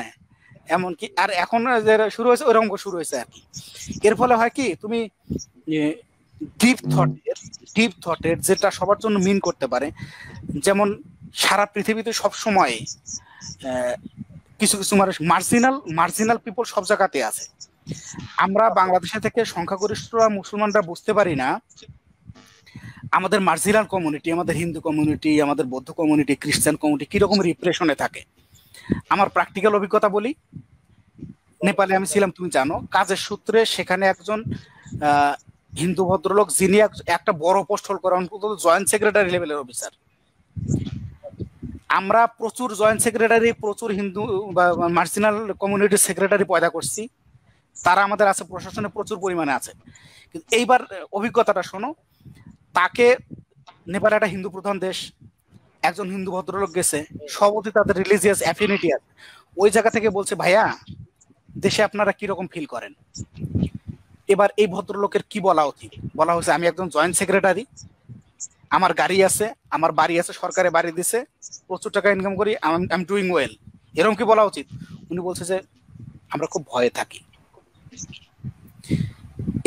এমনকি আর এখন শুরু হয়েছে ওই রকম শুরু হয়েছে আর কি। এর ফলে হয় কি, তুমি ডিপ থটের ডিপ থটের যেটা সবার জন্য মিন করতে পারে, যেমন সারা পৃথিবীতে সব সময় কিছু কিছু মানুষ মার্জিনাল মার্জিনাল পিপল সব জায়গাতে আছে। আমরা বাংলাদেশে থেকে সংখ্যাগরিষ্ঠরা মুসলমানরা বুঝতে পারি না। আমাদের মার্জিনাল কমিউনিটি আমাদের হিন্দু কমিউনিটি আমাদের বৌদ্ধ কমিউনিটি খ্রিস্টান কমিউনিটি কীরকম রিপ্রেশনে থাকে? আমার প্র্যাকটিক্যাল অভিজ্ঞতা বলি। নেপালে আমি ছিলাম, তুমি জানো। কাজের সূত্রে সেখানে একজন হিন্দু ভদ্রলোক যিনি একটা বড় পোস্ট হোল্ড করেন জয়েন্ট সেক্রেটারি লেভেলের অফিসার আমরা প্রচুর জয়েন্ট সেক্রেটারি প্রচুর হিন্দু বা মার্জিনাল কমিউনিটির সেক্রেটারি পয়দা করছি। তারা আমাদের আছে, প্রশাসনে প্রচুর পরিমাণে আছে। কিন্তু এইবার অভিজ্ঞতাটা শোনো, তাকে নেপাল একটা হিন্দু প্রধান দেশ, একজন হিন্দু ভদ্রলোক গেছে সবতি তাদের রিলিজিয়াস অ্যাফিনিটি আছে। ওই জায়গা থেকে বলছে, ভাইয়া, দেশে আপনারা কীরকম ফিল করেন? এবার এই ভদ্রলোকের কি বলা উচিত? বলা হয়েছে, আমি একজন জয়েন্ট সেক্রেটারি আমার গাড়ি আছে, আমার বাড়ি আছে, সরকারে বাড়ি দিছে, প্রচুর টাকা ইনকাম করি আই এম ডুইং ওয়েল এরকম কি বলা উচিত? উনি বলছে যে, আমরা খুব ভয়ে থাকি।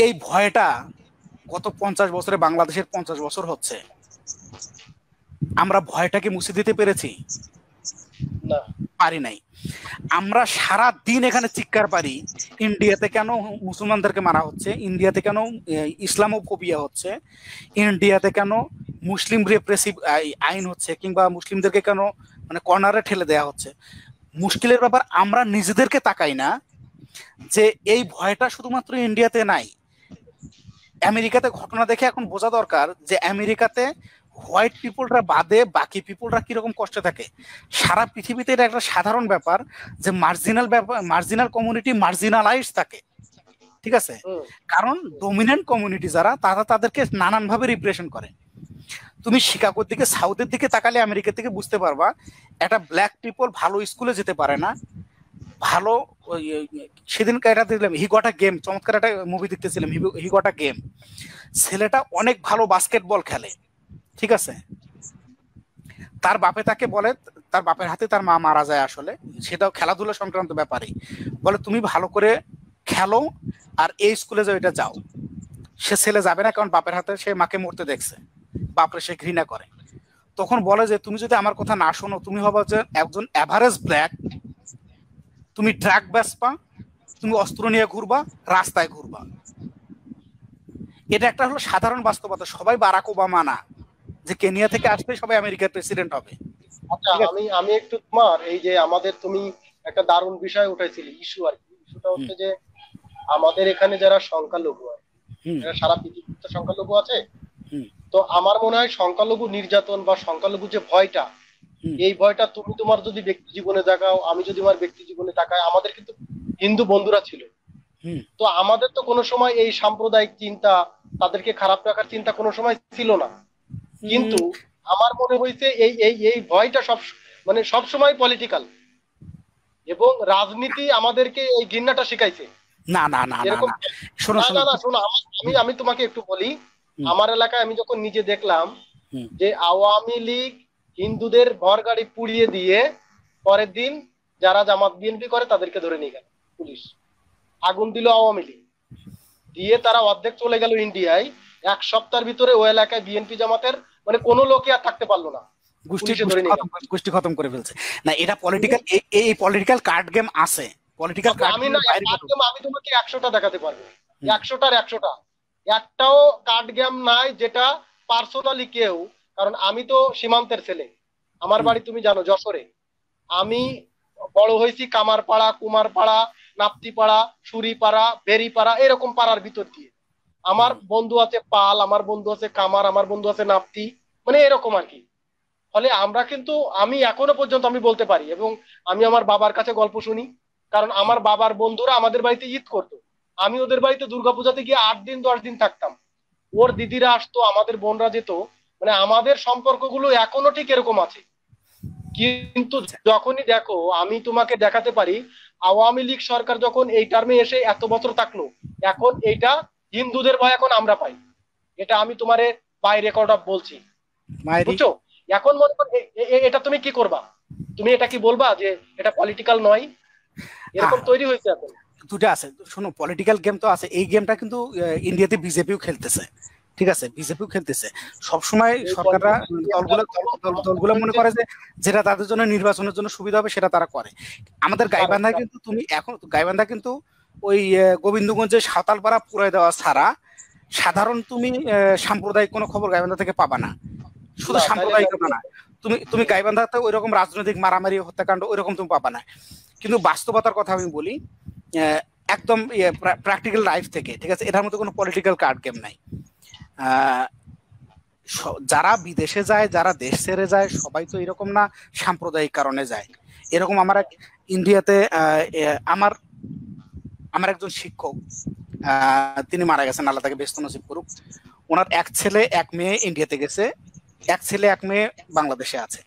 এই ভয়টা গত পঞ্চাশ বছরে বাংলাদেশের পঞ্চাশ বছর হচ্ছে। আমরা ভয়টাকে মুছে দিতে পেরেছি? পারি নাই। আমরা সারা দিন এখানে চিৎকার পারি ইন্ডিয়াতে কেন মুসলমানদেরকে মারা হচ্ছে? ইন্ডিয়াতে কেন ইসলামোফোবিয়া হচ্ছে? ইন্ডিয়াতে কেন মুসলিম রিপ্রেসিভ আইন হচ্ছে? কিংবা মুসলিমদেরকে কেন মানে কর্নারে ঠেলে দেওয়া হচ্ছে? মুশকিলের ব্যাপার আমরা নিজেদেরকে তাকাই না। যে এই ভয়টা শুধুমাত্র ইন্ডিয়াতে নাই। আমেরিকাতে ঘটনা দেখে এখন বোঝা দরকার যে আমেরিকাতে হোয়াইট পিপুলরা বাদে বাকি পিপুলরা কীরকম কষ্টে থাকে। সারা পৃথিবীতে এটা একটা সাধারণ ব্যাপার যে মার্জিনাল ব্যাপার মার্জিনাল কমিউনিটি মার্জিনালাইজ থাকে। ঠিক আছে? কারণ ডোমিনেন্ট কমিউনিটি যারা তারা তাদেরকে নানানভাবে রিপ্রেশন করে। তুমি শিকাগোর দিকে সাউথের দিকে তাকালে আমেরিকা থেকে বুঝতে পারবা একটা ব্ল্যাক পিপল ভালো স্কুলে যেতে পারে না। ভালো সেদিনকে এটা দেখলাম, হি গটা গেম, চমৎকার একটা মুভি দেখতেছিলাম, হি গটা গেম। ছেলেটা অনেক ভালো বাস্কেটবল খেলে, ঠিক আছে? তার বাপে তাকে বলে, তার বাপের হাতে তার মা মারা যায় আসলে, সেটাও খেলাধুলা সংক্রান্ত ব্যাপারে। বলে, তুমি ভালো করে খেলো আর এই স্কুলে যাও, এটা যাও। সে ছেলে যাবে না, কারণ বাপের হাতে সে মাকে মরতে দেখছে। বাপরে, সে ঘৃণা করে। তখন বলে যে, তুমি যদি আমার কথা না শোনো, তুমি হবা যে একজন অ্যাভারেজ ব্ল্যাক তুমি ট্রাক বেসপা তুমি অস্ত্র নিয়ে ঘুরবা রাস্তায় ঘুরবা। এটা একটা হলো সাধারণ বাস্তবতা সবাই বারাক ওবামা না যে কেনিয়া থেকে আসবে সবাই আমেরিকার প্রেসিডেন্ট হবে। আচ্ছা আমি আমি একটু তোমার এই যে আমাদের তুমি একটা দারুণ বিষয় উঠাইছিলে ইস্যু আর কি। ইস্যুটা হচ্ছে যে আমাদের এখানে যারা সংখ্যালঘু আছে হুম, সারা পৃথিবীতে সংখ্যালঘু আছে। তো আমার মনে হয় সংখ্যালঘু নির্যাতন বা সংখ্যালঘু যে ভয়টা। এই ভয়টা তুমি তোমার যদি ব্যক্তি জীবনে দেখাও আমি যদি আমার ব্যক্তি জীবনে তাকাই আমাদের কিন্তু হিন্দু বন্ধুরা ছিল। তো আমাদের তো কোনো সময় এই সাম্প্রদায়িক চিন্তা তাদেরকে খারাপ রাখার চিন্তা কোনো সময় ছিল না। কিন্তু আমার মনে হয়েছে এই এই এই ভয়টা সব মানে সব সময় পলিটিক্যাল এবং রাজনীতি আমাদেরকে এই ঘৃণাটা শিখাইছে। না না না এরকম শোনো না না শোনো। আমি আমি তোমাকে একটু বলি আমার এলাকায় আমি যখন নিজে দেখলাম যে আওয়ামী লীগ হিন্দুদের ঘর গাড়ি পুড়িয়ে দিয়ে পরের দিন যারা জামাত বিএনপি করে তাদেরকে ধরে নিয়ে গেল পুলিশ। আগুন দিল আওয়ামী লীগ। দিয়ে তারা অর্ধেক চলে গেল ইন্ডিয়ায়। এক সপ্তাহের ভিতরে ওই এলাকায় বিএনপি জামাতের মানে কোনো লোকে আর থাকতে পারল না। গোষ্ঠী খতম করে- গোষ্ঠী খতম করে ফেলছে। না এটা পলিটিক্যাল এই পলিটিক্যাল কার্ড গেম আছে। পলিটিক্যাল আমি না কার্ড গেম আমি তোমাকে একশোটা দেখাতে পারব। একশোটার একশোটা। একটাও কার্ড গেম নাই যেটা পার্সোনালি কেউ কারণ আমি তো সীমান্তের ছেলে। আমার বাড়ি তুমি জানো, যশোরে। আমি বড় হয়েছি কামারপাড়া, কুমারপাড়া, নাপ্তিপাড়া, সুরিপাড়া, বেরিপাড়া, এরকম পাড়ার ভিতর দিয়ে। আমার বন্ধু আছে পাল, আমার বন্ধু আছে কামার, আমার বন্ধু আছে নাপ্তি মানে এরকম আর কি। ফলে আমরা কিন্তু, আমি এখনও পর্যন্ত আমি বলতে পারি এবং আমি আমার বাবার কাছে গল্প শুনি। কারণ আমার বাবার বন্ধুরা আমাদের বাড়িতে ঈদ করতো। আমি ওদের বাড়িতে দুর্গাপূজাতে গিয়ে আট দিন, দশ দিন থাকতাম। ওর দিদিরা আসতো, আমাদের বোনরা যেত। মানে আমাদের সম্পর্কগুলো এখনও ঠিক এরকম আছে। কিন্তু যখনই দেখো আমি তোমাকে দেখাতে পারি আওয়ামী লীগ সরকার যখন এই টার্মে এসে এত বছর থাকল এখন এইটা হিন্দুদের ভয় এখন আমরা পাই। এটা আমি তোমারে বাই রেকর্ড অফ বলছি। বুঝছ? এখন মনে করো এটা তুমি কি করবা? তুমি এটা কি বলবা যে এটা পলিটিক্যাল নয়? এরকম। তৈরি হয়েছে এখন। দুটা আছে। শোনো পলিটিক্যাল গেম তো আছে। এই গেমটা কিন্তু ইন্ডিয়াতে বিজেপিও খেলতেছে। ঠিক আছে বিজেপিও খেলতেছে। সবসময় সরকাররা দলগুলো দলগুলো মনে করে যে যেটা তাদের জন্য নির্বাচনের জন্য সুবিধা হবে সেটা তারা করে। আমাদের গাইবান্ধা কিন্তু তুমি এখন গাইবান্ধা কিন্তু ওই গোবিন্দগঞ্জে সাঁওতালপাড়া পুরাই দেওয়া ছাড়া সাধারণ তুমি সাম্প্রদায়িক কোনো খবর গাইবান্ধা থেকে পাবা না। শুধু সাম্প্রদায়িক না। তুমি তুমি গাইবান্ধাতে ওই রকম রাজনৈতিক মারামারি হত্যাকাণ্ড ওই রকম তুমি পাবা না। কিন্তু বাস্তবতার কথা আমি বলি একদম প্র্যাকটিক্যাল লাইফ থেকে ঠিক আছে? এটার মধ্যে কোনো পলিটিক্যাল কার্ড গেম নাই। যারা বিদেশে যায়, যারা দেশ ছেড়ে যায়, সবাই তো এরকম না সাম্প্রদায়িক কারণে যায়। এরকম আমার এক ইন্ডিয়াতে আমার আমার একজন শিক্ষক তিনি মারা গেছেন, আল্লাহ তাকে ব্যস্ত নসিব করুক। ওনার এক ছেলে, এক মেয়ে ইন্ডিয়াতে গেছে। এক ছেলে, এক মেয়ে বাংলাদেশে আছে।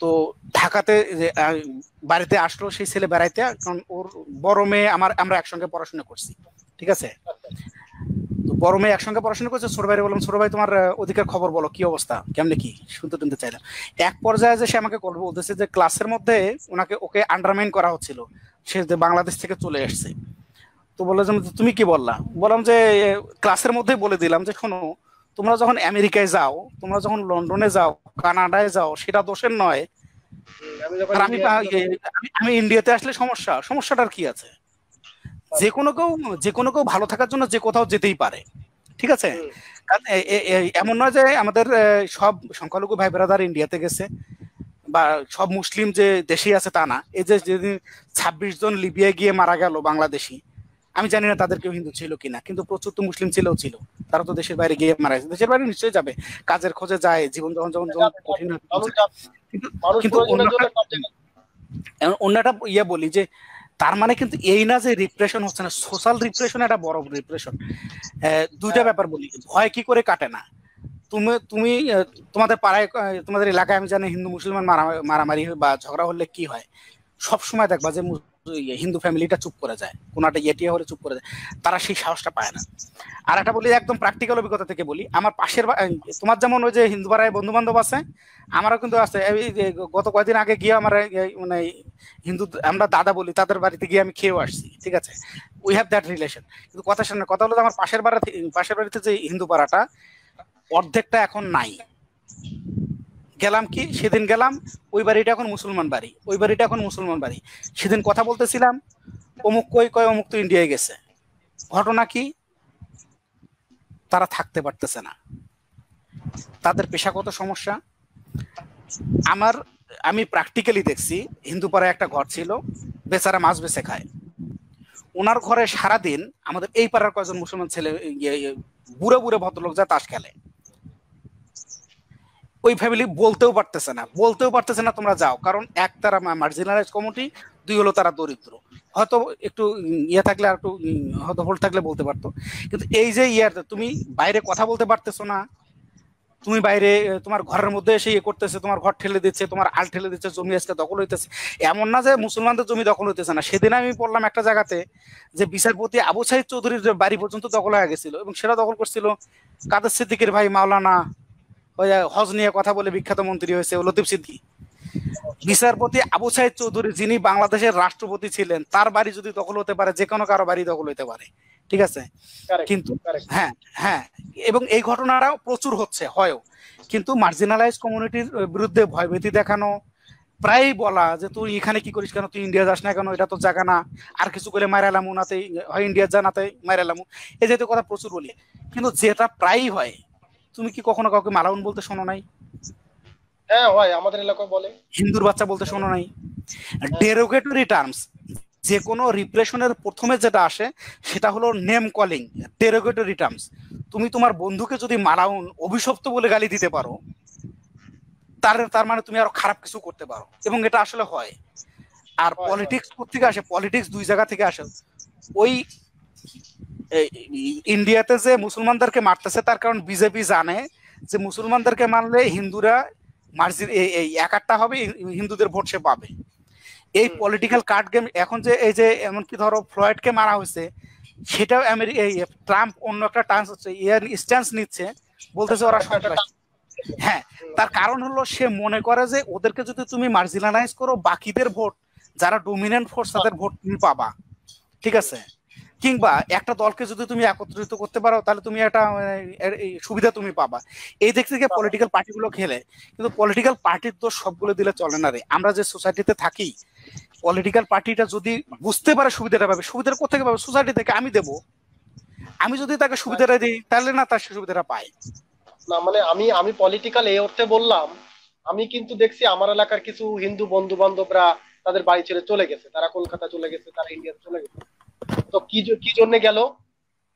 তো ঢাকাতে বাড়িতে আসলো, সেই ছেলে বেড়াইতে, কারণ ওর বড় মেয়ে, আমার, আমরা একসঙ্গে পড়াশোনা করছি। ঠিক আছে? বড় মেয়ে একসঙ্গে পড়াশোনা করছে, ছোট ভাই বললাম, ছোট ভাই, তোমার ওদিকের খবর বলো, কি অবস্থা? কেমনে কি? শুনতে টুনতে চাইলাম। এক পর্যায়ে যে সে আমাকে গল্প বলতেছে যে ক্লাসের মধ্যে ওনাকে, ওকে আন্ডারমাইন করা হচ্ছিল। সে যে বাংলাদেশ থেকে চলে এসছে। তো বলল যে তুমি কি বললা? বললাম যে ক্লাসের মধ্যেই বলে দিলাম যে, শোনো, তোমরা যখন আমেরিকায় যাও, তোমরা যখন লন্ডনে যাও, কানাডায় যাও, সেটা দোষের নয়। আমি ইন্ডিয়াতে আসলে সমস্যা, সমস্যাটার কি আছে? যে কোনো কেউ যে কোনো কেউ ভালো থাকার জন্য যে কোথাও যেতেই পারে। ঠিক আছে? এমন নয় যে আমাদের সব সংখ্যালঘু ভাই ব্রাদার ইন্ডিয়াতে গেছে বা সব মুসলিম যে দেশেই আছে তা না। এই যে যেদিন ছাব্বিশ জন লিবিয়ায় গিয়ে মারা গেল বাংলাদেশি আমি জানি না তাদের কেউ হিন্দু ছিল কিনা কিন্তু প্রচুর তো মুসলিম ছিলও ছিল। তারা তো দেশের বাইরে গিয়ে মারা গেছে। দেশের বাইরে নিশ্চয়ই যাবে। কাজের খোঁজে যায় জীবন যখন যখন যখন কঠিন কিন্তু অন্য একটা ইয়ে বলি যে তার মানে কিন্তু এই না যে রিপ্রেশন হচ্ছে না সোশ্যাল রিপ্রেশন একটা বড় রিপ্রেশন দুইটা হ্যাঁ। ব্যাপার বলি ভয় কি করে কাটে না? তুমি তুমি তোমাদের পাড়ায় তোমাদের এলাকায় আমি জানি হিন্দু মুসলমান মারা- মারামারি বা ঝগড়া হলে কি হয়? সব সময় দেখবা যে হিন্দু ফ্যামিলিটা চুপ করে যায়। কোনো একটা ইয়েটিয়া হলে চুপ করে যায়। তারা সেই সাহসটা পায় না। আর একটা বলি, একদম প্র্যাকটিক্যাল অভিজ্ঞতা থেকে বলি, আমার পাশের তোমার যেমন ওই যে হিন্দু পাড়ায় বন্ধু বান্ধব আছে, আমারও কিন্তু আছে। এই গত কয়েকদিন আগে গিয়ে আমার মানে হিন্দু, আমরা দাদা বলি, তাদের বাড়িতে গিয়ে আমি খেয়েও আসছি, ঠিক আছে? উই হ্যাভ দ্যাট রিলেশন কিন্তু কথা শুনে কথা হলো আমার পাশের বাড়া পাশের বাড়িতে যে হিন্দু পাড়াটা, অর্ধেকটা এখন নাই। গেলাম কি? সেদিন গেলাম, ওই বাড়িটা এখন মুসলমান বাড়ি, ওই বাড়িটা এখন মুসলমান বাড়ি। সেদিন কথা বলতেছিলাম, অমুক কই কয়, অমুক তো ইন্ডিয়ায় গেছে। ঘটনা কি? তারা থাকতে পারতেছে না। তাদের পেশাগত সমস্যা। আমার, আমি প্র্যাকটিক্যালি দেখছি, হিন্দু পাড়ায় একটা ঘর ছিল, বেচারা মাছ বেছে খায়। ওনার ঘরে সারাদিন আমাদের এই পাড়ার কয়েকজন মুসলমান ছেলে, ইয়ে- ইয়ে বুড়ো বুড়ো ভদ্রলোক যা তাস খেলে। ওই ফ্যামিলি বলতেও পারতেছে না। বলতেও পারতেছে না, তোমরা যাও। কারণ এক তারা মার্জিনালাইজ কমিটি দুই হলো তারা দরিদ্র। হয়তো একটু ইয়ে থাকলে আর একটু হোল্ড থাকলে বলতে পারতো। কিন্তু এই যে ইয়ার, তুমি বাইরে কথা বলতে পারতেছো না। তুমি বাইরে, তোমার ঘরের মধ্যে এসে ইয়ে করতেছে, তোমার ঘর ঠেলে দিচ্ছে, তোমার আল ঠেলে দিচ্ছে, জমি আজকে দখল হইতেছে। এমন না যে মুসলমানদের জমি দখল হইতেছে না। সেদিন আমি পড়লাম একটা জায়গাতে যে বিচারপতি আবু সাইদ চৌধুরীর বাড়ি পর্যন্ত দখল হয়ে গেছিল এবং সেটা দখল করছিল কাদের সিদ্দিকের ভাই মাওলানা ওই হজ নিয়ে কথা বলে বিখ্যাত মন্ত্রী হয়েছে লতিফ সিদ্দিকি। বিচারপতি আবু সাইদ চৌধুরী যিনি বাংলাদেশের রাষ্ট্রপতি ছিলেন তার বাড়ি যদি দখল হতে পারে যে কোনো কারও বাড়ি দখল হতে পারে। ঠিক আছে? কিন্তু হ্যাঁ হ্যাঁ এবং এই ঘটনাটাও প্রচুর হচ্ছে হয়ও। কিন্তু মার্জিনালাইজ কমিউনিটির বিরুদ্ধে ভয়ভীতি দেখানো প্রায়ই বলা যে তুই এখানে কি করিস কেন? তুই ইন্ডিয়া যাস না কেন? এটা তো জায়গা না। আর কিছু করে মারালামু নাতে হয় ইন্ডিয়া জানাতে মারালামু এই জাতীয় কথা প্রচুর বলি। কিন্তু যেটা প্রায়ই হয় তুমি কি কখনো কাউকে মালাউন বলতে শোনো নাই? হ্যাঁ হয় আমাদের এলাকায় বলে। হিন্দুর বাচ্চা বলতে শোনো নাই? ডেরোগেটরি টার্মস যে কোনো রিপ্রেশনের প্রথমে যেটা আসে সেটা হলো নেম কলিং ডেরোগেটরি টার্মস তুমি তোমার বন্ধুকে যদি মালাউন অভিশপ্ত বলে গালি দিতে পারো তার তার মানে তুমি আরও খারাপ কিছু করতে পারো এবং এটা আসলে হয়। আর পলিটিক্স থেকে আসে? পলিটিক্স দুই জায়গা থেকে আসে। ওই ইন্ডিয়াতে যে মুসলমানদেরকে মারতেছে তার কারণ বিজেপি জানে যে মুসলমানদেরকে মারলে হিন্দুরা মার্জিন এই একাট্টা হবে হিন্দুদের ভোট সে পাবে। এই পলিটিক্যাল কার্ড গেম এখন যে এই যে এমনকি ধরো ফ্লয়েডকে মারা হয়েছে সেটাও ট্রাম্প অন্য একটা টান্স হচ্ছে ইয়ার স্ট্যান্স নিচ্ছে বলতেছে ওরা সন্ত্রাসী হ্যাঁ তার কারণ হলো সে মনে করে যে ওদেরকে যদি তুমি মার্জিনালাইজ করো বাকিদের ভোট যারা ডোমিনেন্ট ফোর্স তাদের ভোট তুমি পাবা। ঠিক আছে? কিংবা একটা দলকে যদি তুমি একত্রিত করতে পারো, তাহলে তুমি একটা এই সুবিধা তুমি পাবা। এই দিক থেকে পলিটিক্যাল পার্টিগুলো খেলে, কিন্তু পলিটিক্যাল পার্টির দোষ সবগুলো দিলে চলে না রে। আমরা যে সোসাইটিতে থাকি পলিটিক্যাল পার্টিটা যদি বুঝতে পারে সুবিধাটা পাবে, সুবিধাটা কোথেকে পাবে? সোসাইটি থেকে আমি দেব। আমি যদি তাকে সুবিধাটা দিই, তাহলে না তার সুবিধাটা পায়। না মানে আমি আমি পলিটিক্যাল এই অর্থে বললাম, আমি কিন্তু দেখছি আমার এলাকার কিছু হিন্দু বন্ধু বান্ধবরা তাদের বাড়ি ছেড়ে চলে গেছে। তারা কলকাতা চলে গেছে, তারা ইন্ডিয়াতে চলে গেছে। তো কি জন্য গেল?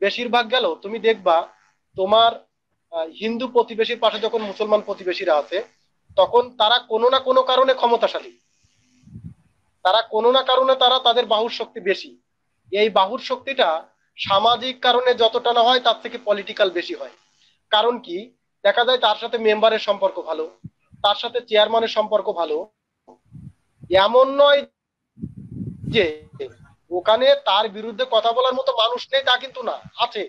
বেশিরভাগ গেল। তুমি দেখবা, তোমার হিন্দু প্রতিবেশীর পাশে যখন মুসলমান প্রতিবেশীরা আছে, তখন তারা কোনো না কোনো কারণে ক্ষমতাশালী। তারা কোনো না কারণে তারা তাদের বাহুর শক্তি বেশি। এই বাহুর শক্তিটা সামাজিক কারণে যতটা না হয়, তার থেকে পলিটিক্যাল বেশি হয়। কারণ কি? দেখা যায় তার সাথে মেম্বারের সম্পর্ক ভালো, তার সাথে চেয়ারম্যানের সম্পর্ক ভালো। এমন নয় যে ওখানে তার বিরুদ্ধে কথা বলার মতো মানুষ নেই তা কিন্তু না, আছে।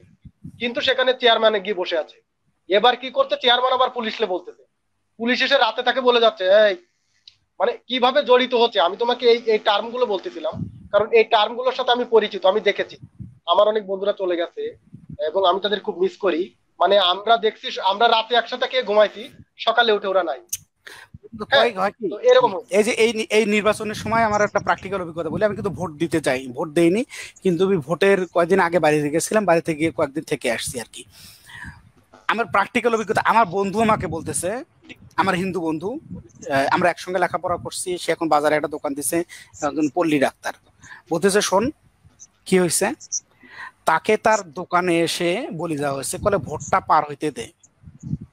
কিন্তু সেখানে চেয়ারম্যানে গিয়ে বসে আছে। এবার কি করতে? চেয়ারম্যান আবার পুলিশলে বলতেছে। পুলিশ এসে রাতে তাকে বলে যাচ্ছে, এই মানে কীভাবে জড়িত হচ্ছে? আমি তোমাকে এই এই টার্মগুলো বলতেছিলাম, কারণ এই টার্মগুলোর সাথে আমি পরিচিত, আমি দেখেছি। আমার অনেক বন্ধুরা চলে গেছে, এবং আমি তাদের খুব মিস করি। মানে আমরা দেখছি, আমরা রাতে একসাথে কে ঘুমাইছি? সকালে উঠে ওরা নাই। এই যে এই এই নির্বাচনের সময় আমার একটা প্র্যাকটিক্যাল অভিজ্ঞতা বলি আমি কিন্তু ভোট দিতে চাই ভোট দেইনি কিন্তু আমি ভোটের কয়েকদিন আগে বাড়িতে গেছিলাম বাড়িতে গিয়ে কয়েকদিন থেকে আসছি আর কি। আমার প্র্যাকটিক্যাল অভিজ্ঞতা আমার বন্ধু আমাকে বলতেছে আমার হিন্দু বন্ধু আমরা একসঙ্গে লেখাপড়া করছি সে এখন বাজারে একটা দোকান দিছে একজন পল্লী ডাক্তার। বলতেছে শোন কি হয়েছে তাকে তার দোকানে এসে বলি দেওয়া হয়েছে বলে ভোটটা পার হইতে দে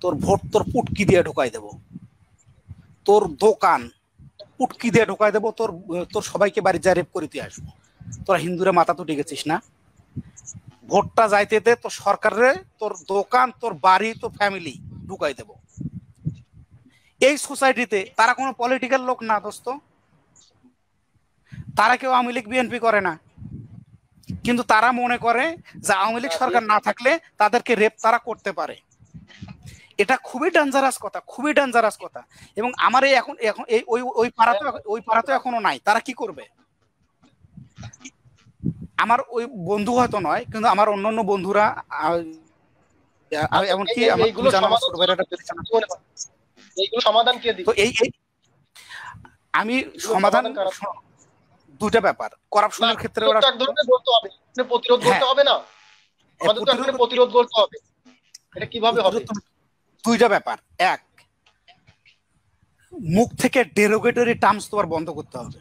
তোর ভোট তোর পুটকি দিয়ে ঢোকাই দেবো। তোর দোকান উটকি দিয়ে ঢোকাই দেবো, তোর তোর সবাইকে বাড়ি যা রেপ করিতে আসব। তোরা হিন্দুরা মাথা তো গেছিস না? ভোটটা যাইতে দে, তোর সরকারে, তোর দোকান, তোর বাড়ি, তোর ফ্যামিলি ঢুকাই দেব। এই সোসাইটিতে তারা কোনো পলিটিক্যাল লোক না, দোস্ত। তারা কেউ আওয়ামী লীগ বিএনপি করে না। কিন্তু তারা মনে করে যে আওয়ামী লীগ সরকার না থাকলে তাদেরকে রেপ তারা করতে পারে। এটা খুবই ডেঞ্জারাস কথা খুবই ডেঞ্জারাস কথা। এবং আমার এই এখন এখন এই ওই ওই পাড়া তো ওই পাড়া তো এখনও নাই। তারা কি করবে? আমার ওই বন্ধু হয়তো নয় কিন্তু আমার অন্যান্য বন্ধুরা এমনকি সমাধান কে দিবে? এই আমি সমাধান দুটা ব্যাপার। করাপশনের ক্ষেত্রে ওরা এক ধরনের হবে। প্রতিরোধ করতে হ্যাঁ। হবে না। আমাদের তো প্রতিরোধ- প্রতিরোধ করতে হবে। এটা কীভাবে হবে? দুইটা ব্যাপার। এক, মুখ থেকে ডেরোগেটরি টার্মস তোমার বন্ধ করতে হবে।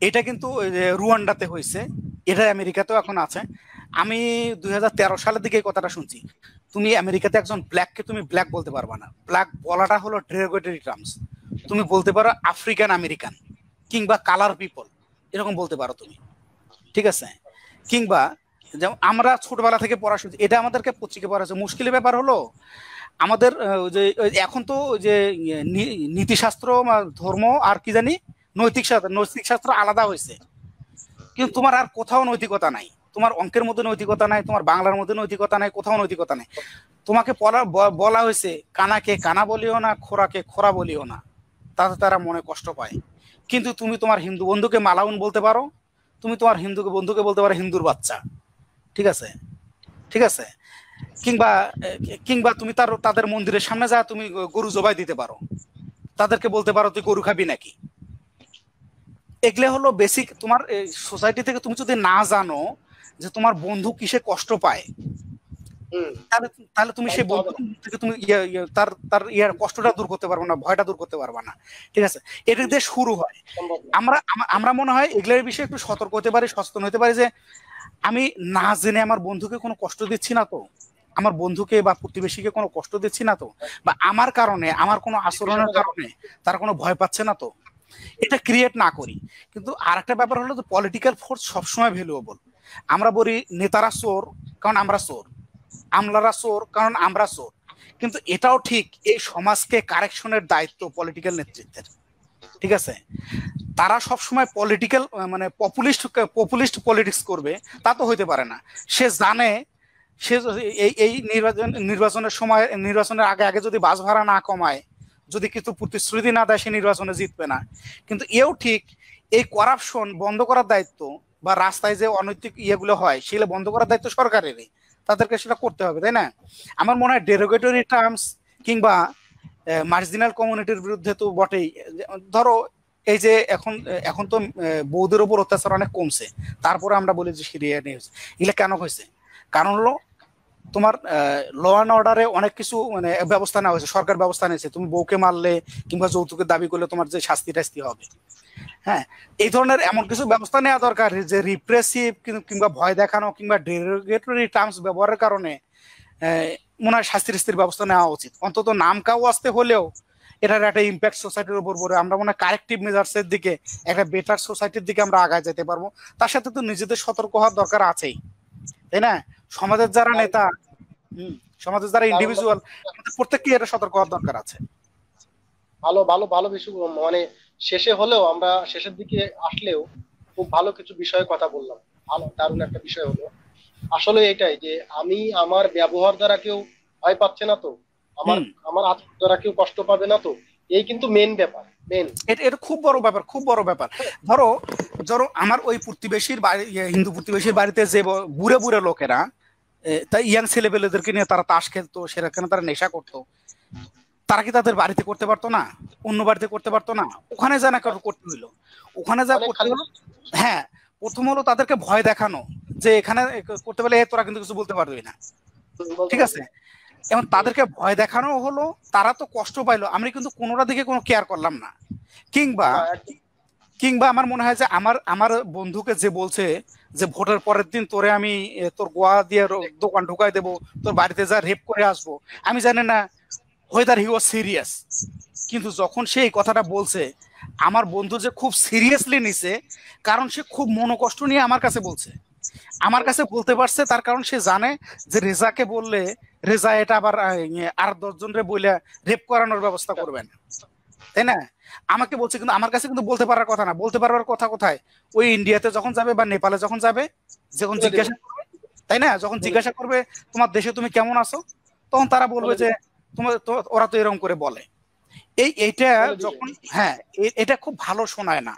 এটা কিন্তু রুয়ান্ডাতে হয়েছে। এটা আমেরিকাতেও এখন আছে। আমি দু হাজার তেরো সালের দিকে কথাটা শুনছি। তুমি আমেরিকাতে একজন ব্ল্যাককে তুমি ব্ল্যাক বলতে পারবা না। ব্ল্যাক বলাটা হলো ডেরোগেটরি টার্মস তুমি বলতে পারো আফ্রিকান আমেরিকান কিংবা কালার পিপল এরকম বলতে পারো তুমি। ঠিক আছে? কিংবা, যেমন আমরা ছোটবেলা থেকে পড়া শুনছি। এটা আমাদেরকে পত্রিকা পড়া মুশকিলের ব্যাপার হলো আমাদের যে এখন তো যে ইয়ে, নীতিশাস্ত্র ধর্ম আর কি জানি নৈতিক শাস্ত্র নৈতিক শাস্ত্র আলাদা হয়েছে। কিন্তু তোমার আর কোথাও নৈতিকতা নাই। তোমার অঙ্কের মধ্যে নৈতিকতা নাই তোমার বাংলার মধ্যে নৈতিকতা নাই কোথাও নৈতিকতা নাই। তোমাকে বলা হয়েছে কানাকে কানা বলিও না খোরাকে খোরা বলিও না। তাতে তারা মনে কষ্ট পায়। কিন্তু তুমি তোমার হিন্দু বন্ধুকে মালাউন বলতে পারো তুমি তোমার হিন্দুকে বন্ধুকে বলতে পারো হিন্দুর বাচ্চা। ঠিক আছে? ঠিক আছে? কিংবা কিংবা তুমি তার তাদের মন্দিরের সামনে যা তুমি গরু জবাই দিতে পারো তাদেরকে বলতে পারো তুই গরু খাবি নাকি? এগুলো হলো বেসিক তোমার সোসাইটি থেকে তুমি যদি না জানো যে তোমার বন্ধু কিসে কষ্ট পায় তাহলে তাহলে তুমি সেই বন্ধু থেকে তুমি ইয়ে- ইয়ে তার তার ইয়ার কষ্টটা দূর করতে পারবে না ভয়টা দূর করতে পারবে না। ঠিক আছে? এটা দিয়ে শুরু হয়। আমরা আমরা মনে হয় এগুলোর বিষয়ে একটু সতর্ক হতে পারি সচেতন হতে পারি যে আমি না জেনে আমার বন্ধুকে কোনো কষ্ট দিচ্ছি না তো। আমার বন্ধুকে বা প্রতিবেশীকে কোনো কষ্ট দিচ্ছি না তো? বা আমার কারণে, আমার কোনো আচরণের কারণে তার কোনো ভয় পাচ্ছে না তো? এটা ক্রিয়েট না করি। কিন্তু আর একটা ব্যাপার হলো যে পলিটিক্যাল ফোর্স সবসময় ভ্যালুয়েবল আমরা বলি নেতারা চোর, কারণ আমরা চোর। আমলারা চোর, কারণ আমরা চোর। কিন্তু এটাও ঠিক, এই সমাজকে কারেকশনের দায়িত্ব পলিটিক্যাল নেতৃত্বের। ঠিক আছে? তারা সবসময় পলিটিক্যাল মানে পপুলিস্ট পপুলিস্ট পলিটিক্স করবে, তা তো হইতে পারে না। সে জানে সে এই এই নির্বাচন, নির্বাচনের সময়, নির্বাচনের আগে আগে যদি বাস ভাড়া না কমায়, যদি কিছু প্রতিশ্রুতি না দেয়, সে নির্বাচনে জিতবে না। কিন্তু এও ঠিক এই করাপশন বন্ধ করার দায়িত্ব বা রাস্তায় যে অনৈতিক ইয়েগুলো হয়, সেগুলো বন্ধ করার দায়িত্ব সরকারেরই। তাদেরকে সেটা করতে হবে, তাই না? আমার মনে হয় ডেরোগেটরি টার্মস কিংবা মার্জিনাল কমিউনিটির বিরুদ্ধে তো বটেই। ধরো, এই যে এখন এখন তো বৌদের উপর অত্যাচার অনেক কমছে। তারপরে আমরা বলি যে সিরিয়া নিউজ এগুলো কেন হয়েছে? কারণ হলো তোমার ল অ্যান্ড অর্ডারে অনেক কিছু মানে ব্যবস্থা নেওয়া হয়েছে, সরকার ব্যবস্থা নিয়েছে। তুমি বউকে মারলে কিংবা যৌতুকের দাবি করলে তোমার যে শাস্তি টাস্তি হবে। হ্যাঁ এই ধরনের এমন কিছু ব্যবস্থা নেওয়া দরকার যে রিপ্রেসিভ কিংবা ভয় দেখানো কিংবা ডেরোগেটরি টার্মস ব্যবহারের কারণে মনে হয় শাস্তি টাস্তির ব্যবস্থা নেওয়া উচিত। অন্তত নাম কাউ আসতে হলেও এটার একটা ইম্প্যাক্ট সোসাইটির উপর পড়ে। আমরা মনে হয় কারেক্টিভ মেজার্সের দিকে, একটা বেটার সোসাইটির দিকে আমরা আগায় যেতে পারব। তার সাথে তো নিজেদের সতর্ক হওয়ার দরকার আছেই। তাই না? সমাজের যারা নেতা হুম, সমাজের যারা ইন্ডিভিজুয়াল প্রত্যেককে এটা সতর্ক হওয়ার দরকার আছে। ভালো ভালো ভালো বিষয় মানে শেষে হলেও আমরা শেষের দিকে আসলেও খুব ভালো কিছু বিষয়ে কথা বললাম। ভালো দারুণ একটা বিষয় হলো। আসলে এটাই যে আমি আমার ব্যবহার দ্বারা কেউ ভয় পাচ্ছে না তো? আমার আমার আচরণ দ্বারা কেউ কষ্ট পাবে না তো? এই কিন্তু মেন ব্যাপার মেন এটা এটা খুব বড় ব্যাপার খুব বড় ব্যাপার। ধরো ধরো আমার ওই প্রতিবেশীর বাড়ি ইয়ে, হিন্দু প্রতিবেশীর বাড়িতে যে বুড়ে বুড়ে লোকেরা এ, তা ইয়াং ছেলেপেলেদেরকে নিয়ে তারা তাস খেলতো সেখানে তারা নেশা করতো। তারা কি তাদের বাড়িতে করতে পারতো না? অন্য বাড়িতে করতে পারতো না? ওখানে যা না কারও করতে হইল। ওখানে যা করতে হলো হ্যাঁ প্রথম হলো তাদেরকে ভয় দেখানো যে এখানে করতে পারলে তোরা কিন্তু কিছু বলতে পারবি না। ঠিক আছে? এবং তাদেরকে ভয় দেখানো হলো তারা তো কষ্ট পাইলো। আমি কিন্তু কোনোটা দিকে কোনো কেয়ার করলাম না। কিংবা হ্যাঁ, কিংবা আমার মনে হয় যে আমার আমার বন্ধুকে যে বলছে যে ভোটের পরের দিন তোরে আমি তোর গোয়া দিয়ে দোকান ঢুকাই দেবো তোর বাড়িতে যা রেপ করে আসব। আমি জানি না হোয়েদার হি ওয়াজ সিরিয়াস কিন্তু যখন সে এই কথাটা বলছে আমার বন্ধু যে খুব সিরিয়াসলি নিছে কারণ সে খুব মনোকষ্ট নিয়ে আমার কাছে বলছে। আমার কাছে বলতে পারছে তার কারণ সে জানে যে রেজাকে বললে রেজা এটা আবার ইয়ে, আর দশজন রে বলে রেপ করানোর ব্যবস্থা করবেন। তাই না? আমাকে বলছে কিন্তু আমার কাছে কিন্তু বলতে পারার কথা না বলতে পারার কথা কোথায়? ওই ইন্ডিয়াতে যখন যাবে বা নেপালে যখন যাবে যখন জিজ্ঞাসা করবে তাই না? যখন জিজ্ঞাসা করবে তোমার দেশে তুমি কেমন আছো? তখন তারা বলবে যে তোমার তো- ওরা তো এরকম করে বলে। এই এইটা যখন হ্যাঁ এটা খুব ভালো শোনায় না।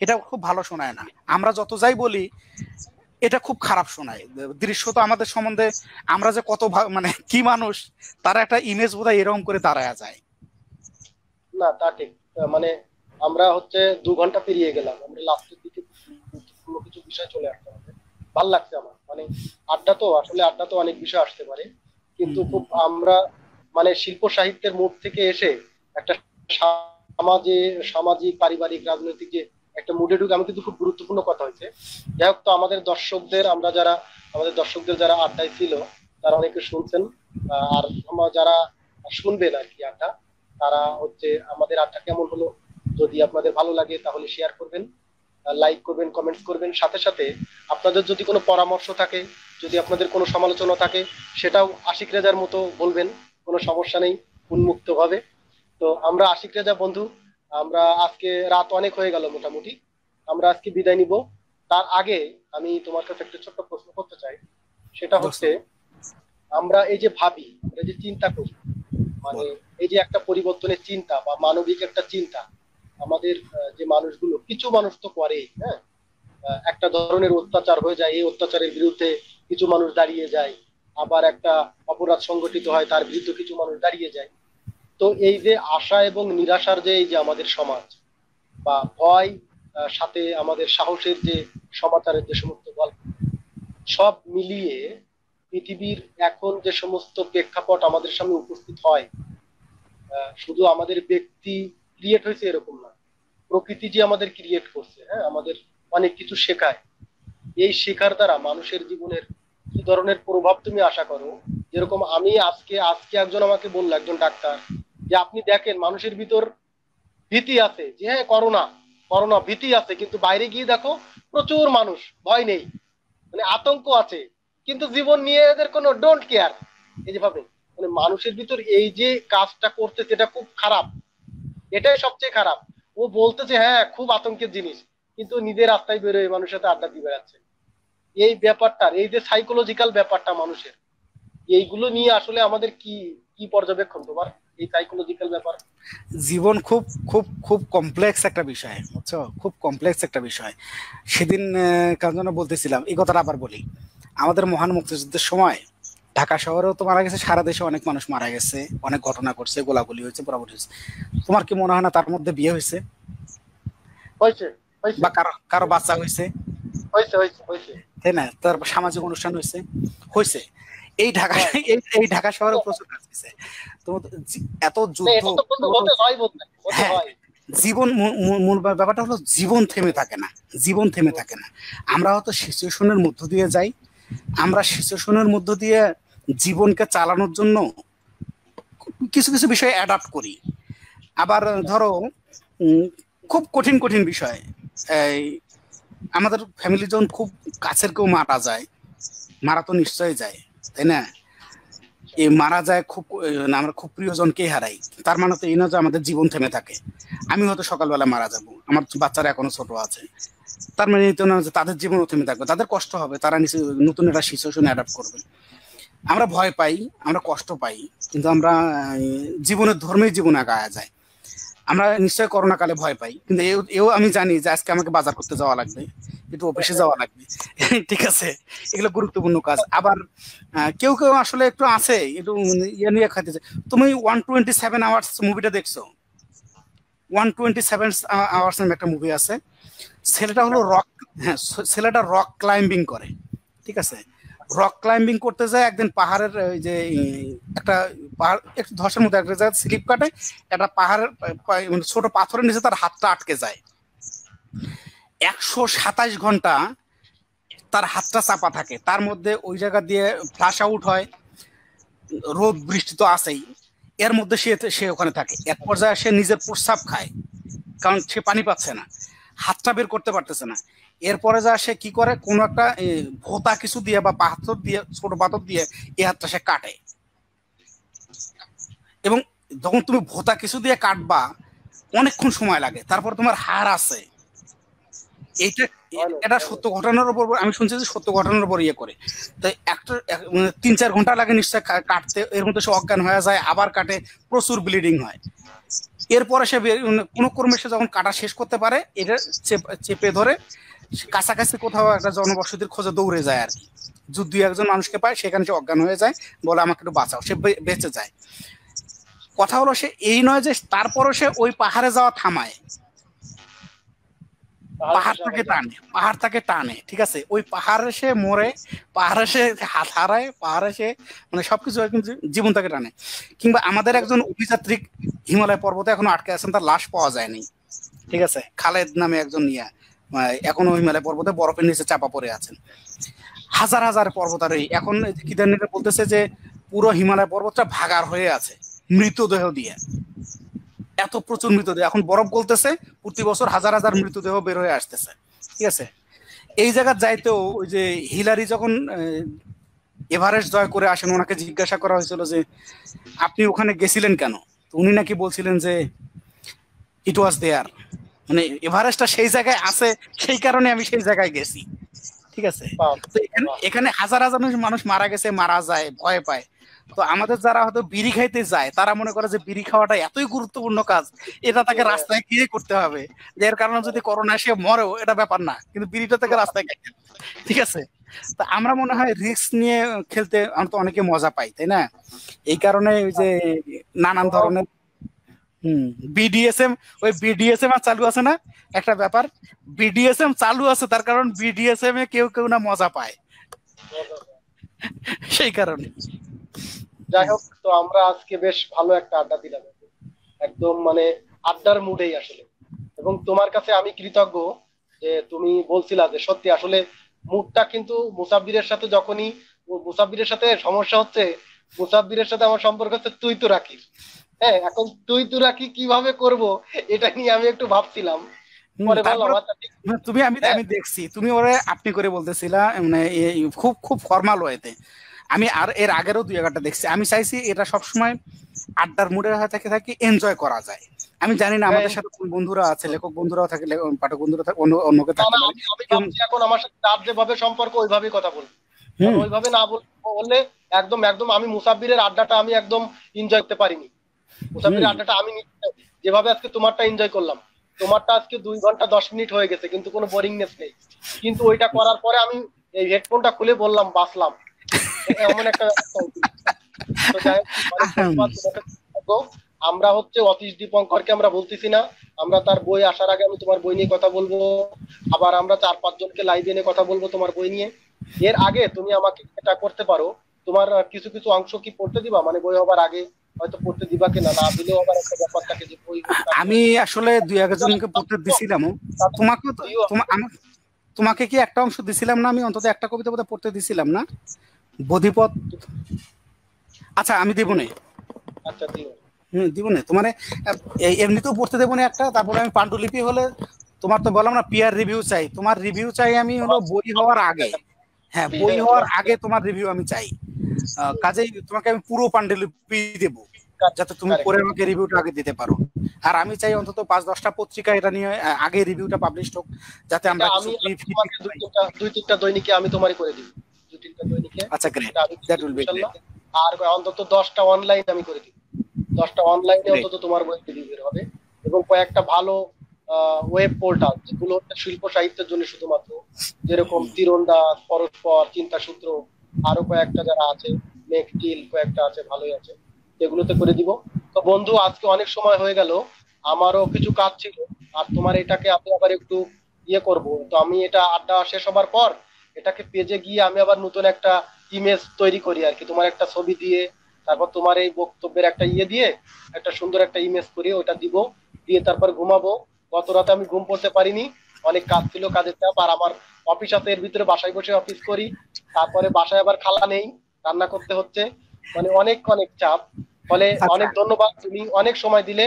এটা খুব ভালো শোনায় না। আমরা যত যাই বলি এটা খুব খারাপ শোনায়। দৃশ্য তো আমাদের সম্বন্ধে আমরা যে কত মানে কি মানুষ তারা একটা ইমেজ বোধহয় এরকম করে দাঁড়ায় যায়। না তা ঠিক। মানে আমরা হচ্ছে দু ঘণ্টা পেরিয়ে গেলাম। আমরা লাস্টের দিকে গুরুত্বপূর্ণ কিছু বিষয় চলে আসতে হবে। ভালো লাগছে আমার। মানে আড্ডা তো, আসলে আড্ডা তো অনেক বিষয় আসতে পারে। কিন্তু খুব আমরা মানে শিল্প সাহিত্যের মুখ থেকে এসে একটা সমাজে, সামাজিক, পারিবারিক, রাজনৈতিক যে একটা মুডে ঢুকে আমি কিন্তু খুব গুরুত্বপূর্ণ কথা হয়েছে। যাই হোক, তো আমাদের দর্শকদের, আমরা যারা, আমাদের দর্শকদের যারা আড্ডায় ছিল, তারা অনেকে শুনছেন আর যারা শুনবেন আর কি আড্ডা তারা হচ্ছে আমাদের আড্ডা কেমন হলো? যদি আপনাদের ভালো লাগে তাহলে শেয়ার করবেন লাইক করবেন কমেন্টস করবেন। সাথে সাথে আপনাদের যদি কোনো পরামর্শ থাকে যদি আপনাদের কোনো সমালোচনা থাকে সেটাও আশিক রেজার মতো বলবেন কোনো সমস্যা নেই উন্মুক্ত ভাবে তো আমরা আশিক রেজা বন্ধু আমরা আজকে রাত অনেক হয়ে গেল মোটামুটি। আমরা আজকে বিদায় নিব। তার আগে আমি তোমার কাছে একটা ছোট্ট প্রশ্ন করতে চাই। সেটা হচ্ছে আমরা এই যে ভাবি আমরা যে চিন্তা করি মানে এই যে একটা পরিবর্তনের চিন্তা বা মানবিক একটা চিন্তা আমাদের যে মানুষগুলো কিছু মানুষ তো করেই হ্যাঁ? একটা ধরনের অত্যাচার হয়ে যায় এই অত্যাচারের বিরুদ্ধে কিছু মানুষ দাঁড়িয়ে যায় আবার একটা অপরাধ সংগঠিত হয় তার বিরুদ্ধে কিছু মানুষ দাঁড়িয়ে যায়। তো এই যে আশা এবং নিরাশার যে এই যে আমাদের সমাজ বা ভয় সাথে আমাদের সাহসের যে সমাচারের যে সমস্ত গল্প সব মিলিয়ে পৃথিবীর এখন যে সমস্ত প্রেক্ষাপট আমাদের সামনে উপস্থিত হয় শুধু আমাদের ব্যক্তি ক্রিয়েট হয়েছে এরকম না। প্রকৃতি যে আমাদের ক্রিয়েট করছে হ্যাঁ আমাদের অনেক কিছু শেখায়। এই শেখার দ্বারা মানুষের জীবনের কি ধরনের প্রভাব তুমি আশা করো? যেরকম আমি আজকে আজকে একজন আমাকে বলল, একজন ডাক্তার, যে আপনি দেখেন মানুষের ভিতর ভীতি আছে যে হ্যাঁ করোনা করোনা ভীতি আছে, কিন্তু বাইরে গিয়ে দেখো প্রচুর মানুষ, ভয় নেই। মানে আতঙ্ক আছে। কিন্তু জীবন নিয়ে এদের কোনো ডোন্ট কেয়ার এই যে ভাবে মানে মানুষের ভিতর এই যে কাজটা করতেছে এটা খুব খারাপ, এটাই সবচেয়ে খারাপ। ও বলতেছে হ্যাঁ খুব আতঙ্কের জিনিস। কিন্তু নিজের রাস্তায় বেরোয় মানুষের সাথে আড্ডা দিয়ে বেড়াচ্ছে। এই ব্যাপারটা এই যে সাইকোলজিক্যাল ব্যাপারটা মানুষের, এইগুলো নিয়ে আসলে আমাদের কি কি পর্যবেক্ষণ তোমার? এই সাইকোলজিক্যাল ব্যাপার? জীবন খুব খুব খুব কমপ্লেক্স একটা বিষয়, বুঝছ? খুব কমপ্লেক্স একটা বিষয়। সেদিন জন্য বলতেছিলাম, এই কথাটা আবার বলি। আমাদের মহান মুক্তিযুদ্ধের সময় ঢাকা শহরেও তো মারা গেছে সারা দেশে অনেক মানুষ মারা গেছে অনেক ঘটনা ঘটছে গোলাগুলি হয়েছে পোড়াপুরি হয়েছে। তোমার কি মনে হয় না তার মধ্যে বিয়ে হয়েছে? বা কারও কারও বাচ্চা হয়েছে? তাই না? তার সামাজিক অনুষ্ঠান হয়েছে? হয়েছে। এই ঢাকা এই এই ঢাকা শহরে প্রচুর কাজ হয়েছে। তো এত যুদ্ধ হয় হ্যাঁ। জীবন মূল ব্যাপারটা হলো জীবন থেমে থাকে না জীবন থেমে থাকে না। আমরা হয়তো সিচুয়েশনের মধ্য দিয়ে যাই আমরা সিচুয়েশনের মধ্য দিয়ে জীবনকে চালানোর জন্য কিছু কিছু বিষয়ে অ্যাডাপ্ট করি। আবার ধরো খুব কঠিন কঠিন বিষয়। এই আমাদের ফ্যামিলি যখন খুব কাছের কেউ মারা যায়, মারা তো নিশ্চয়ই যায়, তাই না? মারা যায় খুব আহ, আমরা খুব প্রিয়জনকেই হারাই। তার মানে তো এই না যে আমাদের জীবন থেমে থাকে। আমি হয়তো সকালবেলা মারা যাব আমার বাচ্চারা এখনও ছোট আছে। তার মানে তো না যে তাদের জীবনও থেমে থাকবে তাদের কষ্ট হবে তারা নিচে নতুন একটা সিচুয়েশন অ্যাডাপ্ট করবে। আমরা ভয় পাই আমরা কষ্ট পাই কিন্তু আমরা জীবনের ধর্মেই জীবন আগায়া যায়। আমরা নিশ্চয় করোনা কালে ভয় পাই, কিন্তু এও আমি জানি যে আজকে আমাকে বাজার করতে যাওয়া লাগবে, একটু অফিসে যাওয়া লাগবে। ঠিক আছে? এগুলো গুরুত্বপূর্ণ কাজ। আবার কেউ কেউ আসলে একটু আছে, একটু ইয়ে নিয়ে খাইতে। তুমি ওয়ান টোয়েন্টি সেভেন আওয়ার্স মুভিটা দেখছ? ওয়ান টোয়েন্টি সেভেন আওয়ার্স নামে একটা মুভি আছে। ছেলেটা হলো রক হ্যাঁ ছেলেটা রক ক্লাইম্বিং করে। ঠিক আছে? রক ক্লাইম্বিং করতে যায়, একদিন পাহাড়ের, ওই যে একটা পাহাড়, একটু ধসের মধ্যে একটা জায়গায় স্লিপ কাটে, একটা পাহাড়ের মানে ছোট পাথরের নিচে তার হাতটা আটকে যায়। একশো সাতাশ ঘণ্টা তার হাতটা চাপা থাকে। তার মধ্যে ওই জায়গা দিয়ে ফ্লাশ আউট হয়, রোদ বৃষ্টি তো আছেই। এর মধ্যে সে সে ওখানে থাকে। এক পর্যায়ে সে নিজের প্রস্রাব খায়, কারণ সে পানি পাচ্ছে না। হাতটা বের করতে পারতেছে না। এরপরে যা সে কি করে? কোনো একটা ভোতা কিছু দিয়ে বা পাথর দিয়ে, ছোট পাথর দিয়ে এই হাতটা সে কাটে। এবং যখন তুমি ভোতা কিছু দিয়ে কাটবা, অনেকক্ষণ সময় লাগে। তারপর তোমার হার আছে। এইটা, এটা সত্য ঘটনার উপর, আমি শুনছি যে সত্য ঘটনার উপর ইয়ে করে। তো একটা মানে তিন, চার ঘণ্টা লাগে নিশ্চয় কাটতে। এর মধ্যে সে অজ্ঞান হয়ে যায়, আবার কাটে, প্রচুর ব্লিডিং হয়। এরপরে সে কোনো কর্মে সে যখন কাটা শেষ করতে পারে, এটা চেপ- ধরে কাছাকাছি কোথাও একটা জনবসতির খোঁজে দৌড়ে যায় আর কি। যদি দুই একজন মানুষকে পায় সেখানে সে অজ্ঞান হয়ে যায় বলে আমাকে একটু বাঁচাও সে বেঁচে যায়। কথা হলো সে এই নয় যে তারপরও সে ওই পাহাড়ে যাওয়া থামায়। পাহাড় তাকে টানে পাহাড় তাকে টানে ঠিক আছে? ওই পাহাড়ে সে মরে পাহাড়ে সে হাত হারায় পাহাড়ে সে মানে সবকিছু কিন্তু জীবন তাকে টানে। কিংবা আমাদের একজন অভিযাত্রী হিমালয় পর্বতে এখনও আটকে আছেন তার লাশ পাওয়া যায়নি। ঠিক আছে? খালেদ নামে একজন ইয়া এখনও হিমালয় পর্বতে বরফের নিচে চাপা পড়ে আছেন। হাজার হাজার পর্বতারোহী। এখন কিদারনিরা বলতেছে যে পুরো হিমালয় পর্বতটা ভাগার হয়ে আছে মৃতদেহ দিয়ে। এত প্রচুর মৃতদেহ। এখন বরফ গলতেছে, প্রতি বছর হাজার হাজার মৃতদেহ বের হয়ে আসতেছে। ঠিক আছে? এই জায়গার যাইতেও ওই যে হিলারি যখন এভারেস্ট জয় করে আসেন, ওনাকে জিজ্ঞাসা করা হয়েছিল যে, আপনি ওখানে গেছিলেন কেন? তো উনি নাকি বলছিলেন যে ইট ওয়াজ দেয়ার মানে এভারেস্টটা সেই জায়গায় আছে সেই কারণে আমি সেই জায়গায় গেছি। ঠিক আছে? এখানে হাজার হাজার মানুষ- মারা গেছে মারা যায় ভয় পায়। তো আমাদের যারা হয়তো বিড়ি খাইতে যায় তারা মনে করে যে বিড়ি খাওয়াটা এতই গুরুত্বপূর্ণ কাজ এটা তাকে রাস্তায় গিয়ে করতে হবে। এর কারণে যদি করোনা এসে মরেও এটা ব্যাপার না কিন্তু বিড়িটা তাকে রাস্তায় খাইতে ঠিক আছে? তো আমরা মনে হয় রিস্ক নিয়ে খেলতে আমরা তো অনেকে মজা পাই তাই না? এই কারণে ওই যে নানান ধরনের বিডিএসএম ওই বিডিএসএম আর চালু আছে না? একটা ব্যাপার বিডিএসএম চালু আছে তার কারণ বিডিএসএম এ কেউ কেউ না মজা পায়। সেই কারণে। যাই হোক তো আমরা আজকে বেশ ভালো একটা আড্ডা দিলাম। একদম মানে আড্ডার মুডেই আসলে। এবং তোমার কাছে আমি কৃতজ্ঞ যে তুমি বলছিলা যে সত্যি আসলে মুডটা কিন্তু মুসাব্বিরের সাথে যখনই মুসাব্বিরের সাথে সমস্যা হচ্ছে মুসাব্বিরের সাথে আমার সম্পর্ক হচ্ছে তুই তো রাখি হ্যাঁ এখন তুই তো রাখি কীভাবে করব? এটা নিয়ে আমি একটু ভাবছিলাম। আচ্ছা তুমি আমি আমি দেখছি। তুমি ওরে আপনি করে বলতেছিলা মানে খুব খুব ফর্মাল ওয়েতে আমি আর এর আগেরও দুই একটা দেখছি। আমি চাইছি এটা সবসময় আড্ডার মুডে হয়ে থাকে থাকি এনজয় করা যায়। আমি জানি না আমাদের হ্যাঁ। সাথে কোন বন্ধুরা আছে লেখক বন্ধুরাও থাকে পাঠক বন্ধুরা থাকে অন্য অন্যকে থাকে এখন আমার সাথে তার যেভাবে সম্পর্ক ওইভাবেই কথা বলব। ওইভাবে না বল- বললে একদম একদম আমি মুসাব্বিরের আড্ডাটা আমি একদম এনজয় করতে পারিনি। আড্ডাটা আমি যেভাবে আজকে তোমারটা এনজয় করলাম তোমারটা আজকে দুই ঘণ্টা দশ মিনিট হয়ে গেছে কিন্তু কোনো বোরিংনেস নেই। কিন্তু ওইটা করার পরে আমি এই হেডফোনটা খুলে বললাম বাসলাম এমন একটা। আমরা হচ্ছে অতীশ দীপঙ্করকে আমরা বলতেছি না। আমরা তার বই আসার আগে আমি তোমার বই নিয়ে কথা বলব। আবার আমরা চার পাঁচ জনকে লাইভ এনে কথা বলব তোমার বই নিয়ে। এর আগে তুমি আমাকে এটা করতে পারো তোমার কিছু কিছু অংশ কি পড়তে দিবা? মানে বই হবার আগে হয়তো পড়তে দিবা কিনা না? দিলেও আবার একটা ব্যাপার থাকে যে বই আমি আসলে দুই একজনকে পড়তে দিছিলাম তোমাকে তো তোমা- আমা- তোমাকে কি একটা অংশ দিছিলাম না? আমি অন্তত একটা কবিতা বোধহয় পড়তে দিছিলাম না? বোধিপথ আচ্ছা আমি দিব না। আচ্ছা দিও। হুম দিব না। তোমার এমনিতেও পড়তে দেবো না একটা। তারপরে আমি পাণ্ডুলিপি হলে তোমার তো বললাম না পিয়ার রিভিউ চাই। তোমার রিভিউ চাই আমি হলো বই হওয়ার আগে। হ্যাঁ বই হওয়ার আগে তোমার রিভিউ আমি চাই। আহ, কাজেই তোমাকে আমি পুরো পাণ্ডুলিপি দেবো যাতে তুমি পরে আমাকে রিভিউটা আগে দিতে পারো। আর আমি চাই অন্তত পাঁচ দশটা পত্রিকা এটা নিয়ে আগে রিভিউটা পাবলিশ হোক যাতে আমরা দুই তিনটা দুই দৈনিকে আমি তোমারই করে দিব। দুই তিনটা দৈনিকে। আচ্ছা গ্রেট দ্যাট উইল বি। আর অন্তত দশটা অনলাইন আমি করে দিব। দশটা অনলাইনে অন্তত তোমার বই রিভিউ হবে। এবং কয়েকটা ভালো ওয়েব পোর্টাল যেগুলো শিল্প সাহিত্যের জন্য শুধুমাত্র। যেরকম তীরন্দাজ, পরস্পর চিন্তা সূত্র আরও কয়েকটা যারা আছে মেকটিল কয়েকটা আছে, ভালোই আছে, এগুলোতে করে দিব। তো বন্ধু, আজকে অনেক সময় হয়ে গেল, আমারও কিছু কাজ ছিল, আর তোমার এটাকে আমি আবার একটু ইয়ে করব। তো আমি এটা আড্ডা শেষ হবার পর, এটাকে পেজে গিয়ে আমি আবার নতুন একটা ইমেজ তৈরি করি আর কি। তোমার একটা ছবি দিয়ে, তারপর তোমার এই বক্তব্যের একটা ইয়ে দিয়ে, একটা সুন্দর একটা ইমেজ করি ওটা দিব, দিয়ে তারপর ঘুমাবো। গত রাতে আমি ঘুম পড়তে পারিনি। অনেক কাজ ছিল কাজের চাপ আর আমার অফিস আছে এর ভিতরে বাসায় বসে অফিস করি। তারপরে বাসায় আবার খালা নেই রান্না করতে হচ্ছে। মানে অনেক অনেক চাপ। ফলে আচ্ছা। অনেক ধন্যবাদ তুমি অনেক সময় দিলে।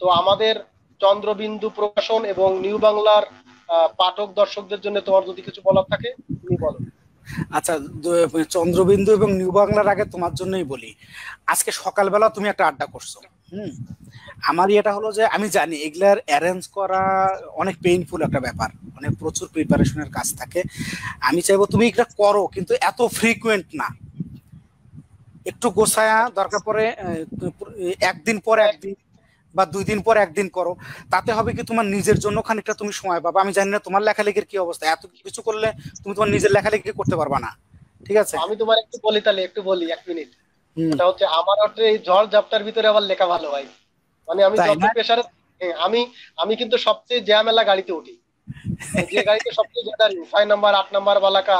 তো আমাদের চন্দ্রবিন্দু প্রকাশন এবং নিউ বাংলার পাঠক দর্শকদের জন্য তোমার যদি কিছু বলার থাকে তুমি বলো। আচ্ছা চন্দ্রবিন্দু এবং নিউ বাংলার আগে তোমার জন্যই বলি। আজকে সকালবেলা তুমি একটা আড্ডা করছ। হুম। আমার এটা হলো যে, আমি জানি এগুলার অ্যারেঞ্জ করা অনেক পেইনফুল একটা ব্যাপার। মানে প্রচুর প্রিপারেশনের কাজ থাকে। আমি চাইব তুমি এটা করো, কিন্তু এত ফ্রিকুয়েন্ট না। একটু গোছায়া দরকার পরে একদিন পর একদিন বা দুই দিন পর একদিন করো। তাতে হবে কি তোমার নিজের জন্য খানিকটা তুমি সময় পাবা। আমি জানি না তোমার লেখালেখির কি অবস্থা। এত কিছু করলে তুমি তোমার নিজের লেখালেখি করতে পারবা না। ঠিক আছে? আমি তোমার একটু বলি তাহলে, একটু বলি, এক মিনিট। এটা হচ্ছে আমার অর্থে এই ঝড় ঝাপটার ভিতরে আবার লেখা ভালো ভাই। মানে আমি যত না? প্রেশারে আমি আমি কিন্তু সবচেয়ে জ্যামেলা গাড়িতে উঠি। যে গাড়িতে সবচেয়ে গ্যাদারিং ছয় নাম্বার আট নাম্বার বালাকা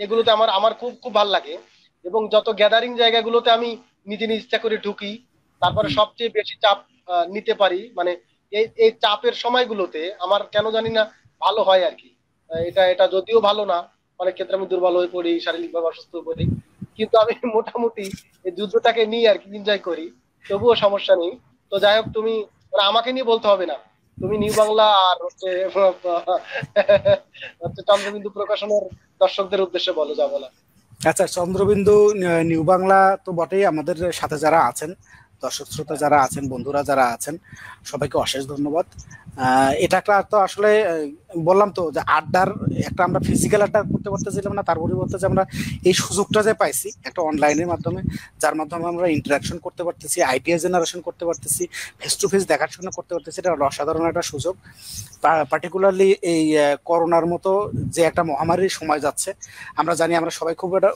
এগুলোতে আমার আমার খুব খুব ভালো লাগে। এবং যত গ্যাদারিং জায়গাগুলোতে আমি নিজে নিজে ইচ্ছা করে ঢুকি তারপরে সবচেয়ে বেশি চাপ নিতে পারি। মানে এই এই চাপের সময়গুলোতে আমার কেন জানি না ভালো হয় আর কি। এটা এটা যদিও ভালো না অনেক ক্ষেত্রে আমি দুর্বল হয়ে পড়ি শারীরিকভাবে অসুস্থ হয়ে পড়ি। কিন্তু আমি মোটামুটি যুদ্ধটাকে নিয়ে আর কি এনজয় করি। তবুও সমস্যা নেই। তো যাই হোক, তুমি মানে আমাকে নিয়ে বলতে হবে না। তুমি নিউ বাংলা আর হচ্ছে হচ্ছে চন্দ্রবিন্দু প্রকাশনের দর্শকদের উদ্দেশ্যে বলো, যা বলা আচ্ছা চন্দ্রবিন্দু নিউ বাংলা তো বটেই আমাদের সাথে যারা আছেন, দর্শক শ্রোতা যারা আছেন, বন্ধুরা যারা আছেন, সবাইকে অশেষ ধন্যবাদ। এটা একটা তো আসলে বললাম তো যে আড্ডার একটা আমরা ফিজিক্যাল আড্ডা করতে পারতেছিলাম না, তার পরিবর্তে যে আমরা এই সুযোগটা যে পাইছি একটা অনলাইনের মাধ্যমে, যার মাধ্যমে আমরা ইন্টারাকশন করতে পারতেছি আইডিয়া জেনারেশন করতে পারতেছি ফেস টু ফেস দেখাশোনা করতে পারতেছি, এটা অসাধারণ একটা সুযোগ। পার্টিকুলারলি এই করোনার মতো যে একটা মহামারীর সময় যাচ্ছে, আমরা জানি আমরা সবাই খুব একটা,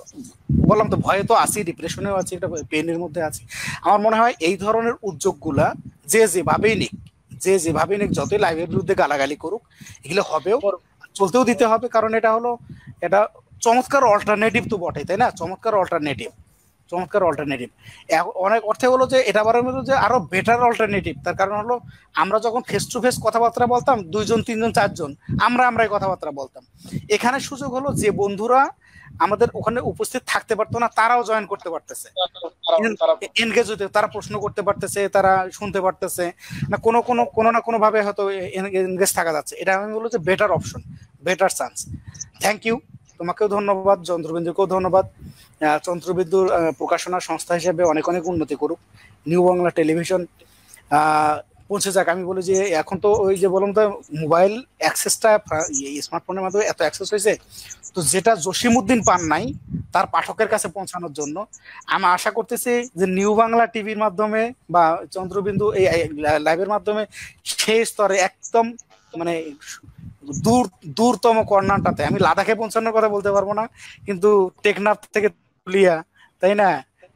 বললাম তো ভয়ে তো আছি ডিপ্রেশনেও আছি, একটা পেনের মধ্যে আছি। আমার মনে হয় এই ধরনের উদ্যোগগুলা যে যেভাবেই নিক যে যেভাবে নিক, যতই লাইভের বিরুদ্ধে গালাগালি করুক, এগুলো হবেও, চলতেও দিতে হবে, কারণ এটা হলো, এটা চমৎকার অল্টারনেটিভ তো বটে তাই না? চমৎকার অল্টারনেটিভ চমৎকার অল্টারনেটিভ অনেক অর্থে হলো যে, এটা বারের মতো যে আরও বেটার অল্টারনেটিভ তার কারণ হলো, আমরা যখন ফেস টু ফেস কথাবার্তা বলতাম, দুইজন, তিনজন, চারজন, আমরা আমরাই কথাবার্তা বলতাম। এখানে সুযোগ হলো যে বন্ধুরা আমাদের ওখানে উপস্থিত থাকতে পারতো না তারাও জয়েন করতে পারতেছে। এনগেজ হতে তারা প্রশ্ন করতে পারতেছে তারা শুনতে পারতেছে। না কোনো কোনো কোনো না কোনো ভাবে হয়তো এনগেজ থাকা যাচ্ছে। এটা আমি বলব যে better option better chance thank you তোমাকেও ধন্যবাদ চন্দ্রবিন্দুকেও ধন্যবাদ। আহ, চন্দ্রবিন্দুর প্রকাশনা সংস্থা হিসেবে অনেক অনেক উন্নতি করুক। নিউ বাংলা টেলিভিশন আহ, পৌঁছে যাক। আমি বলি যে এখন তো ওই যে বললাম তো, মোবাইল অ্যাক্সেসটা স্মার্টফোনের মাধ্যমে এত অ্যাক্সেস হয়েছে। তো যেটা জসিমউদ্দিন পান নাই, তার পাঠকের কাছে পৌঁছানোর জন্য। আমি আশা করতেছি যে নিউ বাংলা টিভির মাধ্যমে বা চন্দ্রবিন্দু এই লাইভের মাধ্যমে সেই স্তরে একদম মানে দূর, দূরতম কর্নারটাতে। আমি লাদাখে পৌঁছানোর কথা বলতে পারব না, কিন্তু টেকনাফ থেকে তুলিয়া, তাই না?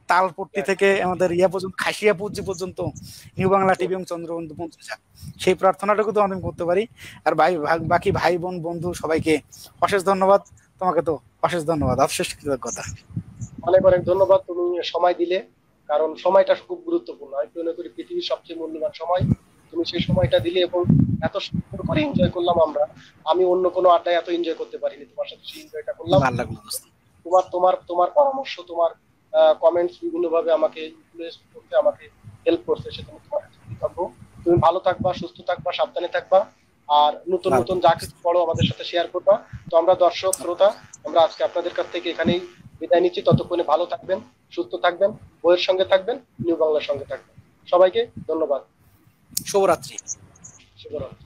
তালপট্টি থেকে আমাদের ইয়া পর্যন্ত খাসিয়া পুজি পর্যন্ত নিউ বাংলা টিভি এবং চন্দ্রবন্ধু পৌঁছে সেই প্রার্থনাটুকু তো আমি করতে পারি। আর ভাই বাকি ভাই বোন বন্ধু সবাইকে অশেষ ধন্যবাদ। তোমাকে তো অশেষ ধন্যবাদ। অশেষ কৃতজ্ঞতা। অনেক অনেক ধন্যবাদ। তুমি সময় দিলে কারণ সময়টা খুব গুরুত্বপূর্ণ। আমি মনে করি পৃথিবীর সবচেয়ে মূল্যবান সময়। তুমি সেই সময়টা দিলে এবং এত সুন্দর করে এনজয় করলাম আমরা। আমি অন্য কোনো আড্ডায় এত এনজয় করতে পারিনি। তোমার সাথে সেই এনজয়টা করলাম। ভালো লাগল দোস্ত। তোমার তোমার তোমার পরামর্শ তোমার কমেন্টস বিভিন্ন ভাবে আমাকে ইনফ্লুয়েন্স করতে আমাকে হেল্প করতে সেজন্য তোমার কৃতজ্ঞ তুমি ভালো থাকবা সুস্থ থাকবা সাবধানে থাকবা। আর নতুন নতুন যা কিছু পড়ো আমাদের সাথে শেয়ার করবা। তো আমরা দর্শক শ্রোতা আমরা আজকে আপনাদের কাছ থেকে এখানেই বিদায় নিচ্ছি। ততক্ষণে ভালো থাকবেন সুস্থ থাকবেন বইয়ের সঙ্গে থাকবেন নিউ বাংলার সঙ্গে থাকবেন। সবাইকে ধন্যবাদ। শুভরাত্রি। শুভরাত্রি।